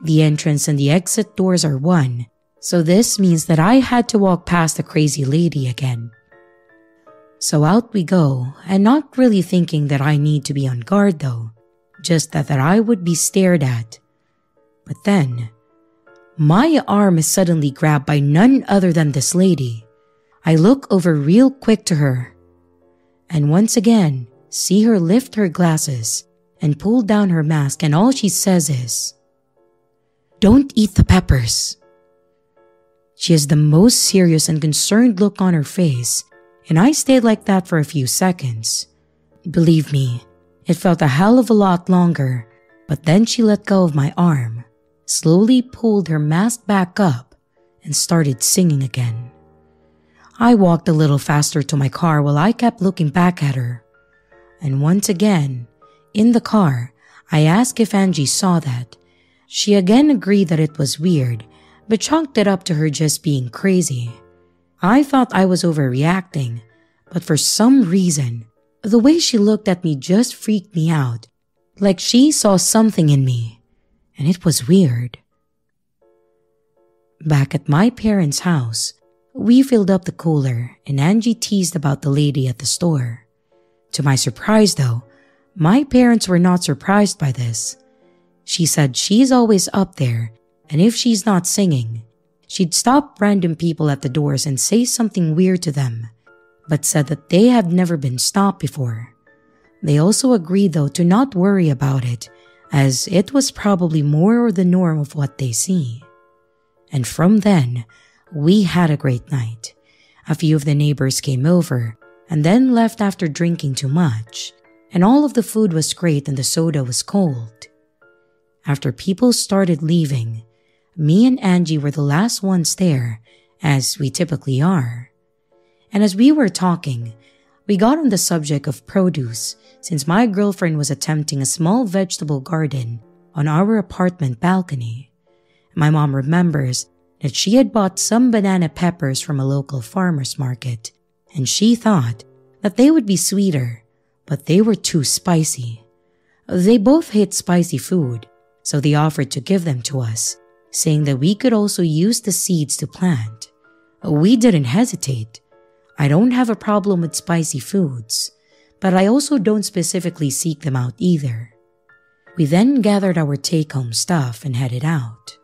The entrance and the exit doors are one, so this means that I had to walk past the crazy lady again. So out we go, and not really thinking that I need to be on guard though, just that, that I would be stared at. But then, my arm is suddenly grabbed by none other than this lady. I look over real quick to her, and once again, see her lift her glasses and pull down her mask, and all she says is, Don't eat the peppers. She has the most serious and concerned look on her face and I stayed like that for a few seconds. Believe me, it felt a hell of a lot longer, but then she let go of my arm, slowly pulled her mask back up, and started singing again. I walked a little faster to my car while I kept looking back at her. And once again, in the car, I asked if Angie saw that, She again agreed that it was weird, but chalked it up to her just being crazy. I thought I was overreacting, but for some reason, the way she looked at me just freaked me out, like she saw something in me, and it was weird. Back at my parents' house, we filled up the cooler and Angie teased about the lady at the store. To my surprise, though, my parents were not surprised by this. She said she's always up there, and if she's not singing, she'd stop random people at the doors and say something weird to them, but said that they have never been stopped before. They also agreed, though, to not worry about it, as it was probably more the norm of what they see. And from then, we had a great night. A few of the neighbors came over and then left after drinking too much, and all of the food was great and the soda was cold. After people started leaving, me and Angie were the last ones there, as we typically are. And as we were talking, we got on the subject of produce since my girlfriend was attempting a small vegetable garden on our apartment balcony. My mom remembers that she had bought some banana peppers from a local farmer's market, and she thought that they would be sweeter, but they were too spicy. They both hate spicy food, so they offered to give them to us, saying that we could also use the seeds to plant. We didn't hesitate. I don't have a problem with spicy foods, but I also don't specifically seek them out either. We then gathered our take home stuff and headed out.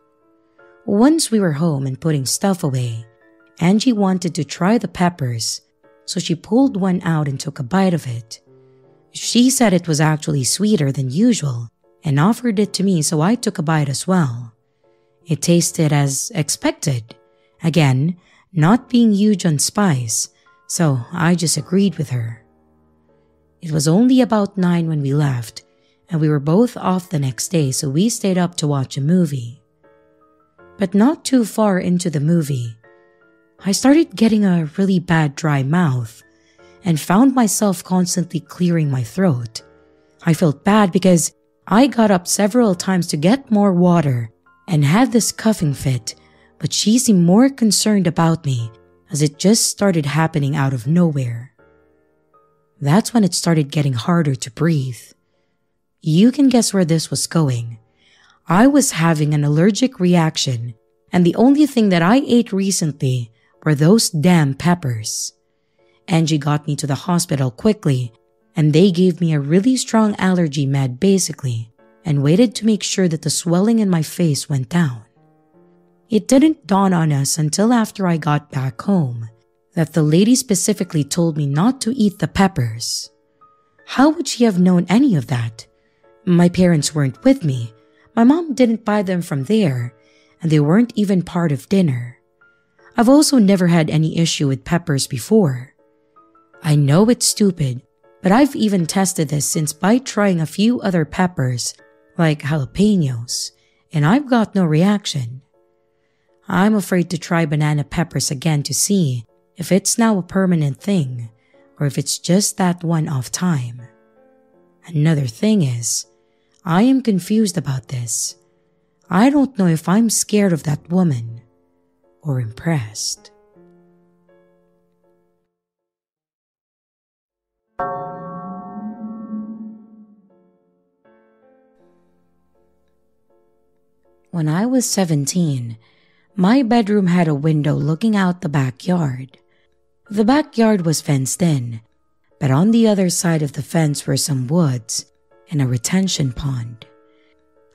Once we were home and putting stuff away, Angie wanted to try the peppers, so she pulled one out and took a bite of it. She said it was actually sweeter than usual and offered it to me, so I took a bite as well. It tasted as expected. Again, not being huge on spice, so I just agreed with her. It was only about 9 when we left, and we were both off the next day, so we stayed up to watch a movie but not too far into the movie, I started getting a really bad dry mouth and found myself constantly clearing my throat. I felt bad because I got up several times to get more water and had this coughing fit, but she seemed more concerned about me as it just started happening out of nowhere. That's when it started getting harder to breathe. You can guess where this was going. I was having an allergic reaction, and the only thing that I ate recently were those damn peppers. Angie got me to the hospital quickly, and they gave me a really strong allergy med basically, and waited to make sure that the swelling in my face went down. It didn't dawn on us until after I got back home that the lady specifically told me not to eat the peppers. How would she have known any of that? My parents weren't with me, my mom didn't buy them from there, and they weren't even part of dinner. I've also never had any issue with peppers before. I know it's stupid, but I've even tested this since by trying a few other peppers, like jalapenos, and I've got no reaction. I'm afraid to try banana peppers again to see if it's now a permanent thing or if it's just that one off time. Another thing is, I am confused about this. I don't know if I'm scared of that woman or impressed. When I was 17, my bedroom had a window looking out the backyard. The backyard was fenced in, but on the other side of the fence were some woods and a retention pond.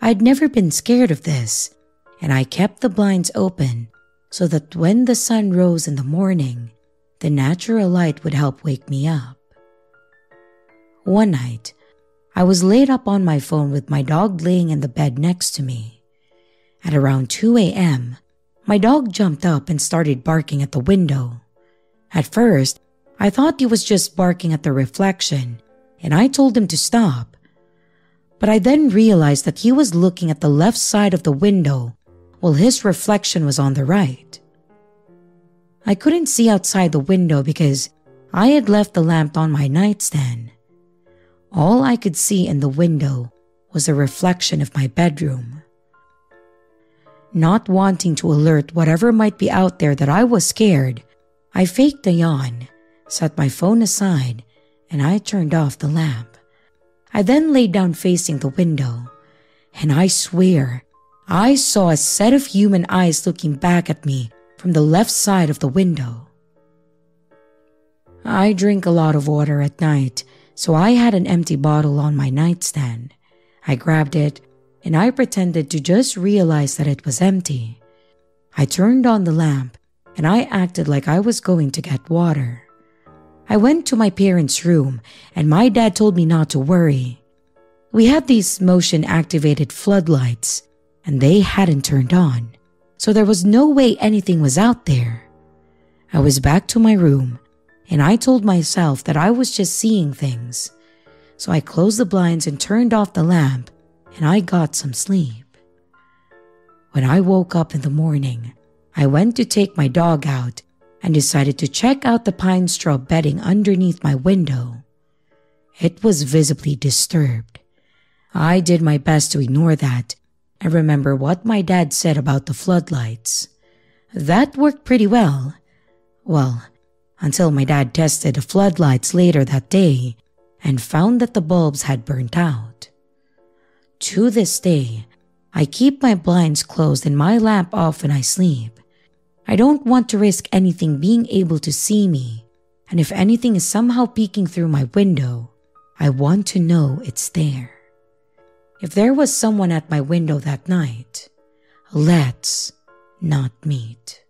I'd never been scared of this, and I kept the blinds open so that when the sun rose in the morning, the natural light would help wake me up. One night, I was laid up on my phone with my dog laying in the bed next to me. At around 2 a.m., my dog jumped up and started barking at the window. At first, I thought he was just barking at the reflection, and I told him to stop but I then realized that he was looking at the left side of the window while his reflection was on the right. I couldn't see outside the window because I had left the lamp on my nightstand. All I could see in the window was a reflection of my bedroom. Not wanting to alert whatever might be out there that I was scared, I faked a yawn, set my phone aside, and I turned off the lamp. I then laid down facing the window, and I swear, I saw a set of human eyes looking back at me from the left side of the window. I drink a lot of water at night, so I had an empty bottle on my nightstand. I grabbed it and I pretended to just realize that it was empty. I turned on the lamp and I acted like I was going to get water. I went to my parents' room and my dad told me not to worry. We had these motion activated floodlights and they hadn't turned on, so there was no way anything was out there. I was back to my room and I told myself that I was just seeing things. So I closed the blinds and turned off the lamp and I got some sleep. When I woke up in the morning, I went to take my dog out and decided to check out the pine straw bedding underneath my window. It was visibly disturbed. I did my best to ignore that and remember what my dad said about the floodlights. That worked pretty well. Well, until my dad tested the floodlights later that day and found that the bulbs had burnt out. To this day, I keep my blinds closed and my lamp off when I sleep. I don't want to risk anything being able to see me, and if anything is somehow peeking through my window, I want to know it's there. If there was someone at my window that night, let's not meet.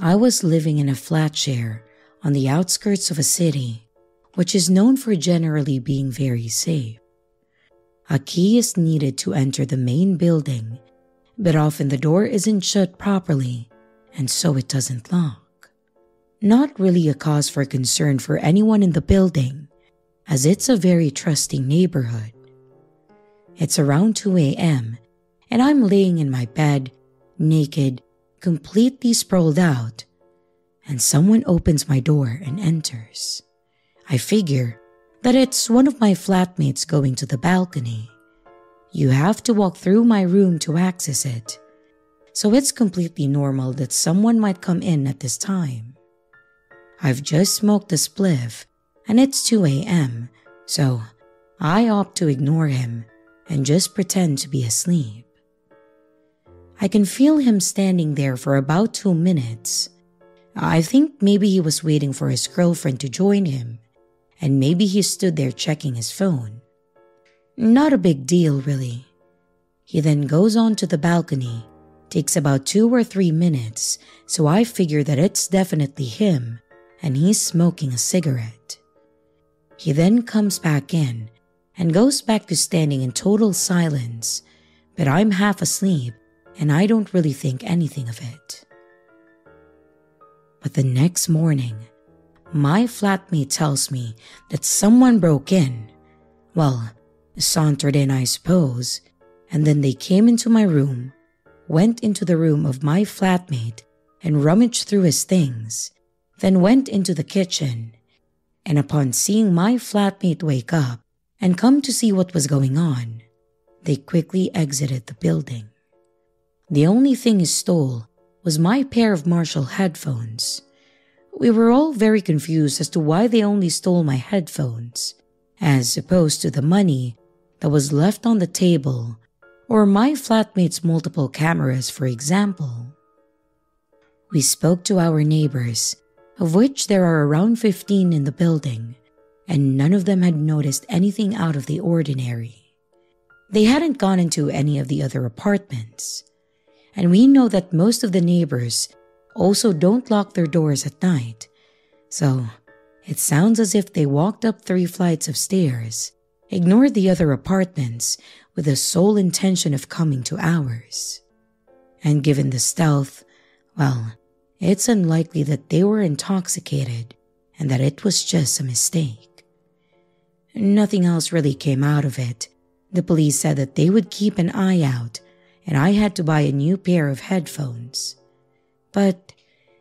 I was living in a flat share on the outskirts of a city, which is known for generally being very safe. A key is needed to enter the main building, but often the door isn't shut properly, and so it doesn't lock. Not really a cause for concern for anyone in the building, as it's a very trusting neighborhood. It's around 2 a.m., and I'm laying in my bed, naked, completely sprawled out, and someone opens my door and enters. I figure that it's one of my flatmates going to the balcony. You have to walk through my room to access it, so it's completely normal that someone might come in at this time. I've just smoked a spliff and it's 2 a.m., so I opt to ignore him and just pretend to be asleep. I can feel him standing there for about two minutes. I think maybe he was waiting for his girlfriend to join him, and maybe he stood there checking his phone. Not a big deal, really. He then goes on to the balcony, takes about two or three minutes, so I figure that it's definitely him, and he's smoking a cigarette. He then comes back in and goes back to standing in total silence, but I'm half asleep and I don't really think anything of it. But the next morning, my flatmate tells me that someone broke in. Well, sauntered in, I suppose, and then they came into my room, went into the room of my flatmate, and rummaged through his things, then went into the kitchen. And upon seeing my flatmate wake up and come to see what was going on, they quickly exited the building. The only thing he stole was my pair of Marshall headphones. We were all very confused as to why they only stole my headphones, as opposed to the money that was left on the table or my flatmate's multiple cameras, for example. We spoke to our neighbors, of which there are around 15 in the building, and none of them had noticed anything out of the ordinary. They hadn't gone into any of the other apartments and we know that most of the neighbors also don't lock their doors at night. So it sounds as if they walked up three flights of stairs, ignored the other apartments with the sole intention of coming to ours. And given the stealth, well, it's unlikely that they were intoxicated and that it was just a mistake. Nothing else really came out of it. The police said that they would keep an eye out and I had to buy a new pair of headphones. But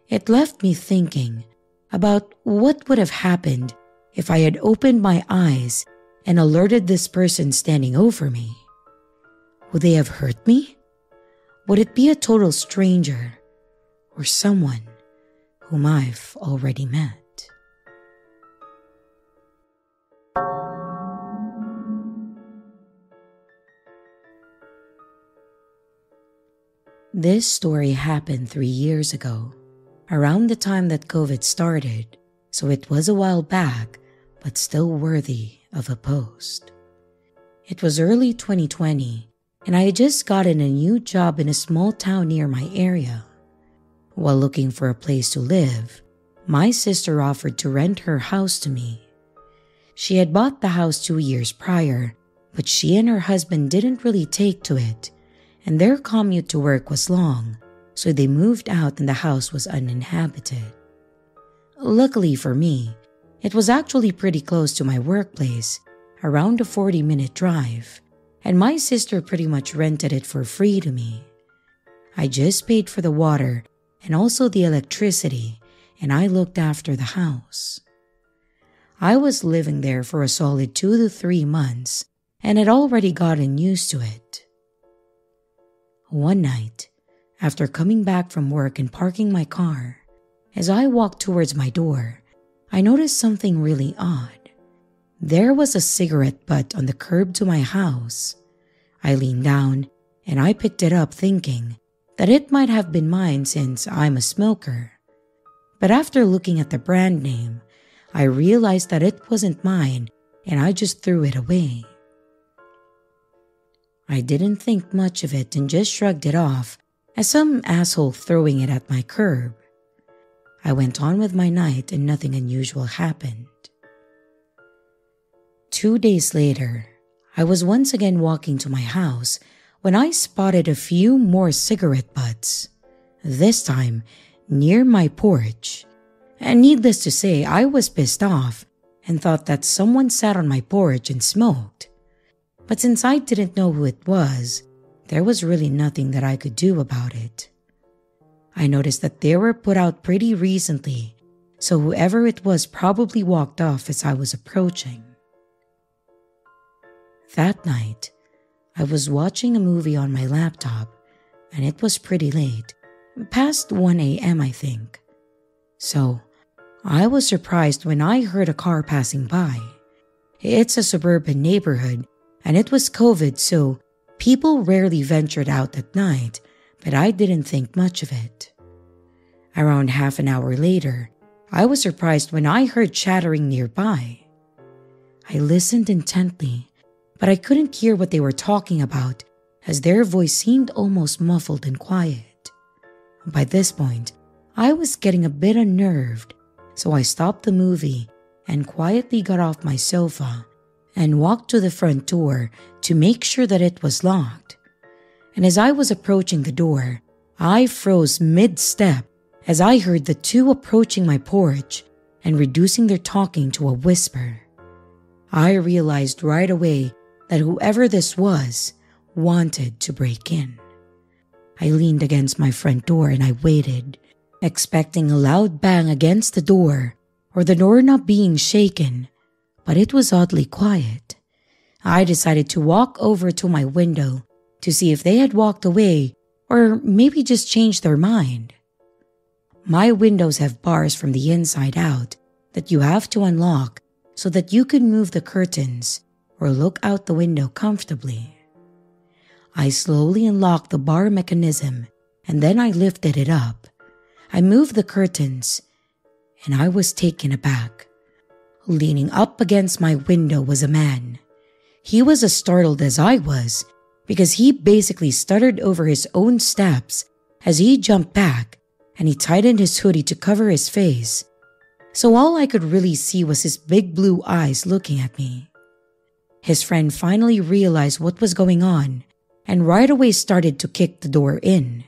it left me thinking about what would have happened if I had opened my eyes and alerted this person standing over me? Would they have hurt me? Would it be a total stranger or someone whom I've already met? This story happened three years ago, around the time that COVID started, so it was a while back, but still worthy of a post. It was early 2020, and I had just gotten a new job in a small town near my area. While looking for a place to live, my sister offered to rent her house to me. She had bought the house two years prior, but she and her husband didn't really take to it and their commute to work was long, so they moved out and the house was uninhabited. Luckily for me, it was actually pretty close to my workplace, around a 40 minute drive, and my sister pretty much rented it for free to me. I just paid for the water and also the electricity, and I looked after the house. I was living there for a solid two to three months and had already gotten used to it. One night, after coming back from work and parking my car, as I walked towards my door, I noticed something really odd. There was a cigarette butt on the curb to my house. I leaned down and I picked it up thinking that it might have been mine since I'm a smoker. But after looking at the brand name, I realized that it wasn't mine and I just threw it away. I didn't think much of it and just shrugged it off as some asshole throwing it at my curb. I went on with my night and nothing unusual happened. Two days later, I was once again walking to my house when I spotted a few more cigarette butts, this time near my porch. And needless to say, I was pissed off and thought that someone sat on my porch and smoked. But since I didn't know who it was, there was really nothing that I could do about it. I noticed that they were put out pretty recently, so whoever it was probably walked off as I was approaching. That night, I was watching a movie on my laptop, and it was pretty late, past 1 a.m., I think. So, I was surprised when I heard a car passing by. It's a suburban neighborhood, and it was COVID, so people rarely ventured out at night, but I didn't think much of it. Around half an hour later, I was surprised when I heard chattering nearby. I listened intently, but I couldn't hear what they were talking about as their voice seemed almost muffled and quiet. By this point, I was getting a bit unnerved, so I stopped the movie and quietly got off my sofa and walked to the front door to make sure that it was locked. And as I was approaching the door, I froze mid step as I heard the two approaching my porch and reducing their talking to a whisper. I realized right away that whoever this was wanted to break in. I leaned against my front door and I waited, expecting a loud bang against the door or the door not being shaken but it was oddly quiet. I decided to walk over to my window to see if they had walked away or maybe just changed their mind. My windows have bars from the inside out that you have to unlock so that you can move the curtains or look out the window comfortably. I slowly unlocked the bar mechanism and then I lifted it up. I moved the curtains and I was taken aback. Leaning up against my window was a man. He was as startled as I was because he basically stuttered over his own steps as he jumped back and he tightened his hoodie to cover his face. So all I could really see was his big blue eyes looking at me. His friend finally realized what was going on and right away started to kick the door in.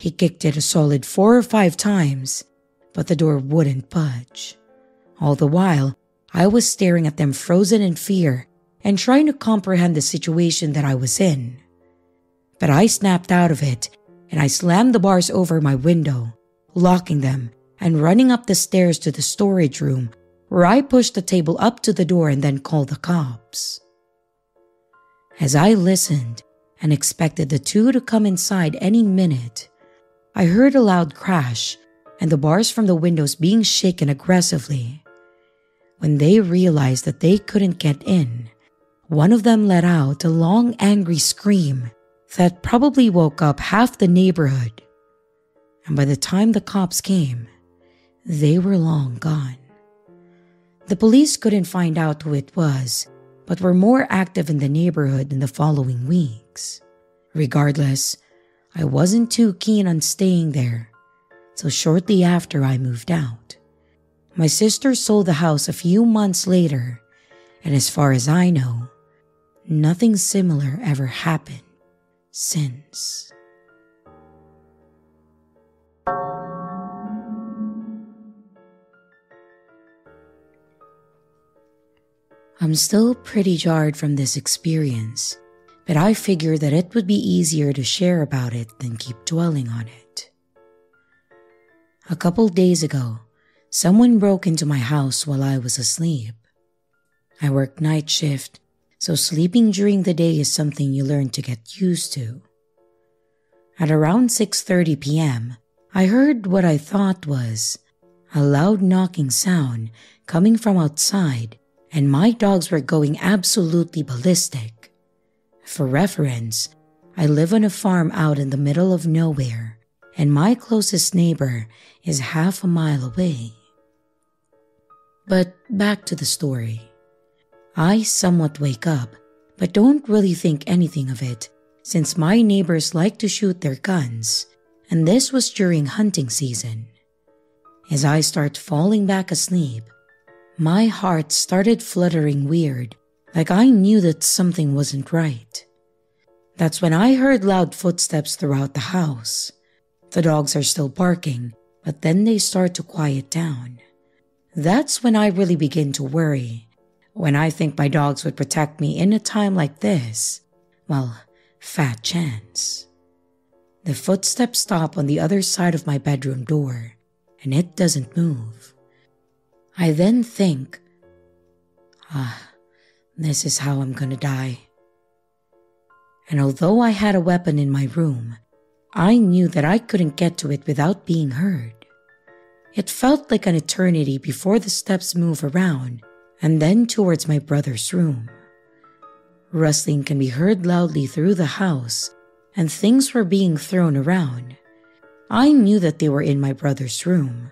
He kicked it a solid four or five times, but the door wouldn't budge. All the while, I was staring at them frozen in fear and trying to comprehend the situation that I was in. But I snapped out of it and I slammed the bars over my window, locking them and running up the stairs to the storage room where I pushed the table up to the door and then called the cops. As I listened and expected the two to come inside any minute, I heard a loud crash and the bars from the windows being shaken aggressively. When they realized that they couldn't get in, one of them let out a long, angry scream that probably woke up half the neighborhood. And by the time the cops came, they were long gone. The police couldn't find out who it was, but were more active in the neighborhood in the following weeks. Regardless, I wasn't too keen on staying there, so shortly after I moved out. My sister sold the house a few months later, and as far as I know, nothing similar ever happened since. I'm still pretty jarred from this experience, but I figured that it would be easier to share about it than keep dwelling on it. A couple days ago, someone broke into my house while I was asleep. I work night shift, so sleeping during the day is something you learn to get used to. At around 6:30 p.m., I heard what I thought was a loud knocking sound coming from outside and my dogs were going absolutely ballistic. For reference, I live on a farm out in the middle of nowhere, and my closest neighbor is half a mile away. But back to the story. I somewhat wake up, but don't really think anything of it since my neighbors like to shoot their guns, and this was during hunting season. As I start falling back asleep, my heart started fluttering weird, like I knew that something wasn't right. That's when I heard loud footsteps throughout the house. The dogs are still barking, but then they start to quiet down. That's when I really begin to worry. When I think my dogs would protect me in a time like this, well, fat chance. The footsteps stop on the other side of my bedroom door, and it doesn't move. I then think, ah, this is how I'm gonna die. And although I had a weapon in my room, I knew that I couldn't get to it without being heard. It felt like an eternity before the steps move around and then towards my brother's room. Rustling can be heard loudly through the house, and things were being thrown around. I knew that they were in my brother's room.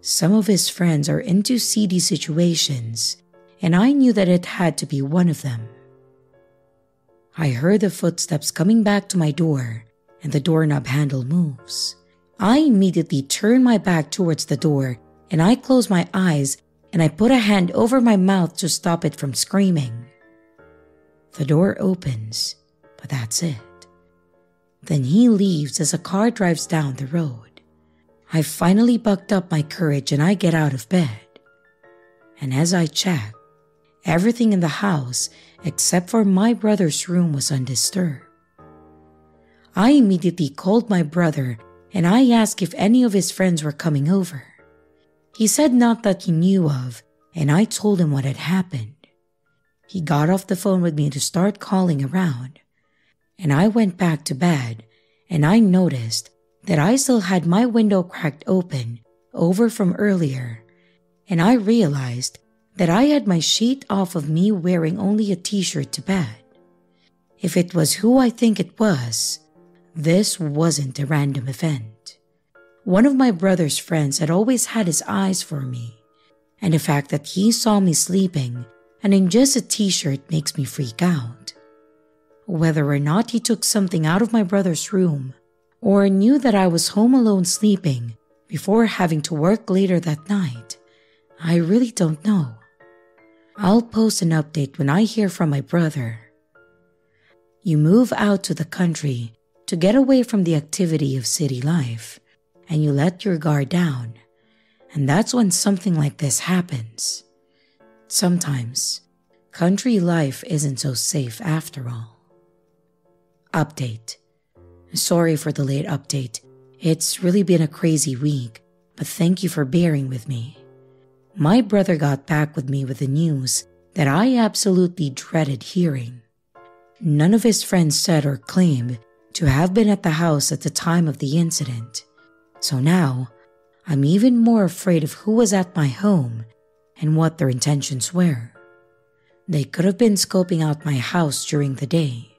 Some of his friends are into seedy situations, and I knew that it had to be one of them. I heard the footsteps coming back to my door, and the doorknob handle moves. I immediately turn my back towards the door, and I close my eyes and I put a hand over my mouth to stop it from screaming. The door opens, but that's it. Then he leaves as a car drives down the road. I finally bucked up my courage and I get out of bed. And as I check, everything in the house except for my brother's room was undisturbed. I immediately called my brother and I asked if any of his friends were coming over. He said not that he knew of, and I told him what had happened. He got off the phone with me to start calling around, and I went back to bed and I noticed that I still had my window cracked open over from earlier, and I realized that I had my sheet off of me wearing only a t shirt to bed. If it was who I think it was, this wasn't a random event. One of my brother's friends had always had his eyes for me, and the fact that he saw me sleeping and in just a t shirt makes me freak out. Whether or not he took something out of my brother's room or knew that I was home alone sleeping before having to work later that night, I really don't know. I'll post an update when I hear from my brother. You move out to the country to get away from the activity of city life, and you let your guard down, and that's when something like this happens. Sometimes, country life isn't so safe after all. Update Sorry for the late update. It's really been a crazy week, but thank you for bearing with me. my brother got back with me with the news that I absolutely dreaded hearing. None of his friends said or claimed to have been at the house at the time of the incident. So now, I'm even more afraid of who was at my home and what their intentions were. They could have been scoping out my house during the day.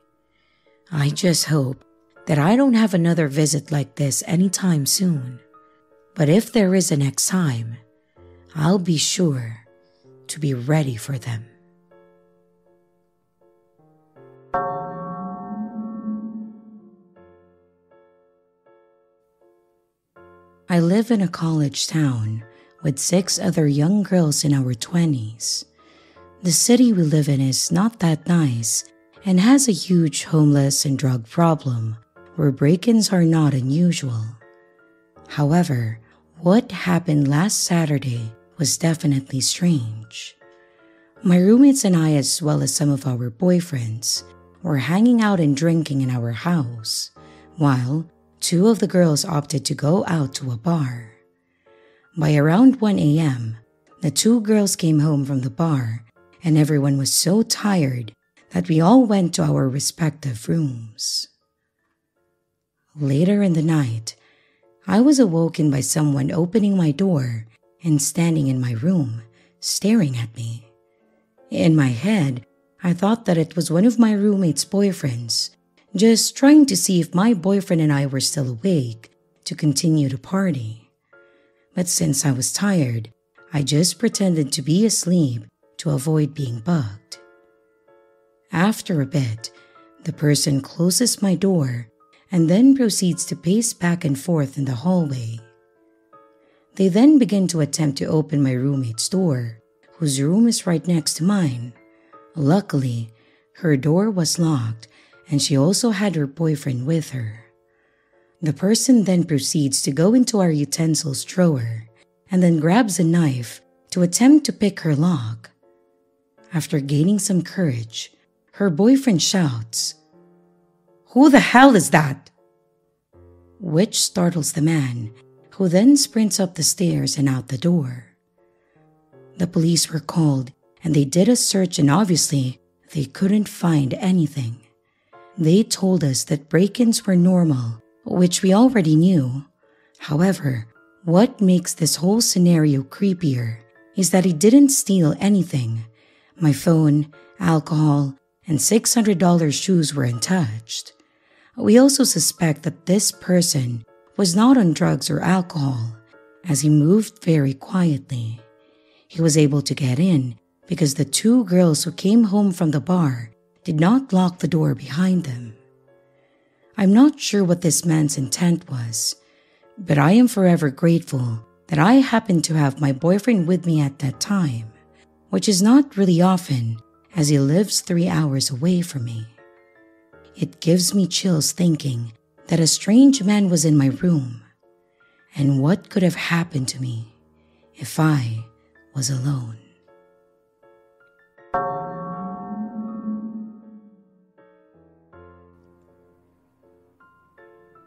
I just hope that I don't have another visit like this anytime soon. But if there is a next time, I'll be sure to be ready for them. I live in a college town with six other young girls in our 20s. The city we live in is not that nice and has a huge homeless and drug problem where break ins are not unusual. However, what happened last Saturday was definitely strange. My roommates and I, as well as some of our boyfriends, were hanging out and drinking in our house, while two of the girls opted to go out to a bar. By around 1 a.m., the two girls came home from the bar, and everyone was so tired that we all went to our respective rooms. Later in the night, I was awoken by someone opening my door and standing in my room, staring at me. In my head, I thought that it was one of my roommate's boyfriends just trying to see if my boyfriend and I were still awake to continue to party. But since I was tired, I just pretended to be asleep to avoid being bugged. After a bit, the person closes my door and then proceeds to pace back and forth in the hallway. They then begin to attempt to open my roommate's door, whose room is right next to mine. Luckily, her door was locked and she also had her boyfriend with her. The person then proceeds to go into our utensils drawer and then grabs a knife to attempt to pick her lock. After gaining some courage, her boyfriend shouts, Who the hell is that? Which startles the man, who then sprints up the stairs and out the door. The police were called and they did a search, and obviously, they couldn't find anything. They told us that break ins were normal, which we already knew. However, what makes this whole scenario creepier is that he didn't steal anything. My phone, alcohol, and $600 shoes were untouched. We also suspect that this person was not on drugs or alcohol, as he moved very quietly. He was able to get in because the two girls who came home from the bar did not lock the door behind them. I'm not sure what this man's intent was, but I am forever grateful that I happened to have my boyfriend with me at that time, which is not really often as he lives three hours away from me. It gives me chills thinking that a strange man was in my room, and what could have happened to me if I was alone.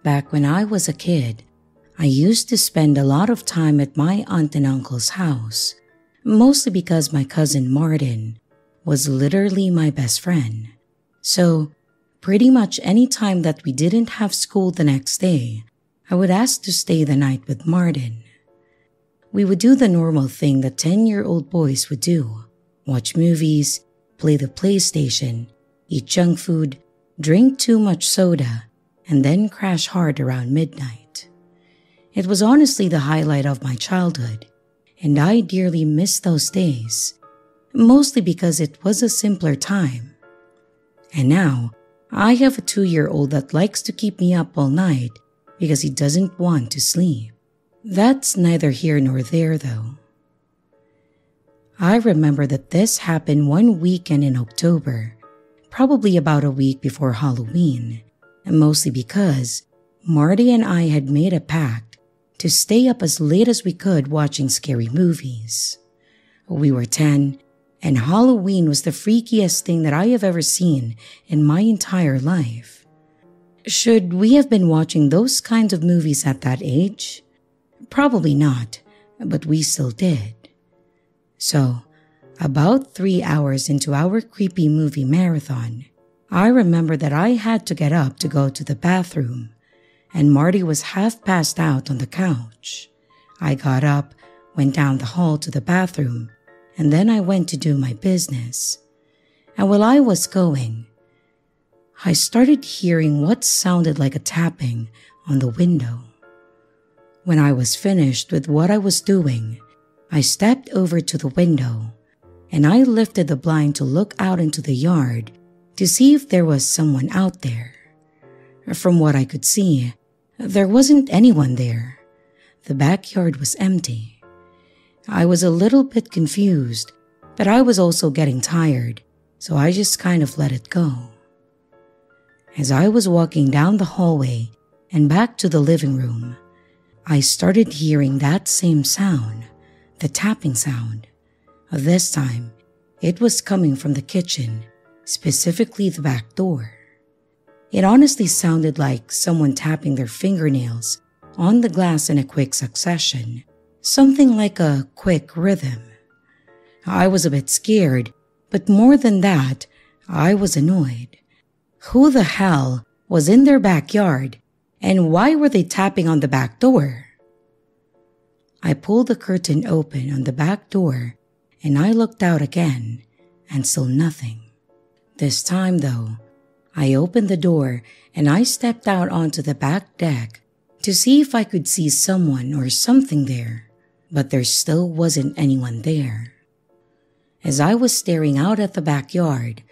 Back when I was a kid, I used to spend a lot of time at my aunt and uncle's house, mostly because my cousin Martin was literally my best friend. So, pretty much any time that we didn't have school the next day, I would ask to stay the night with Martin. We would do the normal thing that 10 year old boys would do watch movies, play the PlayStation, eat junk food, drink too much soda, and then crash hard around midnight. It was honestly the highlight of my childhood, and I dearly miss those days, mostly because it was a simpler time. And now, I have a two year old that likes to keep me up all night because he doesn't want to sleep. That's neither here nor there, though. I remember that this happened one weekend in October, probably about a week before Halloween, mostly because Marty and I had made a pact to stay up as late as we could watching scary movies. We were 10, and Halloween was the freakiest thing that I have ever seen in my entire life. Should we have been watching those kinds of movies at that age? Probably not, but we still did. So, about three hours into our creepy movie marathon, I remember that I had to get up to go to the bathroom, and Marty was half passed out on the couch. I got up, went down the hall to the bathroom, and then I went to do my business. And while I was going, I started hearing what sounded like a tapping on the window. When I was finished with what I was doing, I stepped over to the window and I lifted the blind to look out into the yard to see if there was someone out there. From what I could see, there wasn't anyone there. The backyard was empty. I was a little bit confused, but I was also getting tired, so I just kind of let it go. As I was walking down the hallway and back to the living room, I started hearing that same sound, the tapping sound. This time, it was coming from the kitchen, specifically the back door. It honestly sounded like someone tapping their fingernails on the glass in a quick succession, something like a quick rhythm. I was a bit scared, but more than that, I was annoyed. Who the hell was in their backyard and why were they tapping on the back door? I pulled the curtain open on the back door and I looked out again and saw nothing. This time, though, I opened the door and I stepped out onto the back deck to see if I could see someone or something there, but there still wasn't anyone there. As I was staring out at the backyard,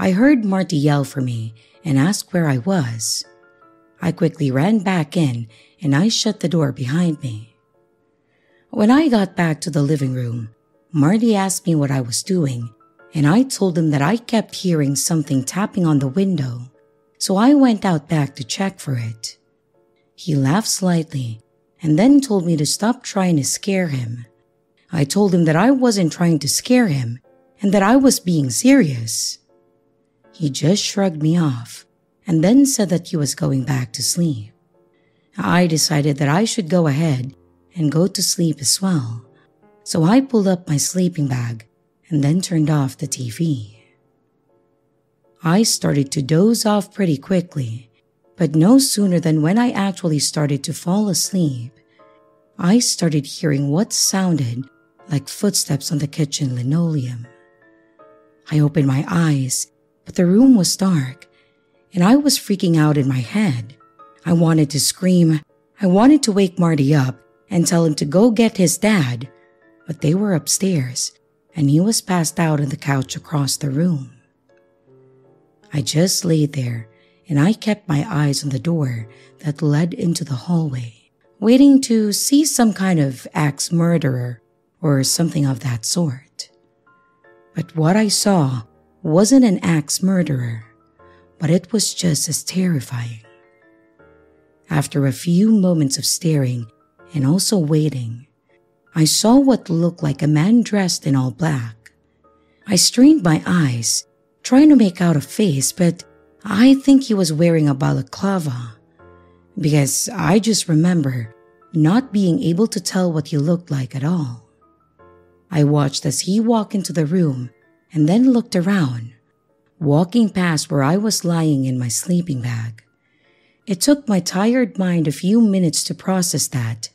I heard Marty yell for me and ask where I was. I quickly ran back in and I shut the door behind me. When I got back to the living room, Marty asked me what I was doing, and I told him that I kept hearing something tapping on the window, so I went out back to check for it. He laughed slightly and then told me to stop trying to scare him. I told him that I wasn't trying to scare him and that I was being serious. He just shrugged me off and then said that he was going back to sleep. I decided that I should go ahead and go to sleep as well so I pulled up my sleeping bag and then turned off the TV. I started to doze off pretty quickly, but no sooner than when I actually started to fall asleep, I started hearing what sounded like footsteps on the kitchen linoleum. I opened my eyes, but the room was dark, and I was freaking out in my head. I wanted to scream. I wanted to wake Marty up and tell him to go get his dad, but they were upstairs and he was passed out on the couch across the room. I just lay there and I kept my eyes on the door that led into the hallway, waiting to see some kind of axe murderer or something of that sort. But what I saw wasn't an axe murderer, but it was just as terrifying. After a few moments of staring and also waiting, I saw what looked like a man dressed in all black. I strained my eyes, trying to make out a face, but I think he was wearing a balaclava. Because I just remember not being able to tell what he looked like at all. I watched as he walked into the room and then looked around, walking past where I was lying in my sleeping bag. It took my tired mind a few minutes to process that.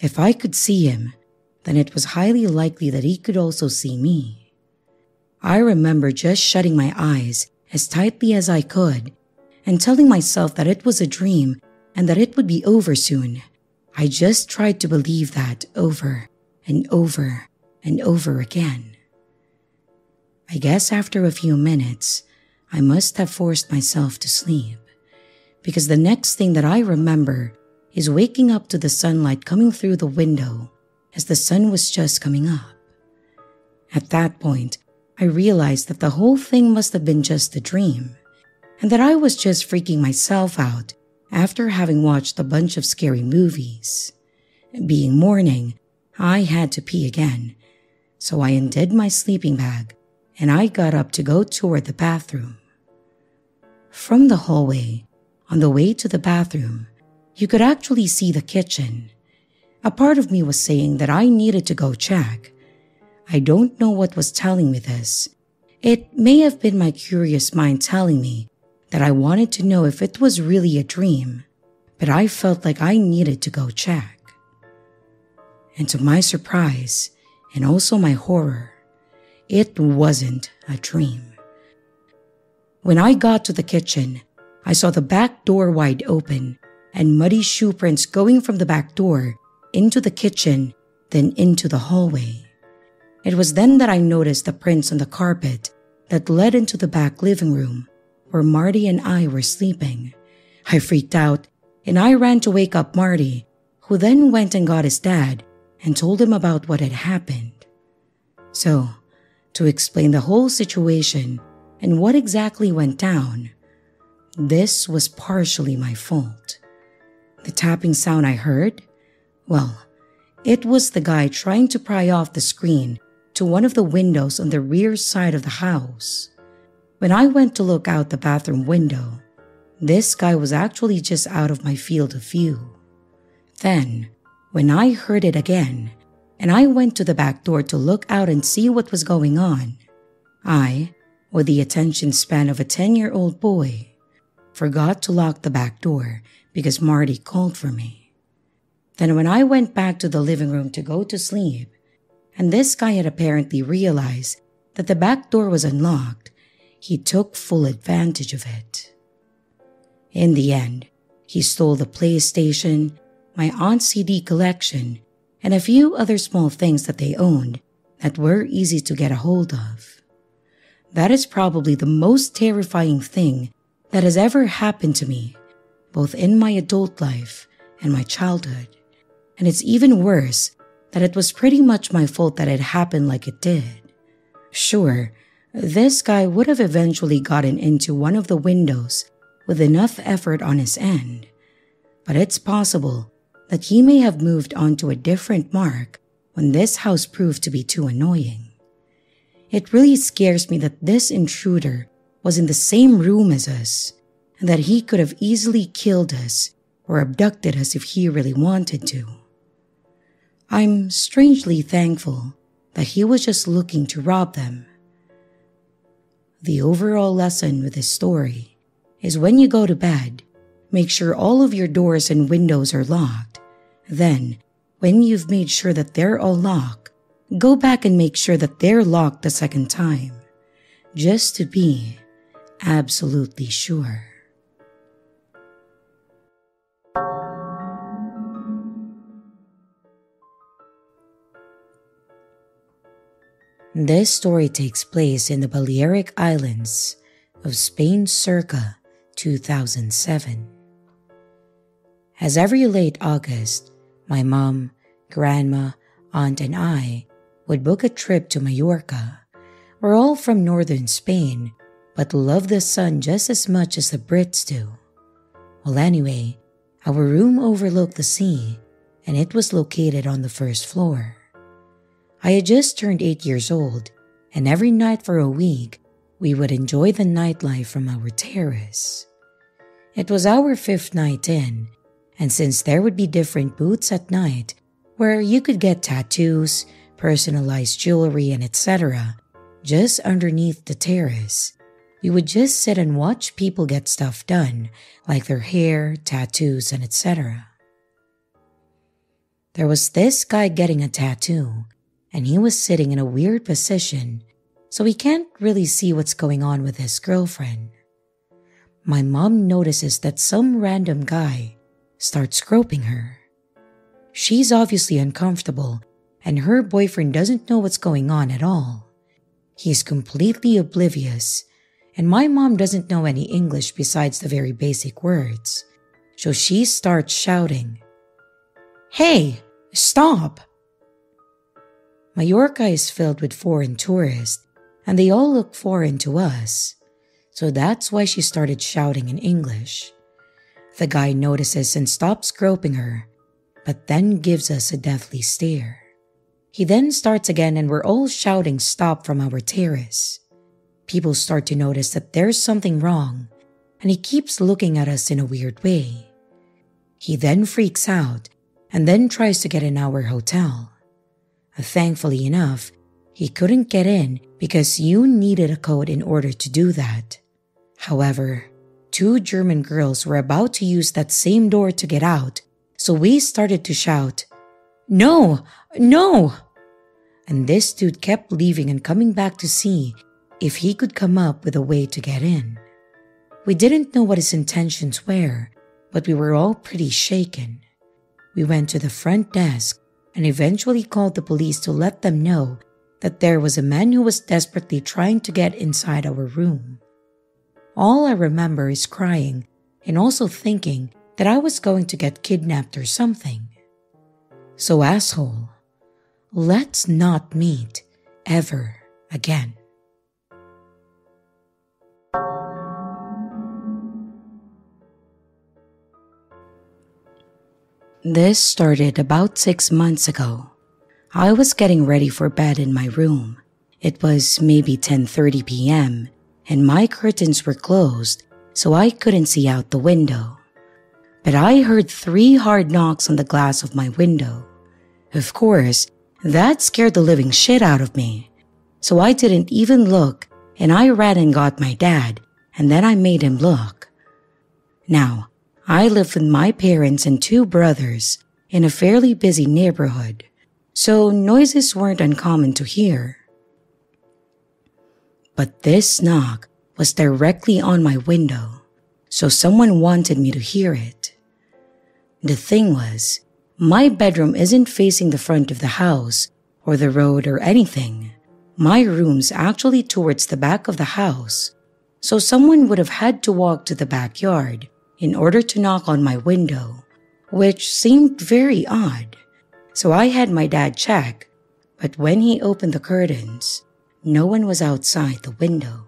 If I could see him, then it was highly likely that he could also see me. I remember just shutting my eyes as tightly as I could and telling myself that it was a dream and that it would be over soon. I just tried to believe that over and over and over again. I guess after a few minutes, I must have forced myself to sleep because the next thing that I remember is waking up to the sunlight coming through the window as the sun was just coming up. At that point, I realized that the whole thing must have been just a dream, and that I was just freaking myself out after having watched a bunch of scary movies. Being morning, I had to pee again, so I undid my sleeping bag and I got up to go toward the bathroom. From the hallway, on the way to the bathroom, you could actually see the kitchen a part of me was saying that I needed to go check. I don't know what was telling me this. It may have been my curious mind telling me that I wanted to know if it was really a dream, but I felt like I needed to go check. And to my surprise, and also my horror, it wasn't a dream. When I got to the kitchen, I saw the back door wide open and muddy shoe prints going from the back door into the kitchen, then into the hallway. It was then that I noticed the prints on the carpet that led into the back living room where Marty and I were sleeping. I freaked out and I ran to wake up Marty, who then went and got his dad and told him about what had happened. So, to explain the whole situation and what exactly went down, this was partially my fault. The tapping sound I heard? Well, it was the guy trying to pry off the screen to one of the windows on the rear side of the house. When I went to look out the bathroom window, this guy was actually just out of my field of view. Then, when I heard it again, and I went to the back door to look out and see what was going on, I, with the attention span of a 10 year old boy, forgot to lock the back door because Marty called for me. Then, when I went back to the living room to go to sleep, and this guy had apparently realized that the back door was unlocked, he took full advantage of it. In the end, he stole the PlayStation, my aunt's CD collection, and a few other small things that they owned that were easy to get a hold of. That is probably the most terrifying thing that has ever happened to me, both in my adult life and my childhood. And it's even worse that it was pretty much my fault that it happened like it did. Sure, this guy would have eventually gotten into one of the windows with enough effort on his end, but it's possible that he may have moved on to a different mark when this house proved to be too annoying. It really scares me that this intruder was in the same room as us and that he could have easily killed us or abducted us if he really wanted to. I'm strangely thankful that he was just looking to rob them. The overall lesson with this story is when you go to bed, make sure all of your doors and windows are locked. Then, when you've made sure that they're all locked, go back and make sure that they're locked the second time, just to be absolutely sure. This story takes place in the Balearic Islands of Spain circa 2007. As every late August, my mom, grandma, aunt, and I would book a trip to Mallorca. We're all from northern Spain, but love the sun just as much as the Brits do. Well, anyway, our room overlooked the sea, and it was located on the first floor. I had just turned eight years old, and every night for a week, we would enjoy the nightlife from our terrace. It was our fifth night in, and since there would be different booths at night where you could get tattoos, personalized jewelry, and etc., just underneath the terrace, we would just sit and watch people get stuff done, like their hair, tattoos, and etc. There was this guy getting a tattoo and he was sitting in a weird position, so he can't really see what's going on with his girlfriend. My mom notices that some random guy starts groping her. She's obviously uncomfortable, and her boyfriend doesn't know what's going on at all. He's completely oblivious, and my mom doesn't know any English besides the very basic words. So she starts shouting, Hey, stop! Mallorca is filled with foreign tourists, and they all look foreign to us. So that's why she started shouting in English. The guy notices and stops groping her, but then gives us a deathly stare. He then starts again, and we're all shouting stop from our terrace. People start to notice that there's something wrong, and he keeps looking at us in a weird way. He then freaks out and then tries to get in our hotel. Thankfully enough, he couldn't get in because you needed a code in order to do that. However, two German girls were about to use that same door to get out, so we started to shout, No! No! And this dude kept leaving and coming back to see if he could come up with a way to get in. We didn't know what his intentions were, but we were all pretty shaken. We went to the front desk and eventually called the police to let them know that there was a man who was desperately trying to get inside our room. All I remember is crying and also thinking that I was going to get kidnapped or something. So, asshole, let's not meet ever again. This started about six months ago. I was getting ready for bed in my room. It was maybe 10:30 p.m. and my curtains were closed, so I couldn't see out the window. But I heard three hard knocks on the glass of my window. Of course, that scared the living shit out of me. So I didn't even look and I ran and got my dad and then I made him look. Now, I lived with my parents and two brothers in a fairly busy neighborhood, so noises weren't uncommon to hear. But this knock was directly on my window, so someone wanted me to hear it. The thing was, my bedroom isn't facing the front of the house or the road or anything. My room's actually towards the back of the house, so someone would have had to walk to the backyard in order to knock on my window, which seemed very odd. So I had my dad check, but when he opened the curtains, no one was outside the window.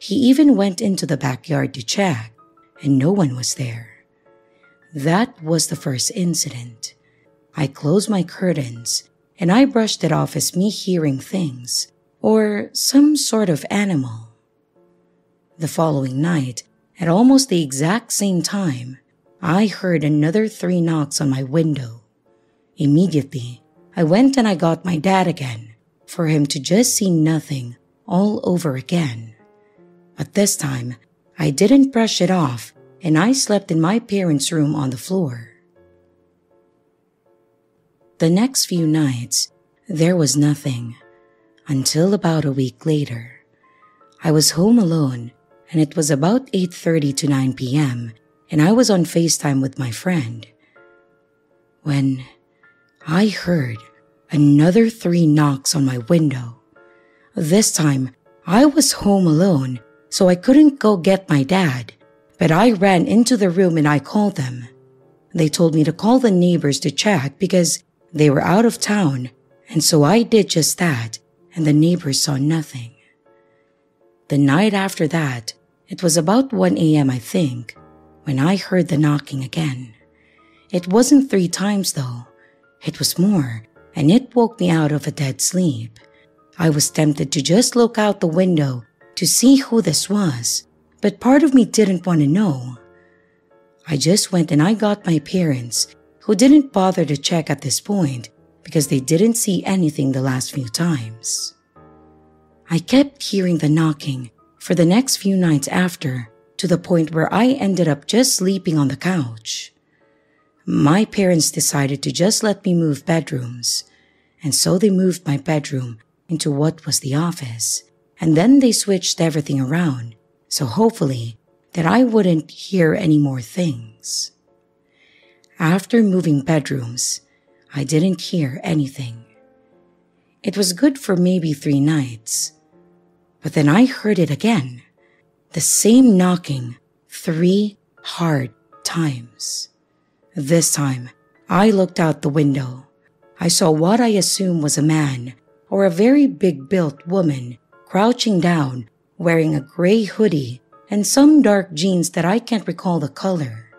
He even went into the backyard to check, and no one was there. That was the first incident. I closed my curtains and I brushed it off as me hearing things or some sort of animal. The following night, at almost the exact same time, I heard another three knocks on my window. Immediately, I went and I got my dad again for him to just see nothing all over again. But this time, I didn't brush it off and I slept in my parents' room on the floor. The next few nights, there was nothing until about a week later. I was home alone and it was about 8.30 to 9 p.m. and I was on FaceTime with my friend. When I heard another three knocks on my window. This time, I was home alone, so I couldn't go get my dad, but I ran into the room and I called them. They told me to call the neighbors to check because they were out of town, and so I did just that, and the neighbors saw nothing. The night after that, it was about 1 a.m., I think, when I heard the knocking again. It wasn't three times though. It was more, and it woke me out of a dead sleep. I was tempted to just look out the window to see who this was, but part of me didn't want to know. I just went and I got my parents, who didn't bother to check at this point because they didn't see anything the last few times. I kept hearing the knocking for the next few nights after, to the point where I ended up just sleeping on the couch. My parents decided to just let me move bedrooms, and so they moved my bedroom into what was the office, and then they switched everything around, so hopefully that I wouldn't hear any more things. After moving bedrooms, I didn't hear anything. It was good for maybe three nights, but then I heard it again. The same knocking three hard times. This time, I looked out the window. I saw what I assumed was a man or a very big built woman crouching down, wearing a gray hoodie and some dark jeans that I can't recall the color.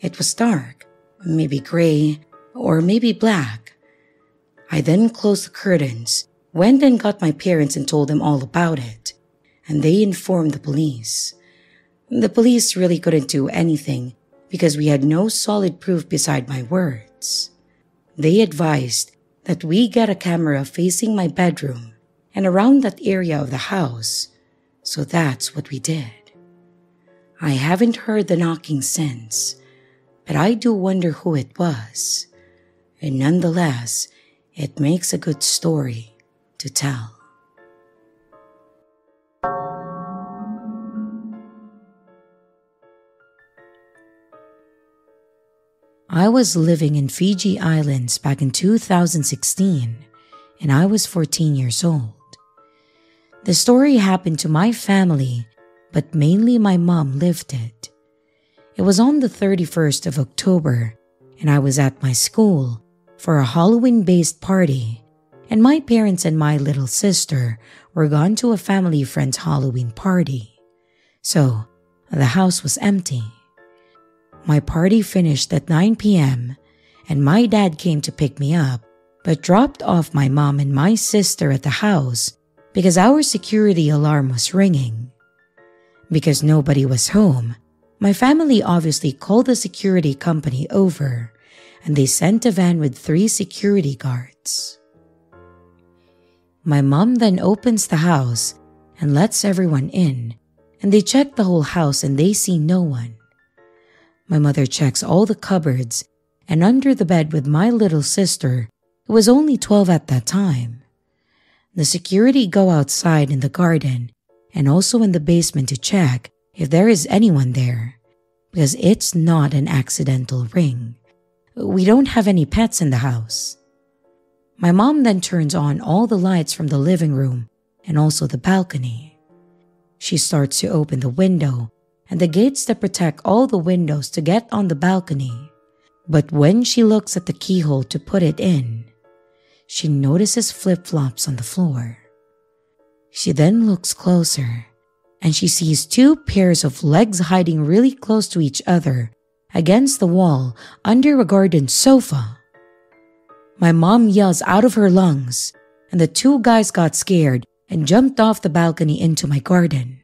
It was dark, maybe gray or maybe black. I then closed the curtains went and got my parents and told them all about it, and they informed the police. The police really couldn't do anything because we had no solid proof beside my words. They advised that we get a camera facing my bedroom and around that area of the house, so that's what we did. I haven't heard the knocking since, but I do wonder who it was. And nonetheless, it makes a good story to tell. I was living in Fiji Islands back in 2016, and I was 14 years old. The story happened to my family, but mainly my mom lived it. It was on the 31st of October, and I was at my school for a Halloween based party, and my parents and my little sister were gone to a family friend's Halloween party. So, the house was empty. My party finished at 9 p.m., and my dad came to pick me up, but dropped off my mom and my sister at the house because our security alarm was ringing. Because nobody was home, my family obviously called the security company over and they sent a van with three security guards. My mom then opens the house and lets everyone in, and they check the whole house and they see no one. My mother checks all the cupboards, and under the bed with my little sister, who was only 12 at that time. The security go outside in the garden and also in the basement to check if there is anyone there, because it's not an accidental ring. We don't have any pets in the house. My mom then turns on all the lights from the living room and also the balcony. She starts to open the window and the gates that protect all the windows to get on the balcony. But when she looks at the keyhole to put it in, she notices flip flops on the floor. She then looks closer and she sees two pairs of legs hiding really close to each other against the wall under a garden sofa. My mom yells out of her lungs, and the two guys got scared and jumped off the balcony into my garden.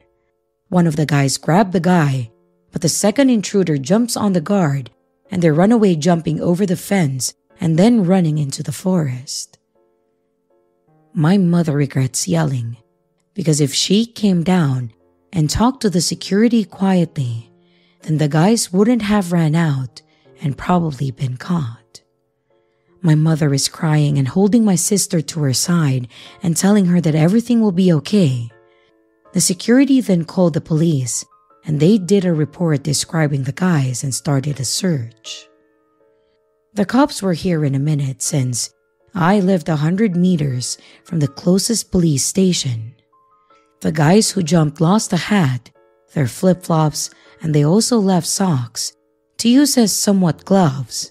One of the guys grabbed the guy, but the second intruder jumps on the guard and they run away jumping over the fence and then running into the forest. My mother regrets yelling because if she came down and talked to the security quietly, then the guys wouldn't have ran out and probably been caught. My mother is crying and holding my sister to her side and telling her that everything will be okay the security then called the police and they did a report describing the guys and started a search. The cops were here in a minute since I lived a hundred meters from the closest police station. The guys who jumped lost a hat, their flip flops, and they also left socks to use as somewhat gloves,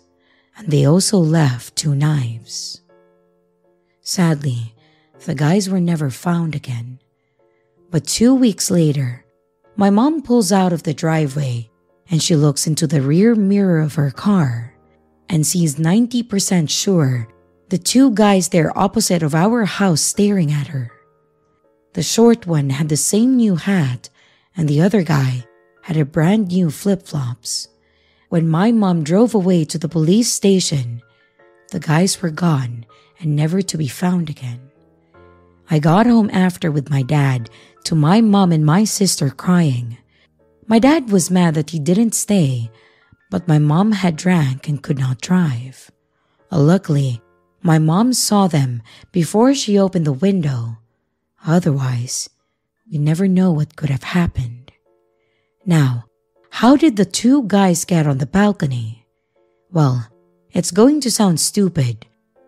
and they also left two knives. Sadly, the guys were never found again. But two weeks later, my mom pulls out of the driveway and she looks into the rear mirror of her car and sees 90% sure the two guys there opposite of our house staring at her. The short one had the same new hat and the other guy had a brand new flip flops. When my mom drove away to the police station, the guys were gone and never to be found again. I got home after with my dad to my mom and my sister crying. My dad was mad that he didn't stay, but my mom had drank and could not drive. Uh, luckily, my mom saw them before she opened the window. Otherwise, we never know what could have happened. Now, how did the two guys get on the balcony? Well, it's going to sound stupid,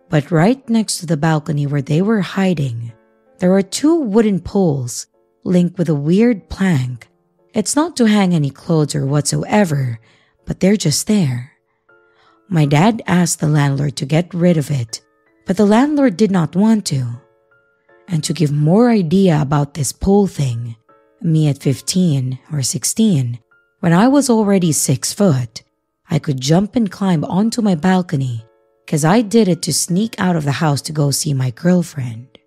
but right next to the balcony where they were hiding, there are two wooden poles linked with a weird plank. It's not to hang any clothes or whatsoever, but they're just there. My dad asked the landlord to get rid of it, but the landlord did not want to. And to give more idea about this pole thing, me at 15 or 16, when I was already 6 foot, I could jump and climb onto my balcony because I did it to sneak out of the house to go see my girlfriend.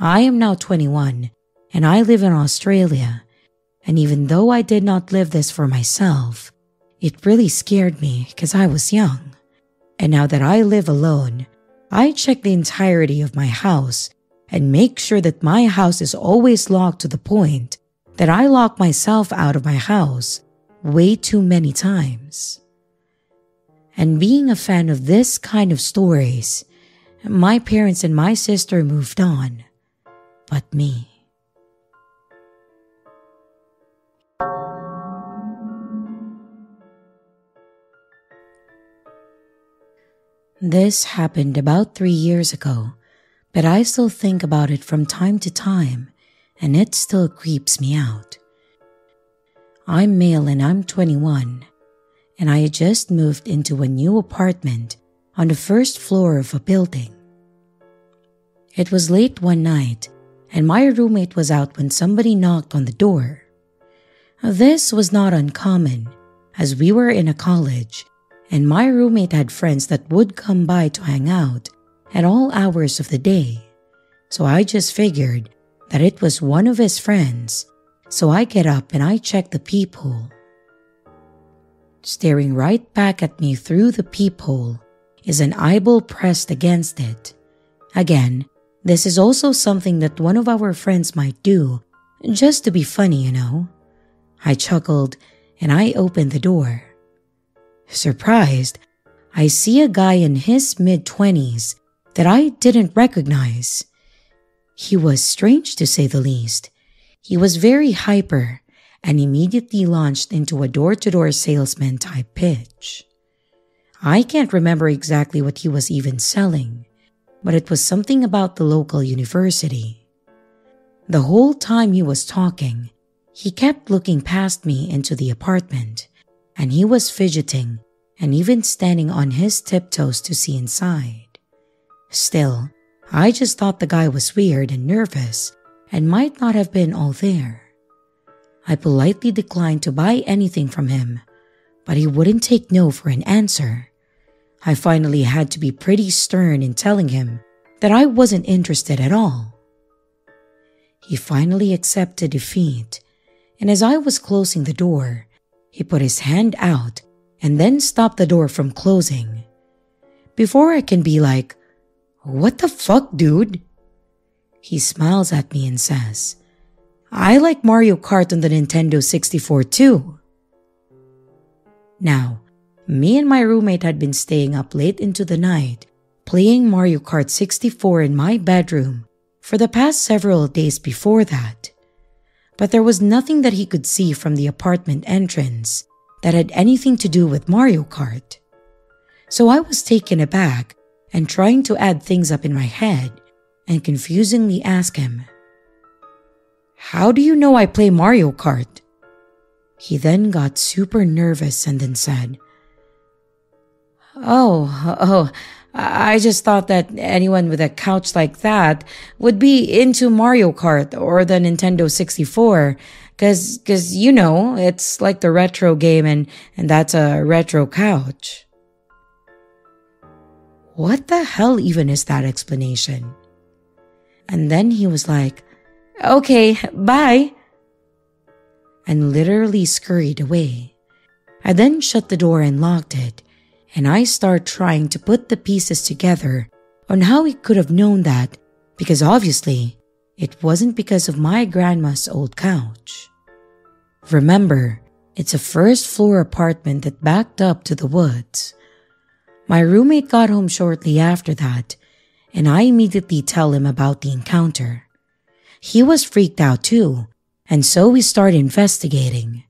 I am now 21 and I live in Australia. And even though I did not live this for myself, it really scared me because I was young. And now that I live alone, I check the entirety of my house and make sure that my house is always locked to the point that I lock myself out of my house way too many times. And being a fan of this kind of stories, my parents and my sister moved on, but me. This happened about three years ago, but I still think about it from time to time, and it still creeps me out. I'm male and I'm 21, and I had just moved into a new apartment on the first floor of a building. It was late one night, and my roommate was out when somebody knocked on the door. This was not uncommon, as we were in a college and my roommate had friends that would come by to hang out at all hours of the day. So I just figured that it was one of his friends, so I get up and I check the peephole. Staring right back at me through the peephole is an eyeball pressed against it. Again, this is also something that one of our friends might do, just to be funny, you know. I chuckled and I opened the door. Surprised, I see a guy in his mid 20s that I didn't recognize. He was strange to say the least. He was very hyper and immediately launched into a door to door salesman type pitch. I can't remember exactly what he was even selling, but it was something about the local university. The whole time he was talking, he kept looking past me into the apartment and he was fidgeting and even standing on his tiptoes to see inside. Still, I just thought the guy was weird and nervous and might not have been all there. I politely declined to buy anything from him, but he wouldn't take no for an answer. I finally had to be pretty stern in telling him that I wasn't interested at all. He finally accepted defeat, and as I was closing the door, he put his hand out and then stopped the door from closing. Before I can be like, What the fuck, dude? He smiles at me and says, I like Mario Kart on the Nintendo 64 too. Now, me and my roommate had been staying up late into the night playing Mario Kart 64 in my bedroom for the past several days before that but there was nothing that he could see from the apartment entrance that had anything to do with Mario Kart. So I was taken aback and trying to add things up in my head and confusingly ask him, How do you know I play Mario Kart? He then got super nervous and then said, Oh, oh, I just thought that anyone with a couch like that would be into Mario Kart or the Nintendo 64. Cause, cause, you know, it's like the retro game and, and that's a retro couch. What the hell even is that explanation? And then he was like, okay, bye. And literally scurried away. I then shut the door and locked it and I start trying to put the pieces together on how he could have known that because obviously it wasn't because of my grandma's old couch. Remember, it's a first floor apartment that backed up to the woods. My roommate got home shortly after that, and I immediately tell him about the encounter. He was freaked out too, and so we start investigating.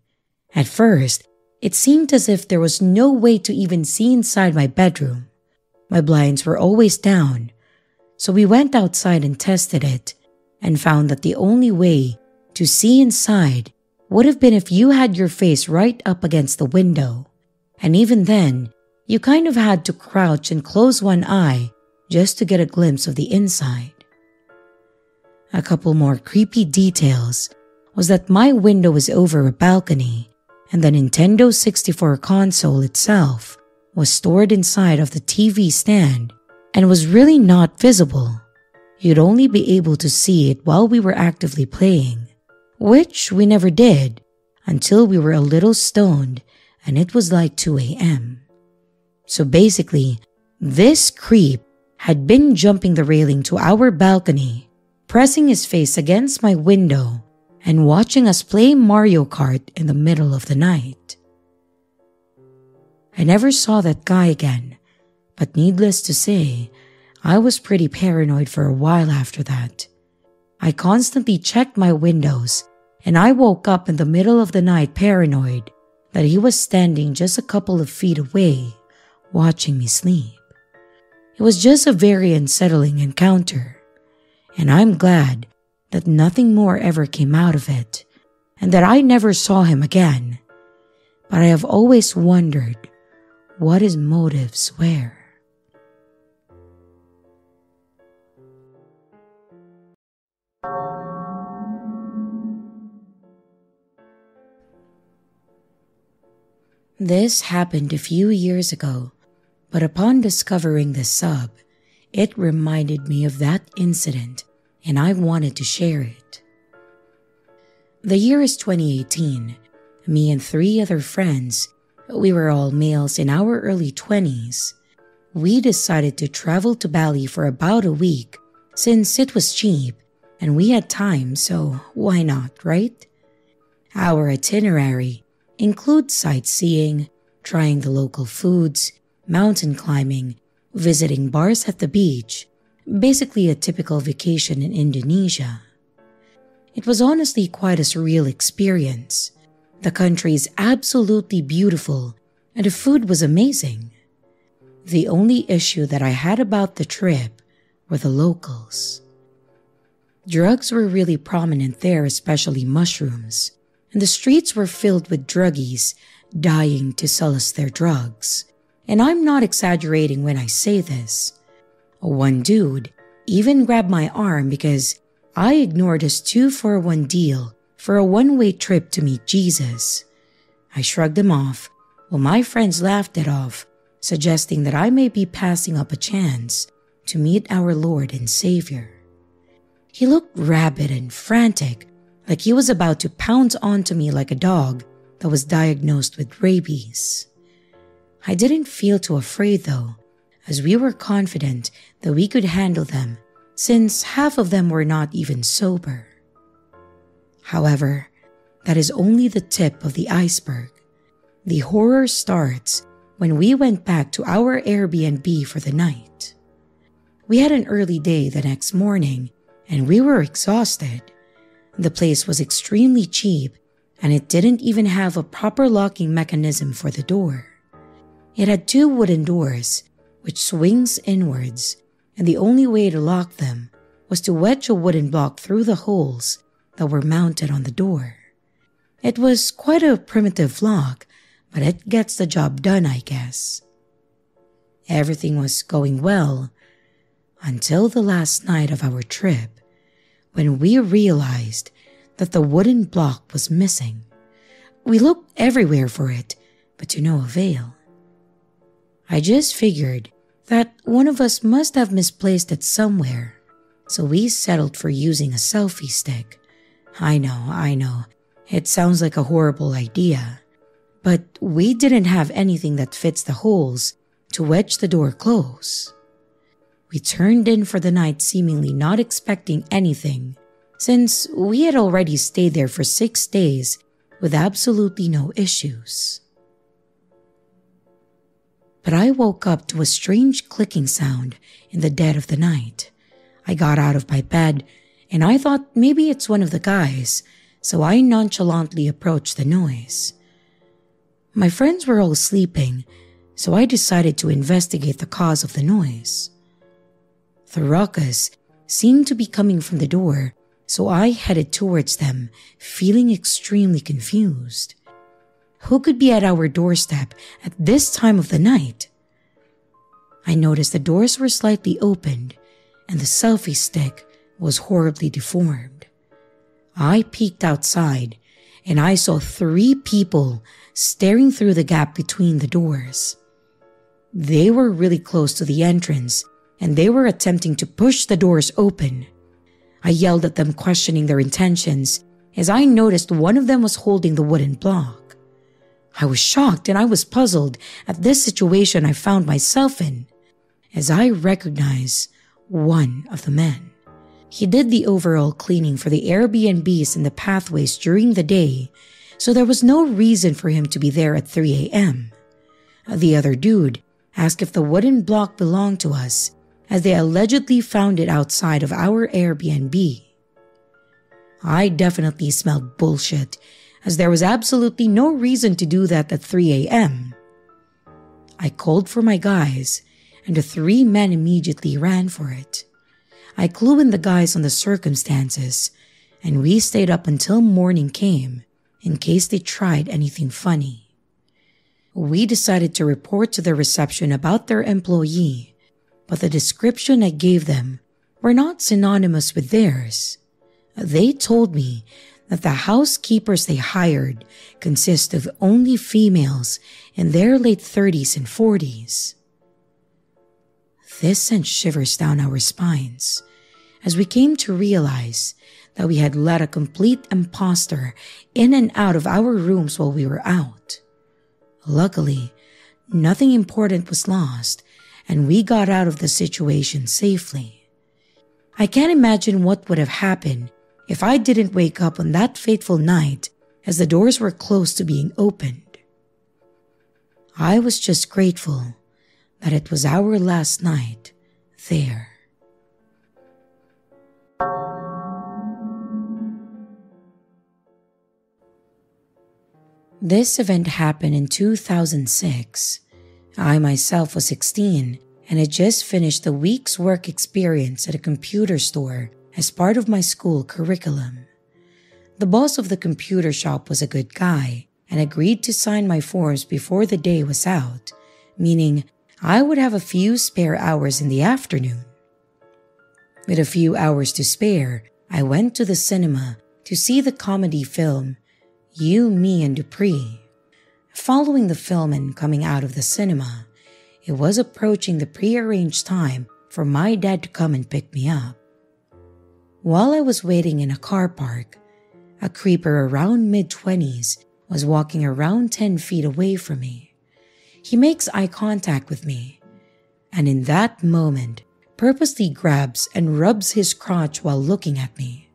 At first, it seemed as if there was no way to even see inside my bedroom. My blinds were always down, so we went outside and tested it and found that the only way to see inside would have been if you had your face right up against the window. And even then, you kind of had to crouch and close one eye just to get a glimpse of the inside. A couple more creepy details was that my window was over a balcony and the Nintendo 64 console itself was stored inside of the TV stand and was really not visible. You'd only be able to see it while we were actively playing, which we never did until we were a little stoned and it was like 2 a.m. So basically, this creep had been jumping the railing to our balcony pressing his face against my window and watching us play Mario Kart in the middle of the night. I never saw that guy again, but needless to say, I was pretty paranoid for a while after that. I constantly checked my windows, and I woke up in the middle of the night paranoid that he was standing just a couple of feet away, watching me sleep. It was just a very unsettling encounter, and I'm glad that nothing more ever came out of it and that I never saw him again. But I have always wondered what his motives were. This happened a few years ago, but upon discovering the sub, it reminded me of that incident and I wanted to share it. The year is 2018. Me and three other friends, we were all males in our early 20s, we decided to travel to Bali for about a week since it was cheap and we had time, so why not, right? Our itinerary includes sightseeing, trying the local foods, mountain climbing, visiting bars at the beach, basically a typical vacation in Indonesia. It was honestly quite a surreal experience. The country is absolutely beautiful and the food was amazing. The only issue that I had about the trip were the locals. Drugs were really prominent there, especially mushrooms, and the streets were filled with druggies dying to sell us their drugs. And I'm not exaggerating when I say this. One dude even grabbed my arm because I ignored his two for one deal for a one way trip to meet Jesus. I shrugged him off while my friends laughed it off, suggesting that I may be passing up a chance to meet our Lord and Savior. He looked rabid and frantic, like he was about to pounce onto me like a dog that was diagnosed with rabies. I didn't feel too afraid though, as we were confident that we could handle them since half of them were not even sober. However, that is only the tip of the iceberg. The horror starts when we went back to our Airbnb for the night. We had an early day the next morning and we were exhausted. The place was extremely cheap and it didn't even have a proper locking mechanism for the door. It had two wooden doors, which swings inwards, and the only way to lock them was to wedge a wooden block through the holes that were mounted on the door. It was quite a primitive lock, but it gets the job done, I guess. Everything was going well until the last night of our trip when we realized that the wooden block was missing. We looked everywhere for it, but to no avail. I just figured that one of us must have misplaced it somewhere, so we settled for using a selfie stick. I know, I know, it sounds like a horrible idea, but we didn't have anything that fits the holes to wedge the door close. We turned in for the night seemingly not expecting anything, since we had already stayed there for six days with absolutely no issues. But I woke up to a strange clicking sound in the dead of the night. I got out of my bed and I thought maybe it's one of the guys, so I nonchalantly approached the noise. My friends were all sleeping, so I decided to investigate the cause of the noise. The ruckus seemed to be coming from the door, so I headed towards them, feeling extremely confused. Who could be at our doorstep at this time of the night? I noticed the doors were slightly opened and the selfie stick was horribly deformed. I peeked outside and I saw three people staring through the gap between the doors. They were really close to the entrance and they were attempting to push the doors open. I yelled at them questioning their intentions as I noticed one of them was holding the wooden block. I was shocked and I was puzzled at this situation I found myself in, as I recognized one of the men. He did the overall cleaning for the Airbnbs and the pathways during the day, so there was no reason for him to be there at 3 a.m. The other dude asked if the wooden block belonged to us, as they allegedly found it outside of our Airbnb. I definitely smelled bullshit, as there was absolutely no reason to do that at 3 a.m. I called for my guys, and the three men immediately ran for it. I clued in the guys on the circumstances, and we stayed up until morning came in case they tried anything funny. We decided to report to the reception about their employee, but the description I gave them were not synonymous with theirs. They told me that the housekeepers they hired consist of only females in their late 30s and 40s. This sent shivers down our spines as we came to realize that we had let a complete impostor in and out of our rooms while we were out. Luckily, nothing important was lost and we got out of the situation safely. I can't imagine what would have happened if I didn't wake up on that fateful night as the doors were close to being opened. I was just grateful that it was our last night there. This event happened in 2006. I myself was 16 and had just finished a week's work experience at a computer store as part of my school curriculum. The boss of the computer shop was a good guy and agreed to sign my forms before the day was out, meaning I would have a few spare hours in the afternoon. With a few hours to spare, I went to the cinema to see the comedy film you, Me, and Dupree. Following the film and coming out of the cinema, it was approaching the prearranged time for my dad to come and pick me up. While I was waiting in a car park, a creeper around mid 20s was walking around 10 feet away from me. He makes eye contact with me, and in that moment, purposely grabs and rubs his crotch while looking at me.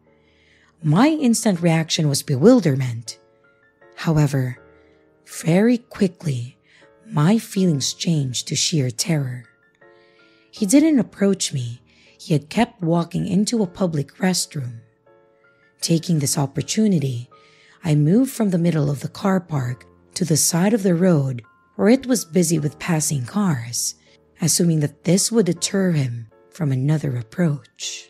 My instant reaction was bewilderment. However, very quickly, my feelings changed to sheer terror. He didn't approach me, he had kept walking into a public restroom. Taking this opportunity, I moved from the middle of the car park to the side of the road where it was busy with passing cars, assuming that this would deter him from another approach.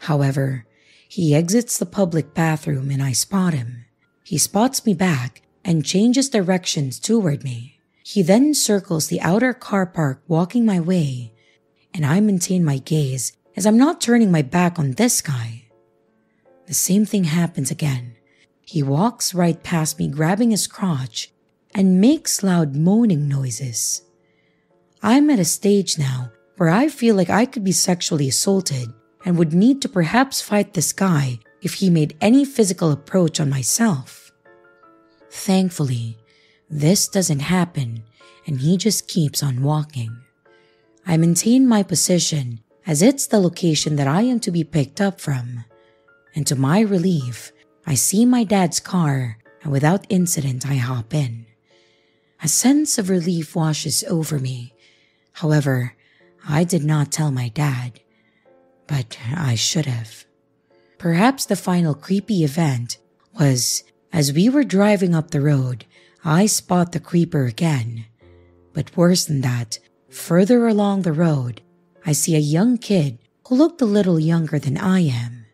However, he exits the public bathroom and I spot him. He spots me back and changes directions toward me. He then circles the outer car park walking my way, and I maintain my gaze as I'm not turning my back on this guy. The same thing happens again. He walks right past me, grabbing his crotch, and makes loud moaning noises. I'm at a stage now where I feel like I could be sexually assaulted and would need to perhaps fight this guy if he made any physical approach on myself. Thankfully, this doesn't happen and he just keeps on walking. I maintain my position as it's the location that I am to be picked up from. And to my relief, I see my dad's car and without incident I hop in. A sense of relief washes over me. However, I did not tell my dad, but I should have. Perhaps the final creepy event was as we were driving up the road, I spot the creeper again. But worse than that, further along the road, I see a young kid who looked a little younger than I am.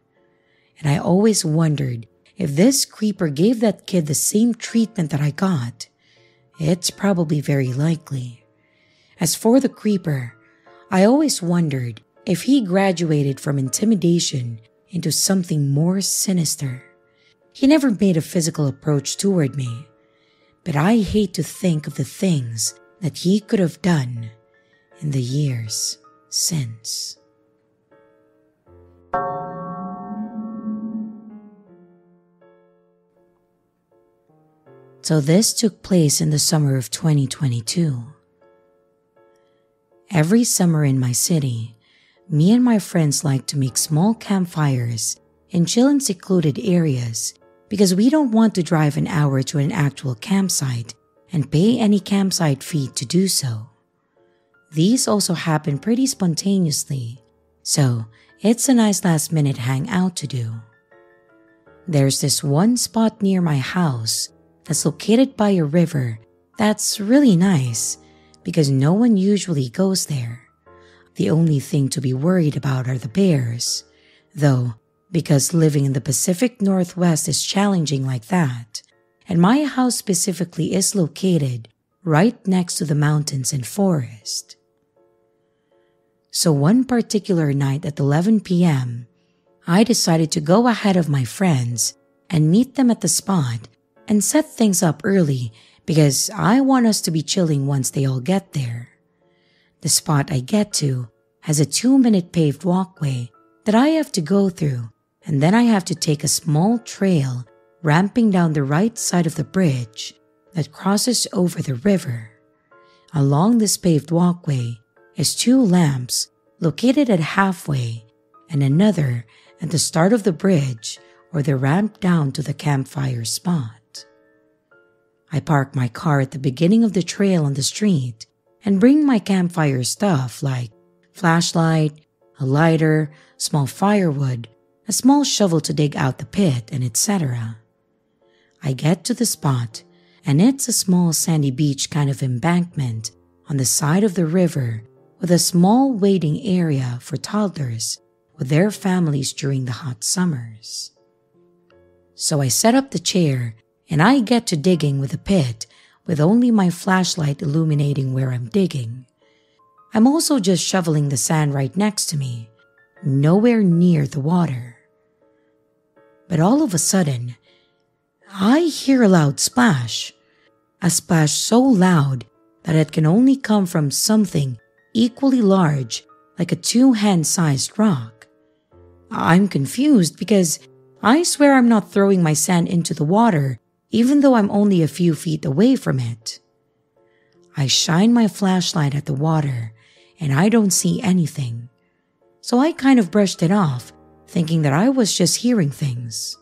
And I always wondered if this creeper gave that kid the same treatment that I got. It's probably very likely. As for the creeper, I always wondered if he graduated from intimidation into something more sinister. He never made a physical approach toward me, but I hate to think of the things that he could have done in the years since. So this took place in the summer of 2022. Every summer in my city, me and my friends like to make small campfires and chill in secluded areas because we don't want to drive an hour to an actual campsite and pay any campsite fee to do so. These also happen pretty spontaneously, so it's a nice last minute hangout to do. There's this one spot near my house that's located by a river that's really nice because no one usually goes there. The only thing to be worried about are the bears, though, because living in the Pacific Northwest is challenging like that, and my house specifically is located right next to the mountains and forest. So one particular night at 11 p.m., I decided to go ahead of my friends and meet them at the spot and set things up early because I want us to be chilling once they all get there. The spot I get to has a two minute paved walkway that I have to go through, and then I have to take a small trail ramping down the right side of the bridge that crosses over the river. Along this paved walkway is two lamps located at halfway and another at the start of the bridge or the ramp down to the campfire spot. I park my car at the beginning of the trail on the street and bring my campfire stuff like flashlight, a lighter, small firewood, a small shovel to dig out the pit, and etc. I get to the spot, and it's a small sandy beach kind of embankment on the side of the river with a small waiting area for toddlers with their families during the hot summers. So I set up the chair and I get to digging with a pit with only my flashlight illuminating where I'm digging. I'm also just shoveling the sand right next to me, nowhere near the water. But all of a sudden, I hear a loud splash. A splash so loud that it can only come from something equally large, like a two hand sized rock. I'm confused because I swear I'm not throwing my sand into the water, even though I'm only a few feet away from it. I shine my flashlight at the water and I don't see anything. So I kind of brushed it off, thinking that I was just hearing things.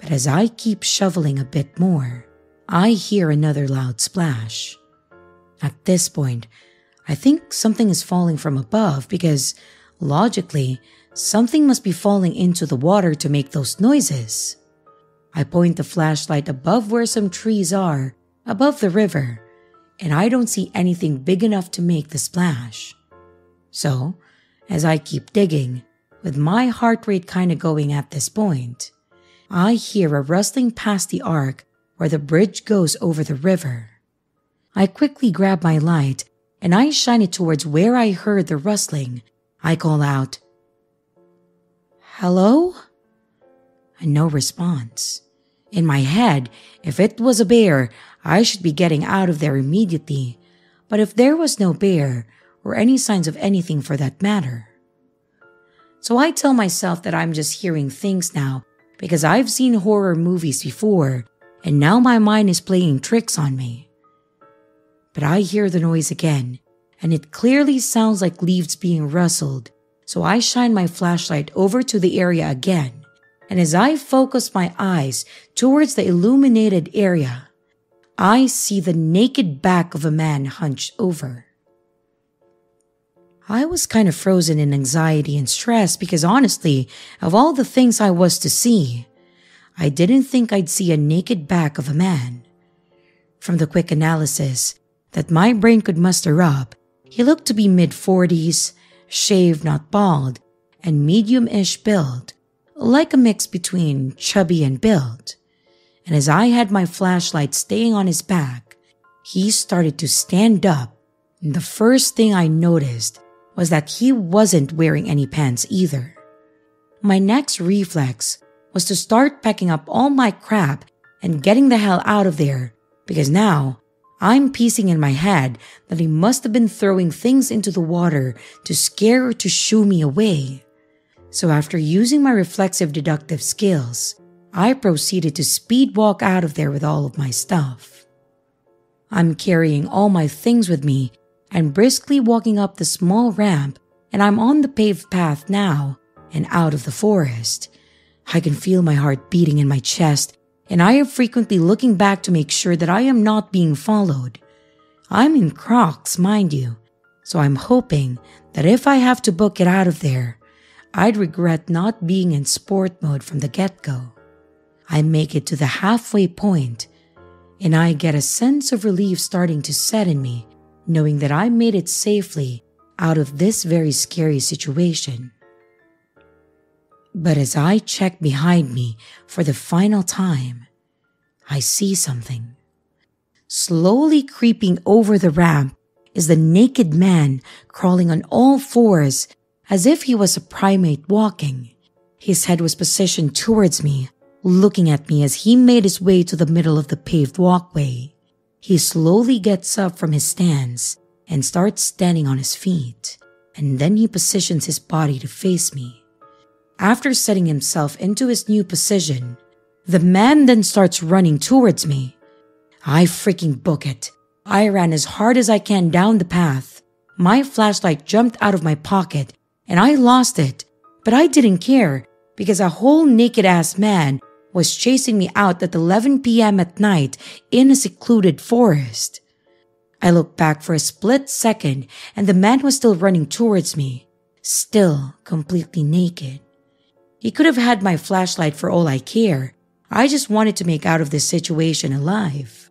But as I keep shoveling a bit more, I hear another loud splash. At this point, I think something is falling from above because, logically, something must be falling into the water to make those noises. I point the flashlight above where some trees are, above the river, and I don't see anything big enough to make the splash. So, as I keep digging, with my heart rate kind of going at this point, I hear a rustling past the arc where the bridge goes over the river. I quickly grab my light and I shine it towards where I heard the rustling. I call out, Hello? And no response. In my head, if it was a bear, I should be getting out of there immediately. But if there was no bear, or any signs of anything for that matter. So I tell myself that I'm just hearing things now because I've seen horror movies before, and now my mind is playing tricks on me but I hear the noise again, and it clearly sounds like leaves being rustled. So I shine my flashlight over to the area again, and as I focus my eyes towards the illuminated area, I see the naked back of a man hunched over. I was kind of frozen in anxiety and stress because honestly, of all the things I was to see, I didn't think I'd see a naked back of a man. From the quick analysis, that my brain could muster up, he looked to be mid 40s, shaved, not bald, and medium ish build, like a mix between chubby and built. And as I had my flashlight staying on his back, he started to stand up. And the first thing I noticed was that he wasn't wearing any pants either. My next reflex was to start packing up all my crap and getting the hell out of there because now I'm piecing in my head that he must have been throwing things into the water to scare or to shoo me away. So after using my reflexive deductive skills, I proceeded to speed walk out of there with all of my stuff. I'm carrying all my things with me and briskly walking up the small ramp and I'm on the paved path now and out of the forest. I can feel my heart beating in my chest, and I am frequently looking back to make sure that I am not being followed. I'm in Crocs, mind you, so I'm hoping that if I have to book it out of there, I'd regret not being in sport mode from the get go. I make it to the halfway point, and I get a sense of relief starting to set in me, knowing that I made it safely out of this very scary situation. But as I check behind me for the final time, I see something. Slowly creeping over the ramp is the naked man crawling on all fours as if he was a primate walking. His head was positioned towards me, looking at me as he made his way to the middle of the paved walkway. He slowly gets up from his stance and starts standing on his feet, and then he positions his body to face me. After setting himself into his new position, the man then starts running towards me. I freaking book it. I ran as hard as I can down the path. My flashlight jumped out of my pocket and I lost it, but I didn't care because a whole naked ass man was chasing me out at 11 p.m. at night in a secluded forest. I looked back for a split second and the man was still running towards me, still completely naked. He could have had my flashlight for all I care. I just wanted to make out of this situation alive.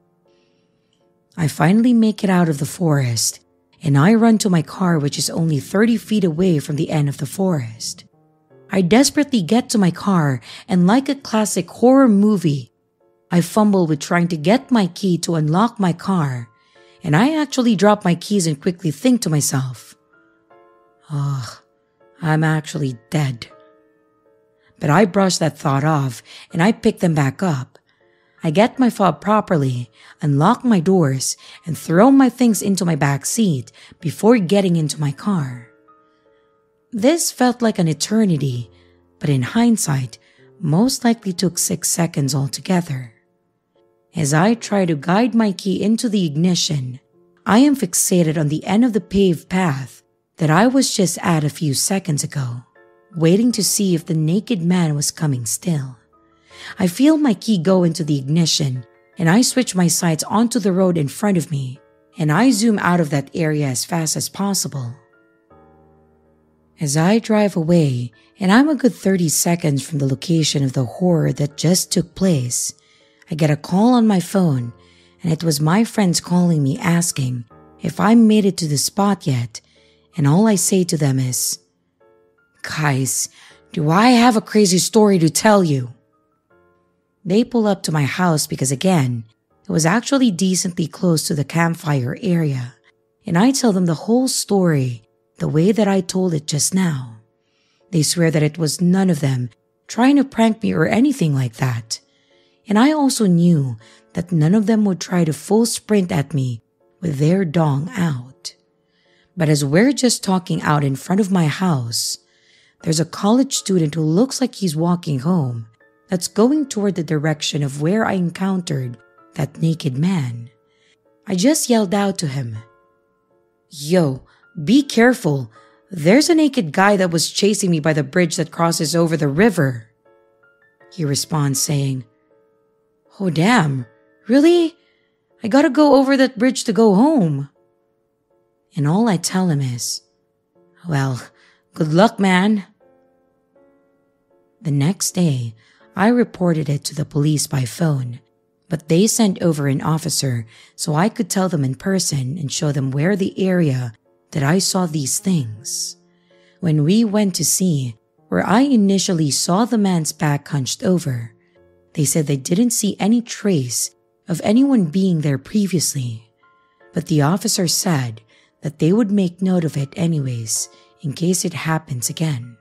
I finally make it out of the forest and I run to my car, which is only 30 feet away from the end of the forest. I desperately get to my car and like a classic horror movie, I fumble with trying to get my key to unlock my car and I actually drop my keys and quickly think to myself, Ugh, I'm actually dead. But I brush that thought off and I pick them back up. I get my fob properly, unlock my doors, and throw my things into my back seat before getting into my car. This felt like an eternity, but in hindsight, most likely took six seconds altogether. As I try to guide my key into the ignition, I am fixated on the end of the paved path that I was just at a few seconds ago waiting to see if the naked man was coming still. I feel my key go into the ignition and I switch my sights onto the road in front of me and I zoom out of that area as fast as possible. As I drive away, and I'm a good 30 seconds from the location of the horror that just took place, I get a call on my phone, and it was my friends calling me asking if I made it to the spot yet, and all I say to them is, Guys, do I have a crazy story to tell you? They pull up to my house because, again, it was actually decently close to the campfire area, and I tell them the whole story the way that I told it just now. They swear that it was none of them trying to prank me or anything like that. And I also knew that none of them would try to full sprint at me with their dong out. But as we're just talking out in front of my house, there's a college student who looks like he's walking home that's going toward the direction of where I encountered that naked man. I just yelled out to him, Yo, be careful. There's a naked guy that was chasing me by the bridge that crosses over the river. He responds saying, Oh damn, really? I gotta go over that bridge to go home. And all I tell him is, Well, Good luck, man. The next day, I reported it to the police by phone, but they sent over an officer so I could tell them in person and show them where the area that I saw these things. When we went to see where I initially saw the man's back hunched over, they said they didn't see any trace of anyone being there previously. But the officer said that they would make note of it anyways in case it happens again.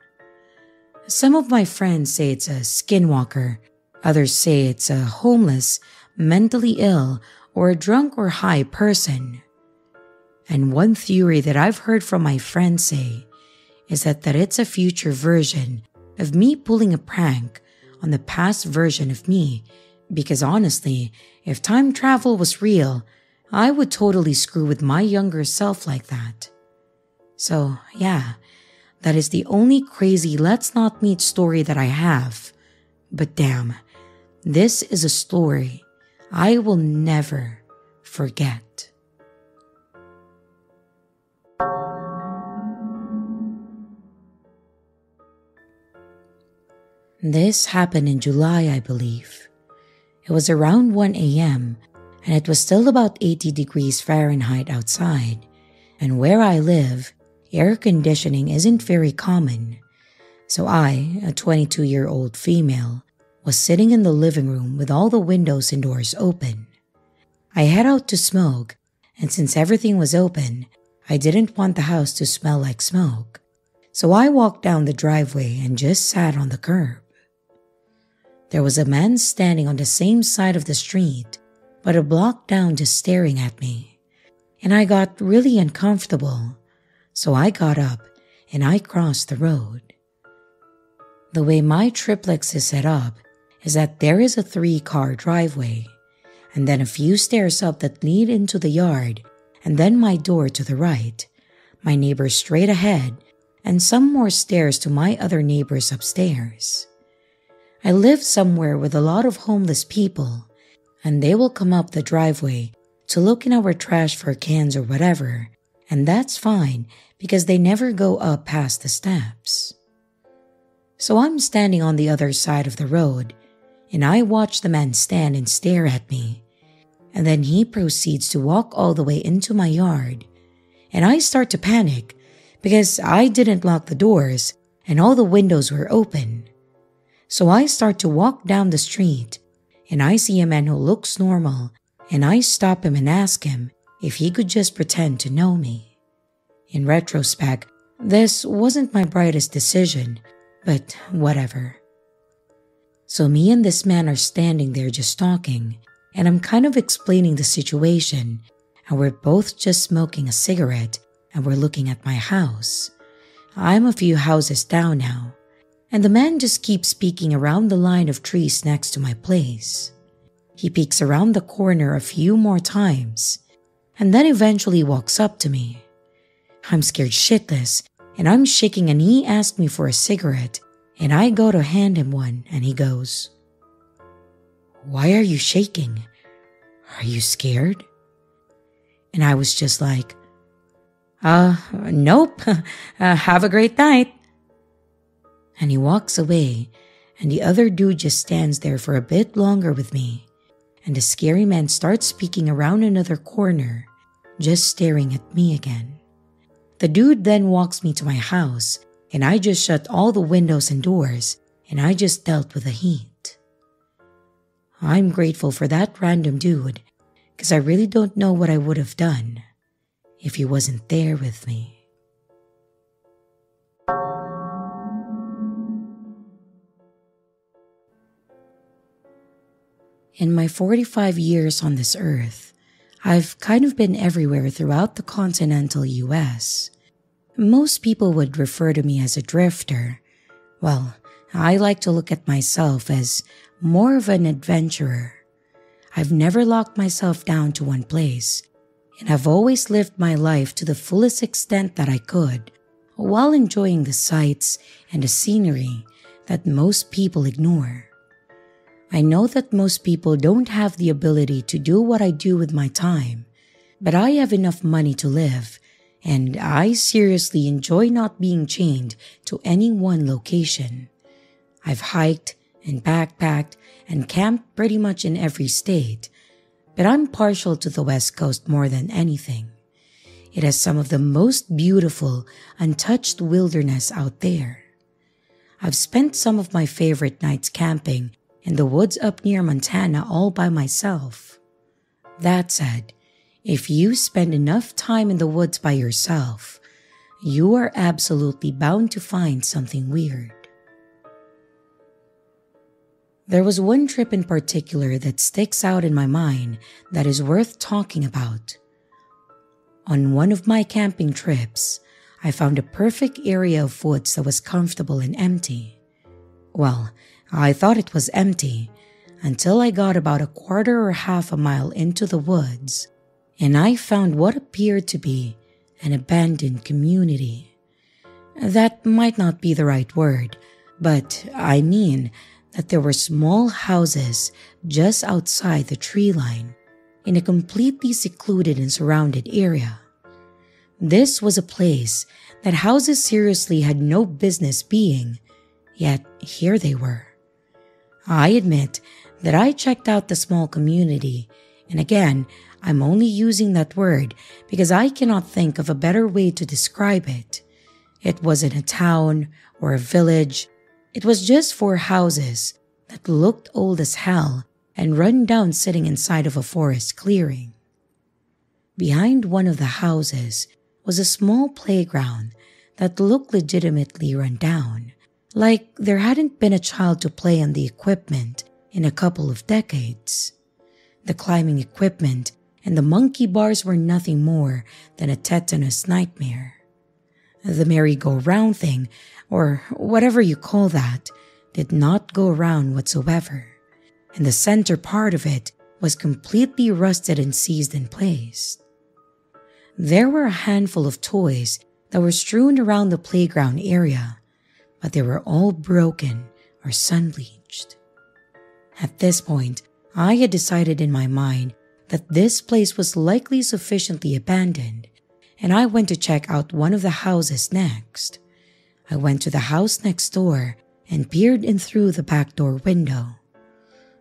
Some of my friends say it's a skinwalker, others say it's a homeless, mentally ill, or a drunk or high person. And one theory that I've heard from my friends say is that, that it's a future version of me pulling a prank on the past version of me. Because honestly, if time travel was real, I would totally screw with my younger self like that. So, yeah, That is the only crazy let's not meet story that I have. But damn, this is a story I will never forget. This happened in July, I believe. It was around 1 a.m., and it was still about 80 degrees Fahrenheit outside. And where I live, air conditioning isn't very common. So I, a 22 year old female, was sitting in the living room with all the windows and doors open. I head out to smoke, and since everything was open, I didn't want the house to smell like smoke. So I walked down the driveway and just sat on the curb. There was a man standing on the same side of the street, but a block down just staring at me. And I got really uncomfortable, so I got up and I crossed the road. The way my triplex is set up is that there is a three car driveway, and then a few stairs up that lead into the yard, and then my door to the right, my neighbor straight ahead, and some more stairs to my other neighbors upstairs. I live somewhere with a lot of homeless people, and they will come up the driveway to look in our trash for cans or whatever, and that's fine because they never go up past the steps. So I'm standing on the other side of the road, and I watch the man stand and stare at me. And then he proceeds to walk all the way into my yard, and I start to panic because I didn't lock the doors and all the windows were open. So I start to walk down the street and I see a man who looks normal and I stop him and ask him if he could just pretend to know me. In retrospect, this wasn't my brightest decision, but whatever. So me and this man are standing there just talking, and I'm kind of explaining the situation, and we're both just smoking a cigarette and we're looking at my house. I'm a few houses down now, and the man just keeps peeking around the line of trees next to my place. He peeks around the corner a few more times and then eventually walks up to me. I'm scared shitless and I'm shaking and he asks me for a cigarette and I go to hand him one and he goes, Why are you shaking? Are you scared? And I was just like, Uh, nope. uh, have a great night and he walks away, and the other dude just stands there for a bit longer with me. And the scary man starts speaking around another corner, just staring at me again. The dude then walks me to my house, and I just shut all the windows and doors, and I just dealt with the heat. I'm grateful for that random dude, because I really don't know what I would have done if he wasn't there with me. In my 45 years on this earth, I've kind of been everywhere throughout the continental US. Most people would refer to me as a drifter. Well, I like to look at myself as more of an adventurer. I've never locked myself down to one place, and I've always lived my life to the fullest extent that I could, while enjoying the sights and the scenery that most people ignore. I know that most people don't have the ability to do what I do with my time, but I have enough money to live, and I seriously enjoy not being chained to any one location. I've hiked and backpacked and camped pretty much in every state, but I'm partial to the West Coast more than anything. It has some of the most beautiful, untouched wilderness out there. I've spent some of my favorite nights camping in the woods up near Montana all by myself. That said, if you spend enough time in the woods by yourself, you are absolutely bound to find something weird. There was one trip in particular that sticks out in my mind that is worth talking about. On one of my camping trips, I found a perfect area of woods that was comfortable and empty. Well, I thought it was empty until I got about a quarter or half a mile into the woods and I found what appeared to be an abandoned community. That might not be the right word, but I mean that there were small houses just outside the tree line in a completely secluded and surrounded area. This was a place that houses seriously had no business being, yet here they were. I admit that I checked out the small community, and again, I'm only using that word because I cannot think of a better way to describe it. It wasn't a town or a village. It was just four houses that looked old as hell and run down sitting inside of a forest clearing. Behind one of the houses was a small playground that looked legitimately run down, like there hadn't been a child to play on the equipment in a couple of decades. The climbing equipment and the monkey bars were nothing more than a tetanus nightmare. The merry-go-round thing, or whatever you call that, did not go around whatsoever, and the center part of it was completely rusted and seized in place. There were a handful of toys that were strewn around the playground area, but they were all broken or sun bleached. At this point, I had decided in my mind that this place was likely sufficiently abandoned and I went to check out one of the houses next. I went to the house next door and peered in through the back door window.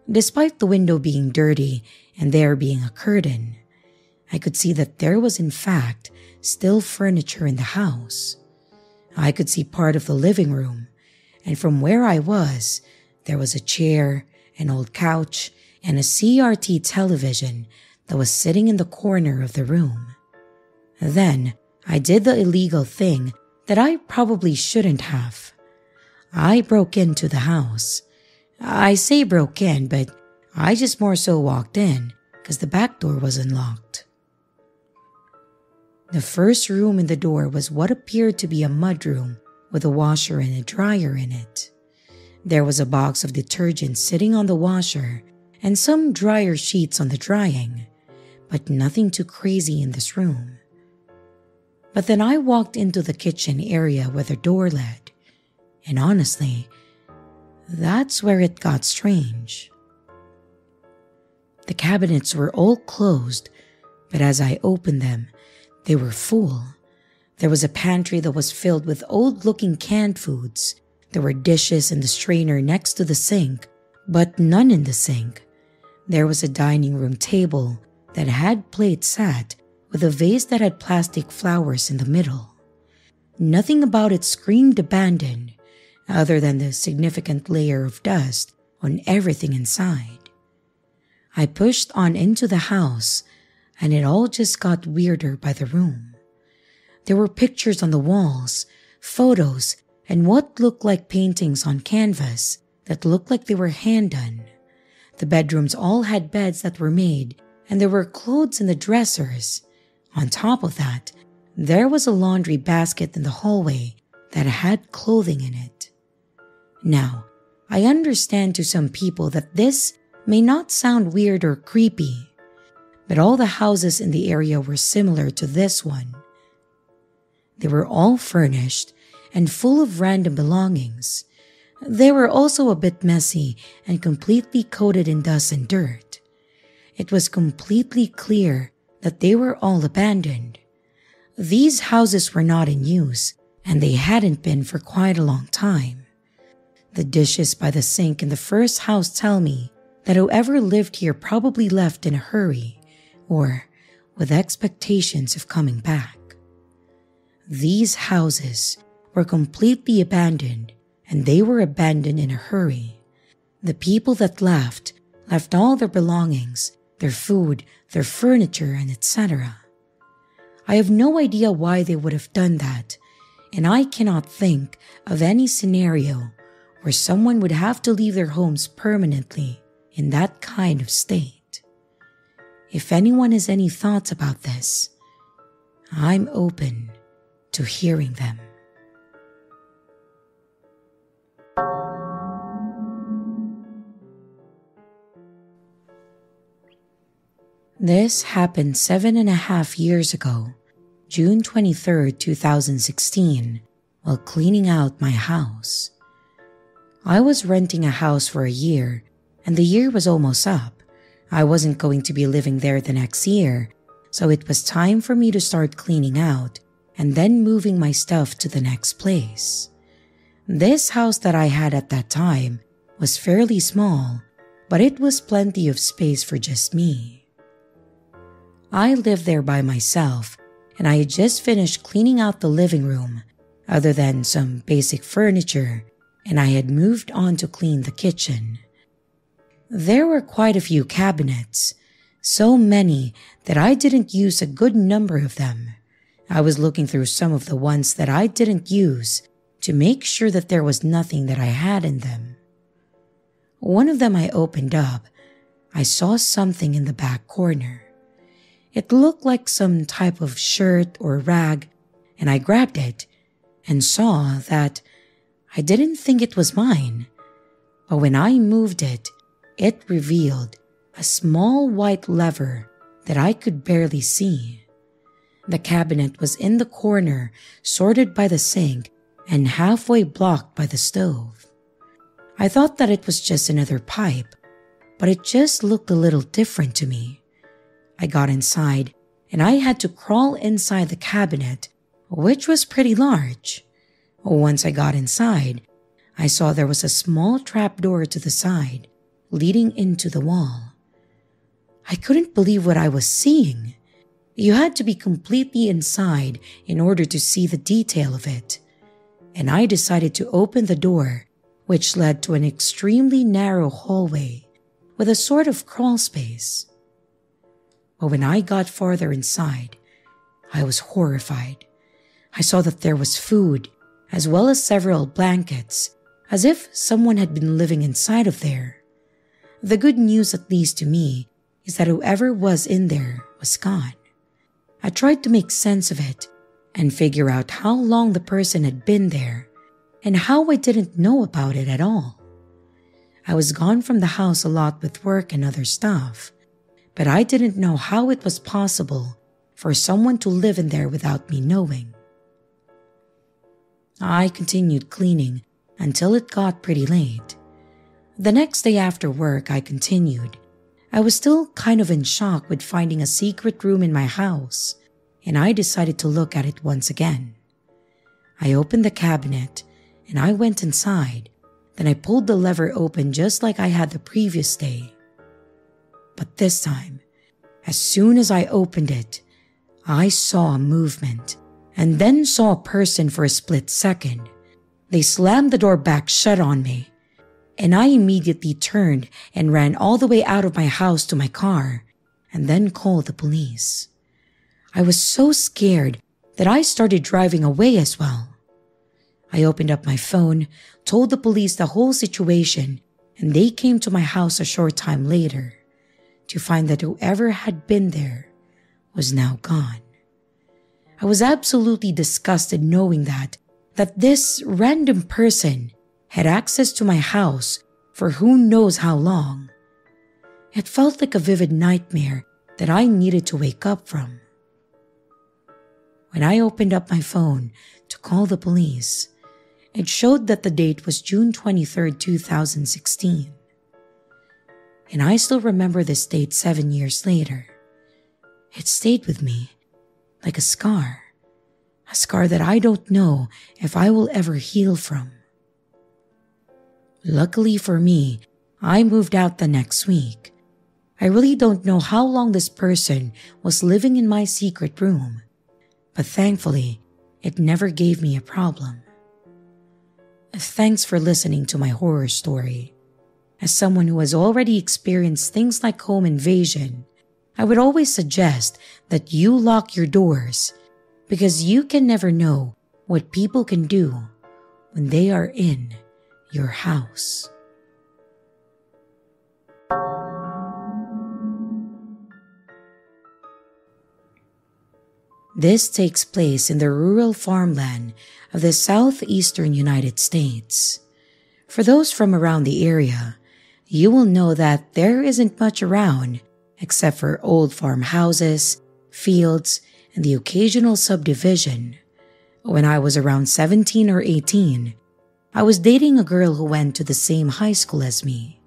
Despite the window being dirty and there being a curtain, I could see that there was in fact still furniture in the house. I could see part of the living room, and from where I was, there was a chair, an old couch, and a CRT television that was sitting in the corner of the room. Then I did the illegal thing that I probably shouldn't have. I broke into the house. I say broke in, but I just more so walked in because the back door was unlocked. The first room in the door was what appeared to be a mudroom with a washer and a dryer in it. There was a box of detergent sitting on the washer and some dryer sheets on the drying, but nothing too crazy in this room. But then I walked into the kitchen area where the door led, and honestly, that's where it got strange. The cabinets were all closed, but as I opened them, they were full. There was a pantry that was filled with old looking canned foods. There were dishes in the strainer next to the sink, but none in the sink. There was a dining room table that had plates set with a vase that had plastic flowers in the middle. Nothing about it screamed abandoned, other than the significant layer of dust on everything inside. I pushed on into the house, and it all just got weirder by the room. There were pictures on the walls, photos, and what looked like paintings on canvas that looked like they were hand done. The bedrooms all had beds that were made, and there were clothes in the dressers, on top of that, there was a laundry basket in the hallway that had clothing in it. Now, I understand to some people that this may not sound weird or creepy, but all the houses in the area were similar to this one. They were all furnished and full of random belongings. They were also a bit messy and completely coated in dust and dirt. It was completely clear that they were all abandoned. These houses were not in use, and they hadn't been for quite a long time. The dishes by the sink in the first house tell me that whoever lived here probably left in a hurry or with expectations of coming back. These houses were completely abandoned and they were abandoned in a hurry. The people that left left all their belongings, their food, their furniture, and etc. I have no idea why they would have done that, and I cannot think of any scenario where someone would have to leave their homes permanently in that kind of state. If anyone has any thoughts about this, I'm open to hearing them. This happened seven and a half years ago, June 23, 2016, while cleaning out my house. I was renting a house for a year, and the year was almost up. I wasn't going to be living there the next year, so it was time for me to start cleaning out and then moving my stuff to the next place. This house that I had at that time was fairly small, but it was plenty of space for just me. I lived there by myself, and I had just finished cleaning out the living room, other than some basic furniture, and I had moved on to clean the kitchen. There were quite a few cabinets, so many that I didn't use a good number of them. I was looking through some of the ones that I didn't use to make sure that there was nothing that I had in them. One of them I opened up. I saw something in the back corner. It looked like some type of shirt or rag, and I grabbed it and saw that I didn't think it was mine. But when I moved it, it revealed a small white lever that I could barely see. The cabinet was in the corner, sorted by the sink, and halfway blocked by the stove. I thought that it was just another pipe, but it just looked a little different to me. I got inside, and I had to crawl inside the cabinet, which was pretty large. Once I got inside, I saw there was a small trap door to the side, leading into the wall. I couldn't believe what I was seeing. You had to be completely inside in order to see the detail of it. And I decided to open the door, which led to an extremely narrow hallway with a sort of crawl space. But when I got farther inside, I was horrified. I saw that there was food, as well as several blankets, as if someone had been living inside of there. The good news, at least to me, is that whoever was in there was gone. I tried to make sense of it and figure out how long the person had been there and how I didn't know about it at all. I was gone from the house a lot with work and other stuff, but I didn't know how it was possible for someone to live in there without me knowing. I continued cleaning until it got pretty late. The next day after work, I continued I was still kind of in shock with finding a secret room in my house, and I decided to look at it once again. I opened the cabinet and I went inside. Then I pulled the lever open just like I had the previous day. But this time, as soon as I opened it, I saw a movement and then saw a person for a split second. They slammed the door back shut on me and I immediately turned and ran all the way out of my house to my car and then called the police. I was so scared that I started driving away as well. I opened up my phone, told the police the whole situation, and they came to my house a short time later to find that whoever had been there was now gone. I was absolutely disgusted knowing that that this random person had access to my house for who knows how long. It felt like a vivid nightmare that I needed to wake up from. When I opened up my phone to call the police, it showed that the date was June 23, 2016. And I still remember this date seven years later. It stayed with me like a scar, a scar that I don't know if I will ever heal from. Luckily for me, I moved out the next week. I really don't know how long this person was living in my secret room, but thankfully, it never gave me a problem. Thanks for listening to my horror story. As someone who has already experienced things like home invasion, I would always suggest that you lock your doors because you can never know what people can do when they are in your house. This takes place in the rural farmland of the southeastern United States. For those from around the area, you will know that there isn't much around except for old farmhouses, fields, and the occasional subdivision. When I was around 17 or 18, I was dating a girl who went to the same high school as me.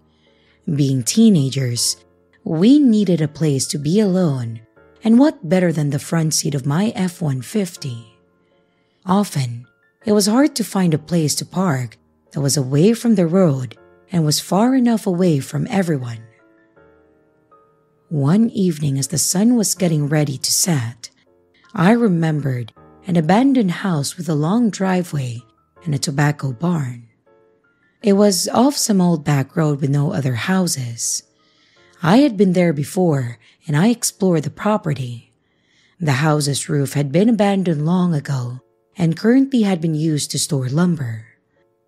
Being teenagers, we needed a place to be alone, and what better than the front seat of my F 150? Often, it was hard to find a place to park that was away from the road and was far enough away from everyone. One evening, as the sun was getting ready to set, I remembered an abandoned house with a long driveway and a tobacco barn. It was off some old back road with no other houses. I had been there before and I explored the property. The house's roof had been abandoned long ago and currently had been used to store lumber.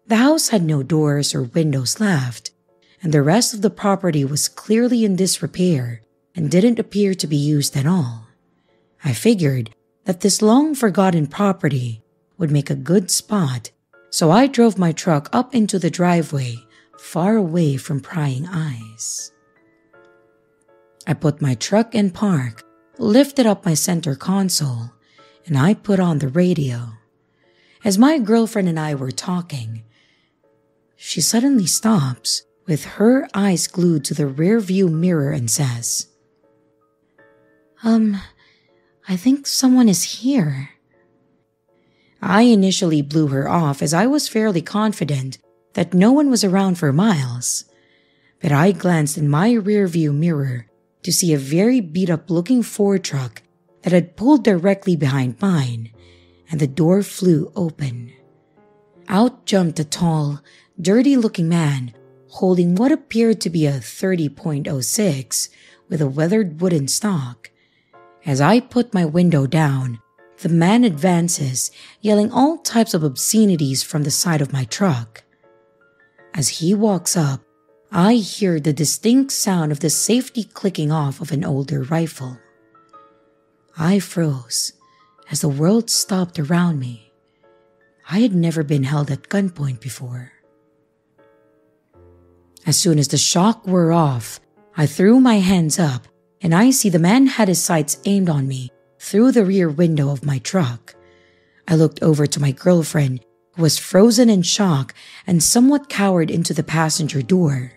The house had no doors or windows left, and the rest of the property was clearly in disrepair and didn't appear to be used at all. I figured that this long forgotten property would make a good spot, so I drove my truck up into the driveway, far away from prying eyes. I put my truck in park, lifted up my center console, and I put on the radio. As my girlfriend and I were talking, she suddenly stops with her eyes glued to the rear view mirror and says, Um, I think someone is here. I initially blew her off as I was fairly confident that no one was around for miles. But I glanced in my rearview mirror to see a very beat up looking Ford truck that had pulled directly behind mine, and the door flew open. Out jumped a tall, dirty looking man holding what appeared to be a 30.06 with a weathered wooden stock. As I put my window down, the man advances, yelling all types of obscenities from the side of my truck. As he walks up, I hear the distinct sound of the safety clicking off of an older rifle. I froze as the world stopped around me. I had never been held at gunpoint before. As soon as the shock wore off, I threw my hands up and I see the man had his sights aimed on me through the rear window of my truck. I looked over to my girlfriend, who was frozen in shock and somewhat cowered into the passenger door.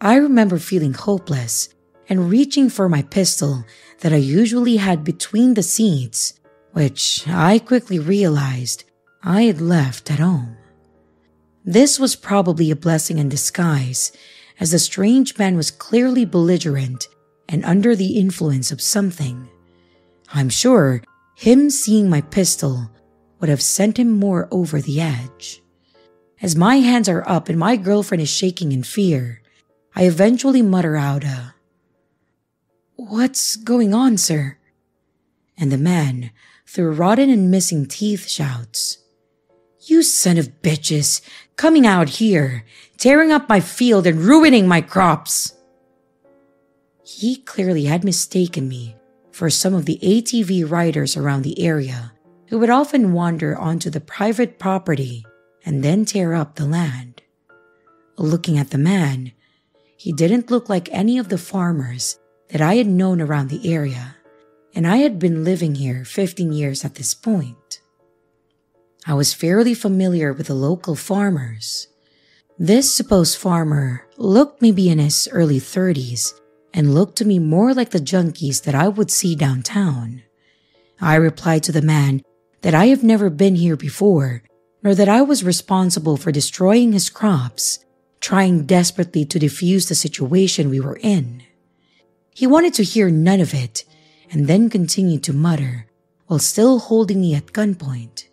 I remember feeling hopeless and reaching for my pistol that I usually had between the seats, which I quickly realized I had left at home. This was probably a blessing in disguise, as the strange man was clearly belligerent and under the influence of something. I'm sure him seeing my pistol would have sent him more over the edge. As my hands are up and my girlfriend is shaking in fear, I eventually mutter out a, What's going on, sir? And the man, through rotten and missing teeth, shouts, You son of bitches, coming out here, tearing up my field and ruining my crops. He clearly had mistaken me for some of the ATV riders around the area who would often wander onto the private property and then tear up the land. Looking at the man, he didn't look like any of the farmers that I had known around the area, and I had been living here 15 years at this point. I was fairly familiar with the local farmers. This supposed farmer looked maybe in his early 30s and looked to me more like the junkies that I would see downtown. I replied to the man that I have never been here before, nor that I was responsible for destroying his crops, trying desperately to defuse the situation we were in. He wanted to hear none of it and then continued to mutter while still holding me at gunpoint.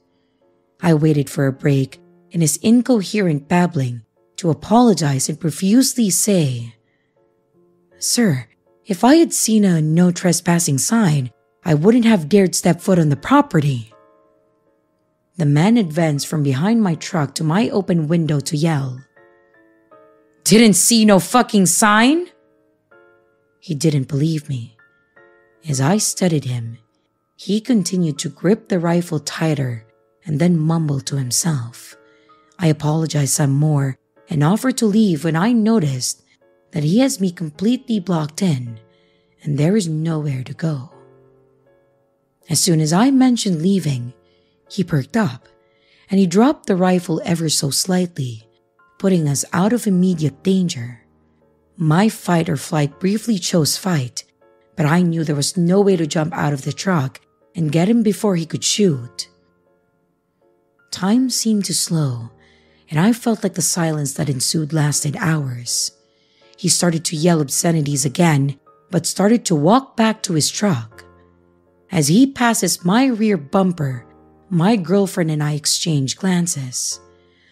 I waited for a break in his incoherent babbling to apologize and profusely say, Sir, if I had seen a no trespassing sign, I wouldn't have dared step foot on the property. The man advanced from behind my truck to my open window to yell, Didn't see no fucking sign? He didn't believe me. As I studied him, he continued to grip the rifle tighter and then mumbled to himself. I apologized some more and offered to leave when I noticed that he has me completely blocked in and there is nowhere to go. As soon as I mentioned leaving, he perked up and he dropped the rifle ever so slightly, putting us out of immediate danger. My fight or flight briefly chose fight, but I knew there was no way to jump out of the truck and get him before he could shoot. Time seemed to slow, and I felt like the silence that ensued lasted hours. He started to yell obscenities again, but started to walk back to his truck. As he passes my rear bumper, my girlfriend and I exchange glances.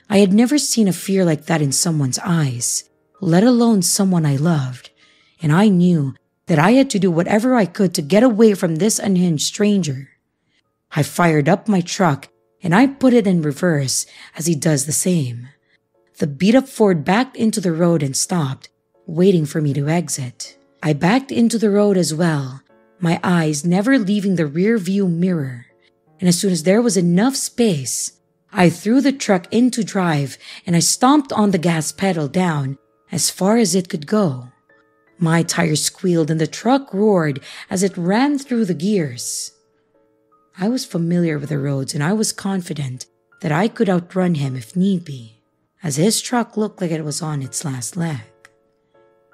I had never seen a fear like that in someone's eyes, let alone someone I loved, and I knew that I had to do whatever I could to get away from this unhinged stranger. I fired up my truck and I put it in reverse as he does the same. The beat up Ford backed into the road and stopped, waiting for me to exit. I backed into the road as well, my eyes never leaving the rear view mirror. And as soon as there was enough space, I threw the truck into drive and I stomped on the gas pedal down as far as it could go. My tires squealed and the truck roared as it ran through the gears. I was familiar with the roads and I was confident that I could outrun him if need be, as his truck looked like it was on its last leg.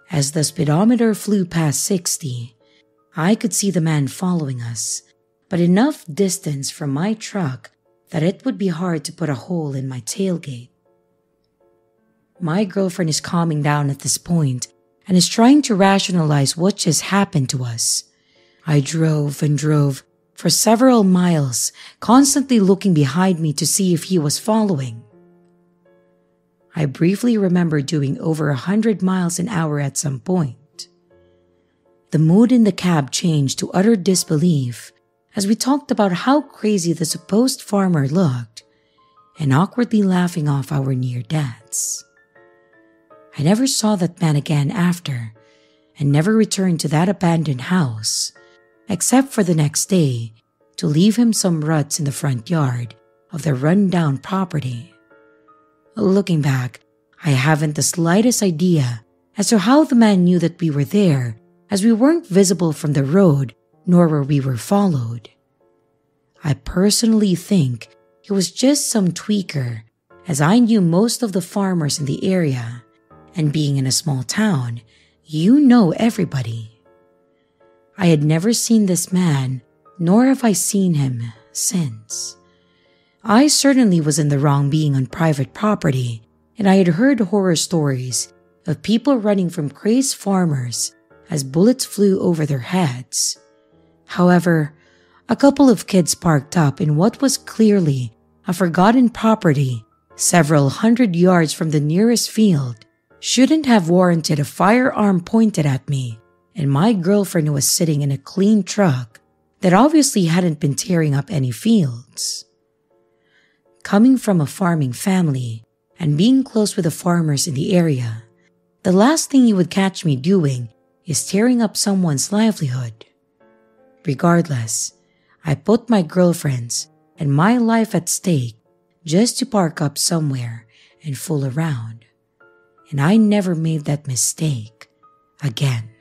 As the speedometer flew past 60, I could see the man following us, but enough distance from my truck that it would be hard to put a hole in my tailgate. My girlfriend is calming down at this point and is trying to rationalize what just happened to us. I drove and drove for several miles, constantly looking behind me to see if he was following. I briefly remember doing over a hundred miles an hour at some point. The mood in the cab changed to utter disbelief as we talked about how crazy the supposed farmer looked and awkwardly laughing off our near deaths. I never saw that man again after and never returned to that abandoned house except for the next day to leave him some ruts in the front yard of the run-down property. Looking back, I haven't the slightest idea as to how the man knew that we were there, as we weren't visible from the road nor where we were followed. I personally think he was just some tweaker, as I knew most of the farmers in the area, and being in a small town, you know everybody. I had never seen this man, nor have I seen him since. I certainly was in the wrong being on private property, and I had heard horror stories of people running from crazed farmers as bullets flew over their heads. However, a couple of kids parked up in what was clearly a forgotten property several hundred yards from the nearest field shouldn't have warranted a firearm pointed at me and my girlfriend was sitting in a clean truck that obviously hadn't been tearing up any fields. Coming from a farming family and being close with the farmers in the area, the last thing you would catch me doing is tearing up someone's livelihood. Regardless, I put my girlfriend's and my life at stake just to park up somewhere and fool around. And I never made that mistake again.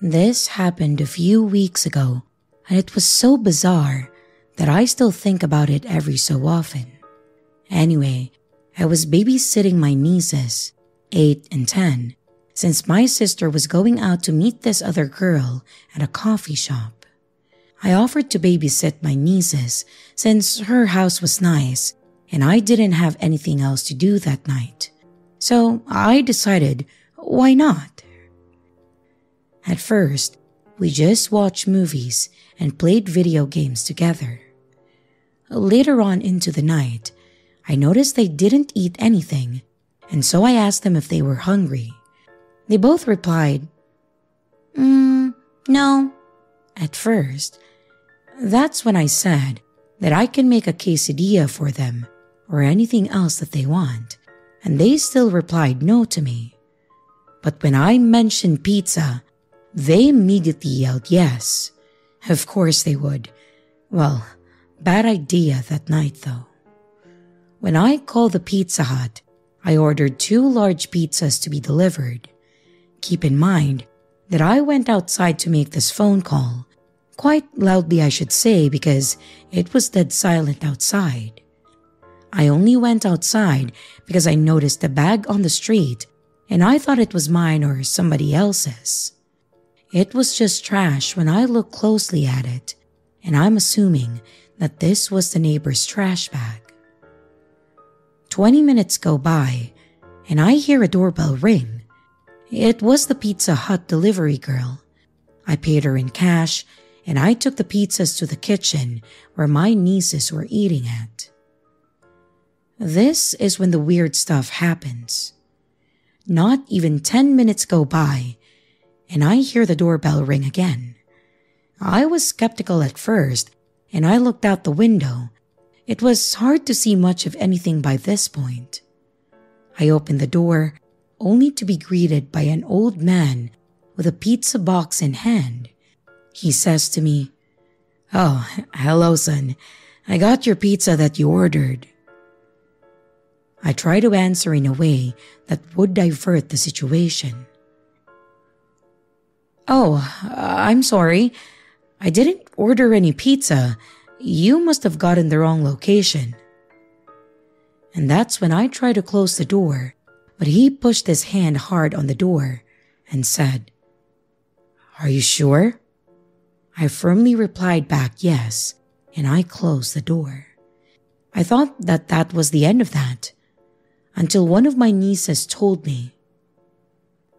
This happened a few weeks ago, and it was so bizarre that I still think about it every so often. Anyway, I was babysitting my nieces, 8 and 10, since my sister was going out to meet this other girl at a coffee shop. I offered to babysit my nieces since her house was nice and I didn't have anything else to do that night. So I decided, why not? At first, we just watched movies and played video games together. Later on into the night, I noticed they didn't eat anything, and so I asked them if they were hungry. They both replied, Mm, no. At first, that's when I said that I can make a quesadilla for them or anything else that they want, and they still replied no to me. But when I mentioned pizza, they immediately yelled yes. Of course they would. Well, bad idea that night though. When I called the Pizza Hut, I ordered two large pizzas to be delivered. Keep in mind that I went outside to make this phone call, quite loudly, I should say, because it was dead silent outside. I only went outside because I noticed a bag on the street and I thought it was mine or somebody else's. It was just trash when I looked closely at it, and I'm assuming that this was the neighbor's trash bag. 20 minutes go by, and I hear a doorbell ring. It was the Pizza Hut delivery girl. I paid her in cash, and I took the pizzas to the kitchen where my nieces were eating at. This is when the weird stuff happens. Not even 10 minutes go by, and I hear the doorbell ring again. I was skeptical at first, and I looked out the window. It was hard to see much of anything by this point. I opened the door, only to be greeted by an old man with a pizza box in hand. He says to me, Oh, hello, son. I got your pizza that you ordered. I try to answer in a way that would divert the situation. Oh, uh, I'm sorry. I didn't order any pizza. You must have gotten the wrong location. And that's when I tried to close the door, but he pushed his hand hard on the door and said, Are you sure? I firmly replied back yes, and I closed the door. I thought that that was the end of that, until one of my nieces told me,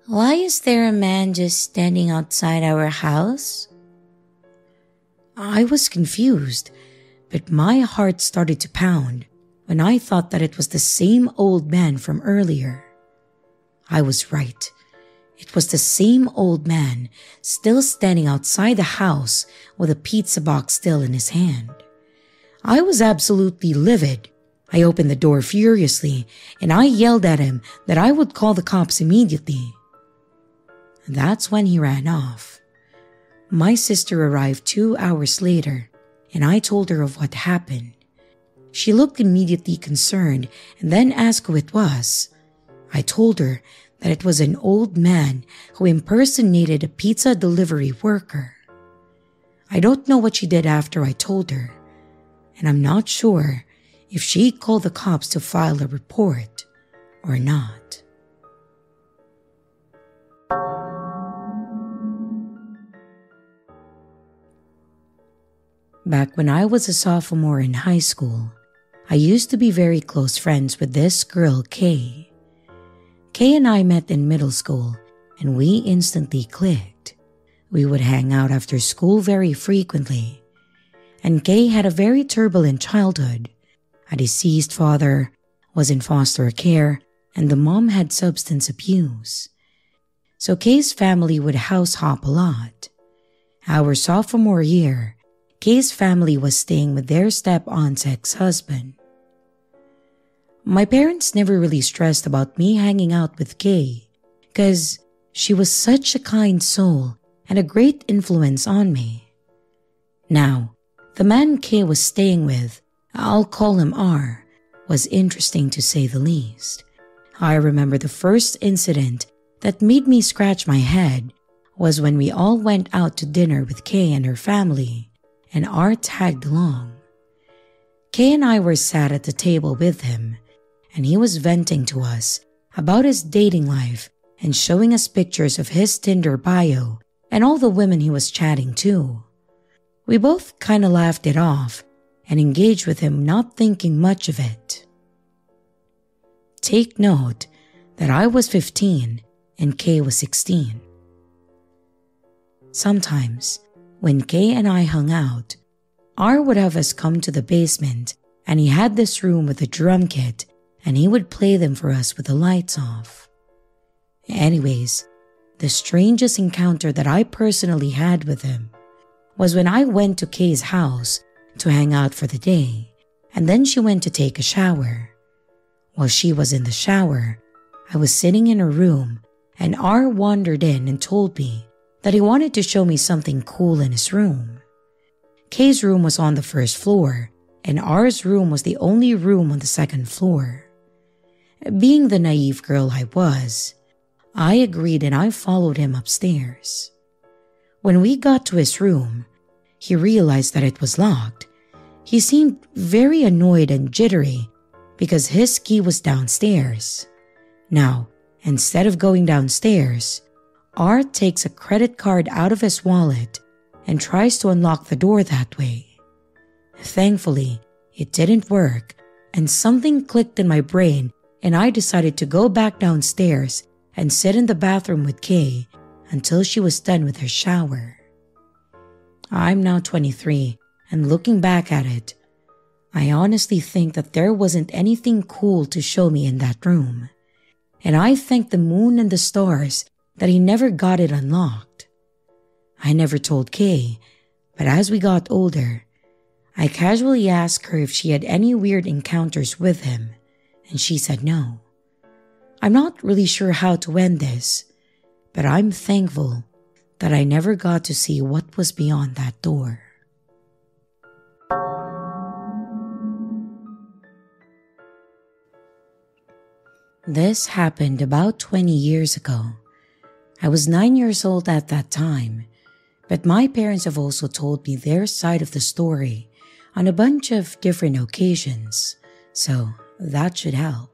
Why is there a man just standing outside our house? I was confused, but my heart started to pound when I thought that it was the same old man from earlier. I was right. It was the same old man still standing outside the house with a pizza box still in his hand. I was absolutely livid I opened the door furiously and I yelled at him that I would call the cops immediately. That's when he ran off. My sister arrived two hours later and I told her of what happened. She looked immediately concerned and then asked who it was. I told her that it was an old man who impersonated a pizza delivery worker. I don't know what she did after I told her, and I'm not sure if she called the cops to file a report or not. Back when I was a sophomore in high school, I used to be very close friends with this girl, Kay. Kay and I met in middle school, and we instantly clicked. We would hang out after school very frequently, and Kay had a very turbulent childhood a deceased father, was in foster care, and the mom had substance abuse. So Kay's family would house hop a lot. Our sophomore year, Kay's family was staying with their step aunt's ex husband. My parents never really stressed about me hanging out with Kay, because she was such a kind soul and a great influence on me. Now, the man Kay was staying with I'll call him R, was interesting to say the least. I remember the first incident that made me scratch my head was when we all went out to dinner with Kay and her family, and R tagged along. Kay and I were sat at the table with him, and he was venting to us about his dating life and showing us pictures of his Tinder bio and all the women he was chatting to. We both kinda laughed it off and engaged with him, not thinking much of it. Take note that I was 15 and Kay was 16. Sometimes, when Kay and I hung out, R would have us come to the basement and he had this room with a drum kit and he would play them for us with the lights off. Anyways, the strangest encounter that I personally had with him was when I went to Kay's house to hang out for the day, and then she went to take a shower. While she was in the shower, I was sitting in her room, and R wandered in and told me that he wanted to show me something cool in his room. Kay's room was on the first floor, and R's room was the only room on the second floor. Being the naive girl I was, I agreed and I followed him upstairs. When we got to his room, he realized that it was locked. He seemed very annoyed and jittery because his key was downstairs. Now, instead of going downstairs, R takes a credit card out of his wallet and tries to unlock the door that way. Thankfully, it didn't work, and something clicked in my brain, and I decided to go back downstairs and sit in the bathroom with Kay until she was done with her shower. I'm now 23, and looking back at it, I honestly think that there wasn't anything cool to show me in that room. And I thank the moon and the stars that he never got it unlocked. I never told Kay, but as we got older, I casually asked her if she had any weird encounters with him, and she said no. I'm not really sure how to end this, but I'm thankful that I never got to see what was beyond that door. This happened about 20 years ago. I was 9 years old at that time, but my parents have also told me their side of the story on a bunch of different occasions, so that should help.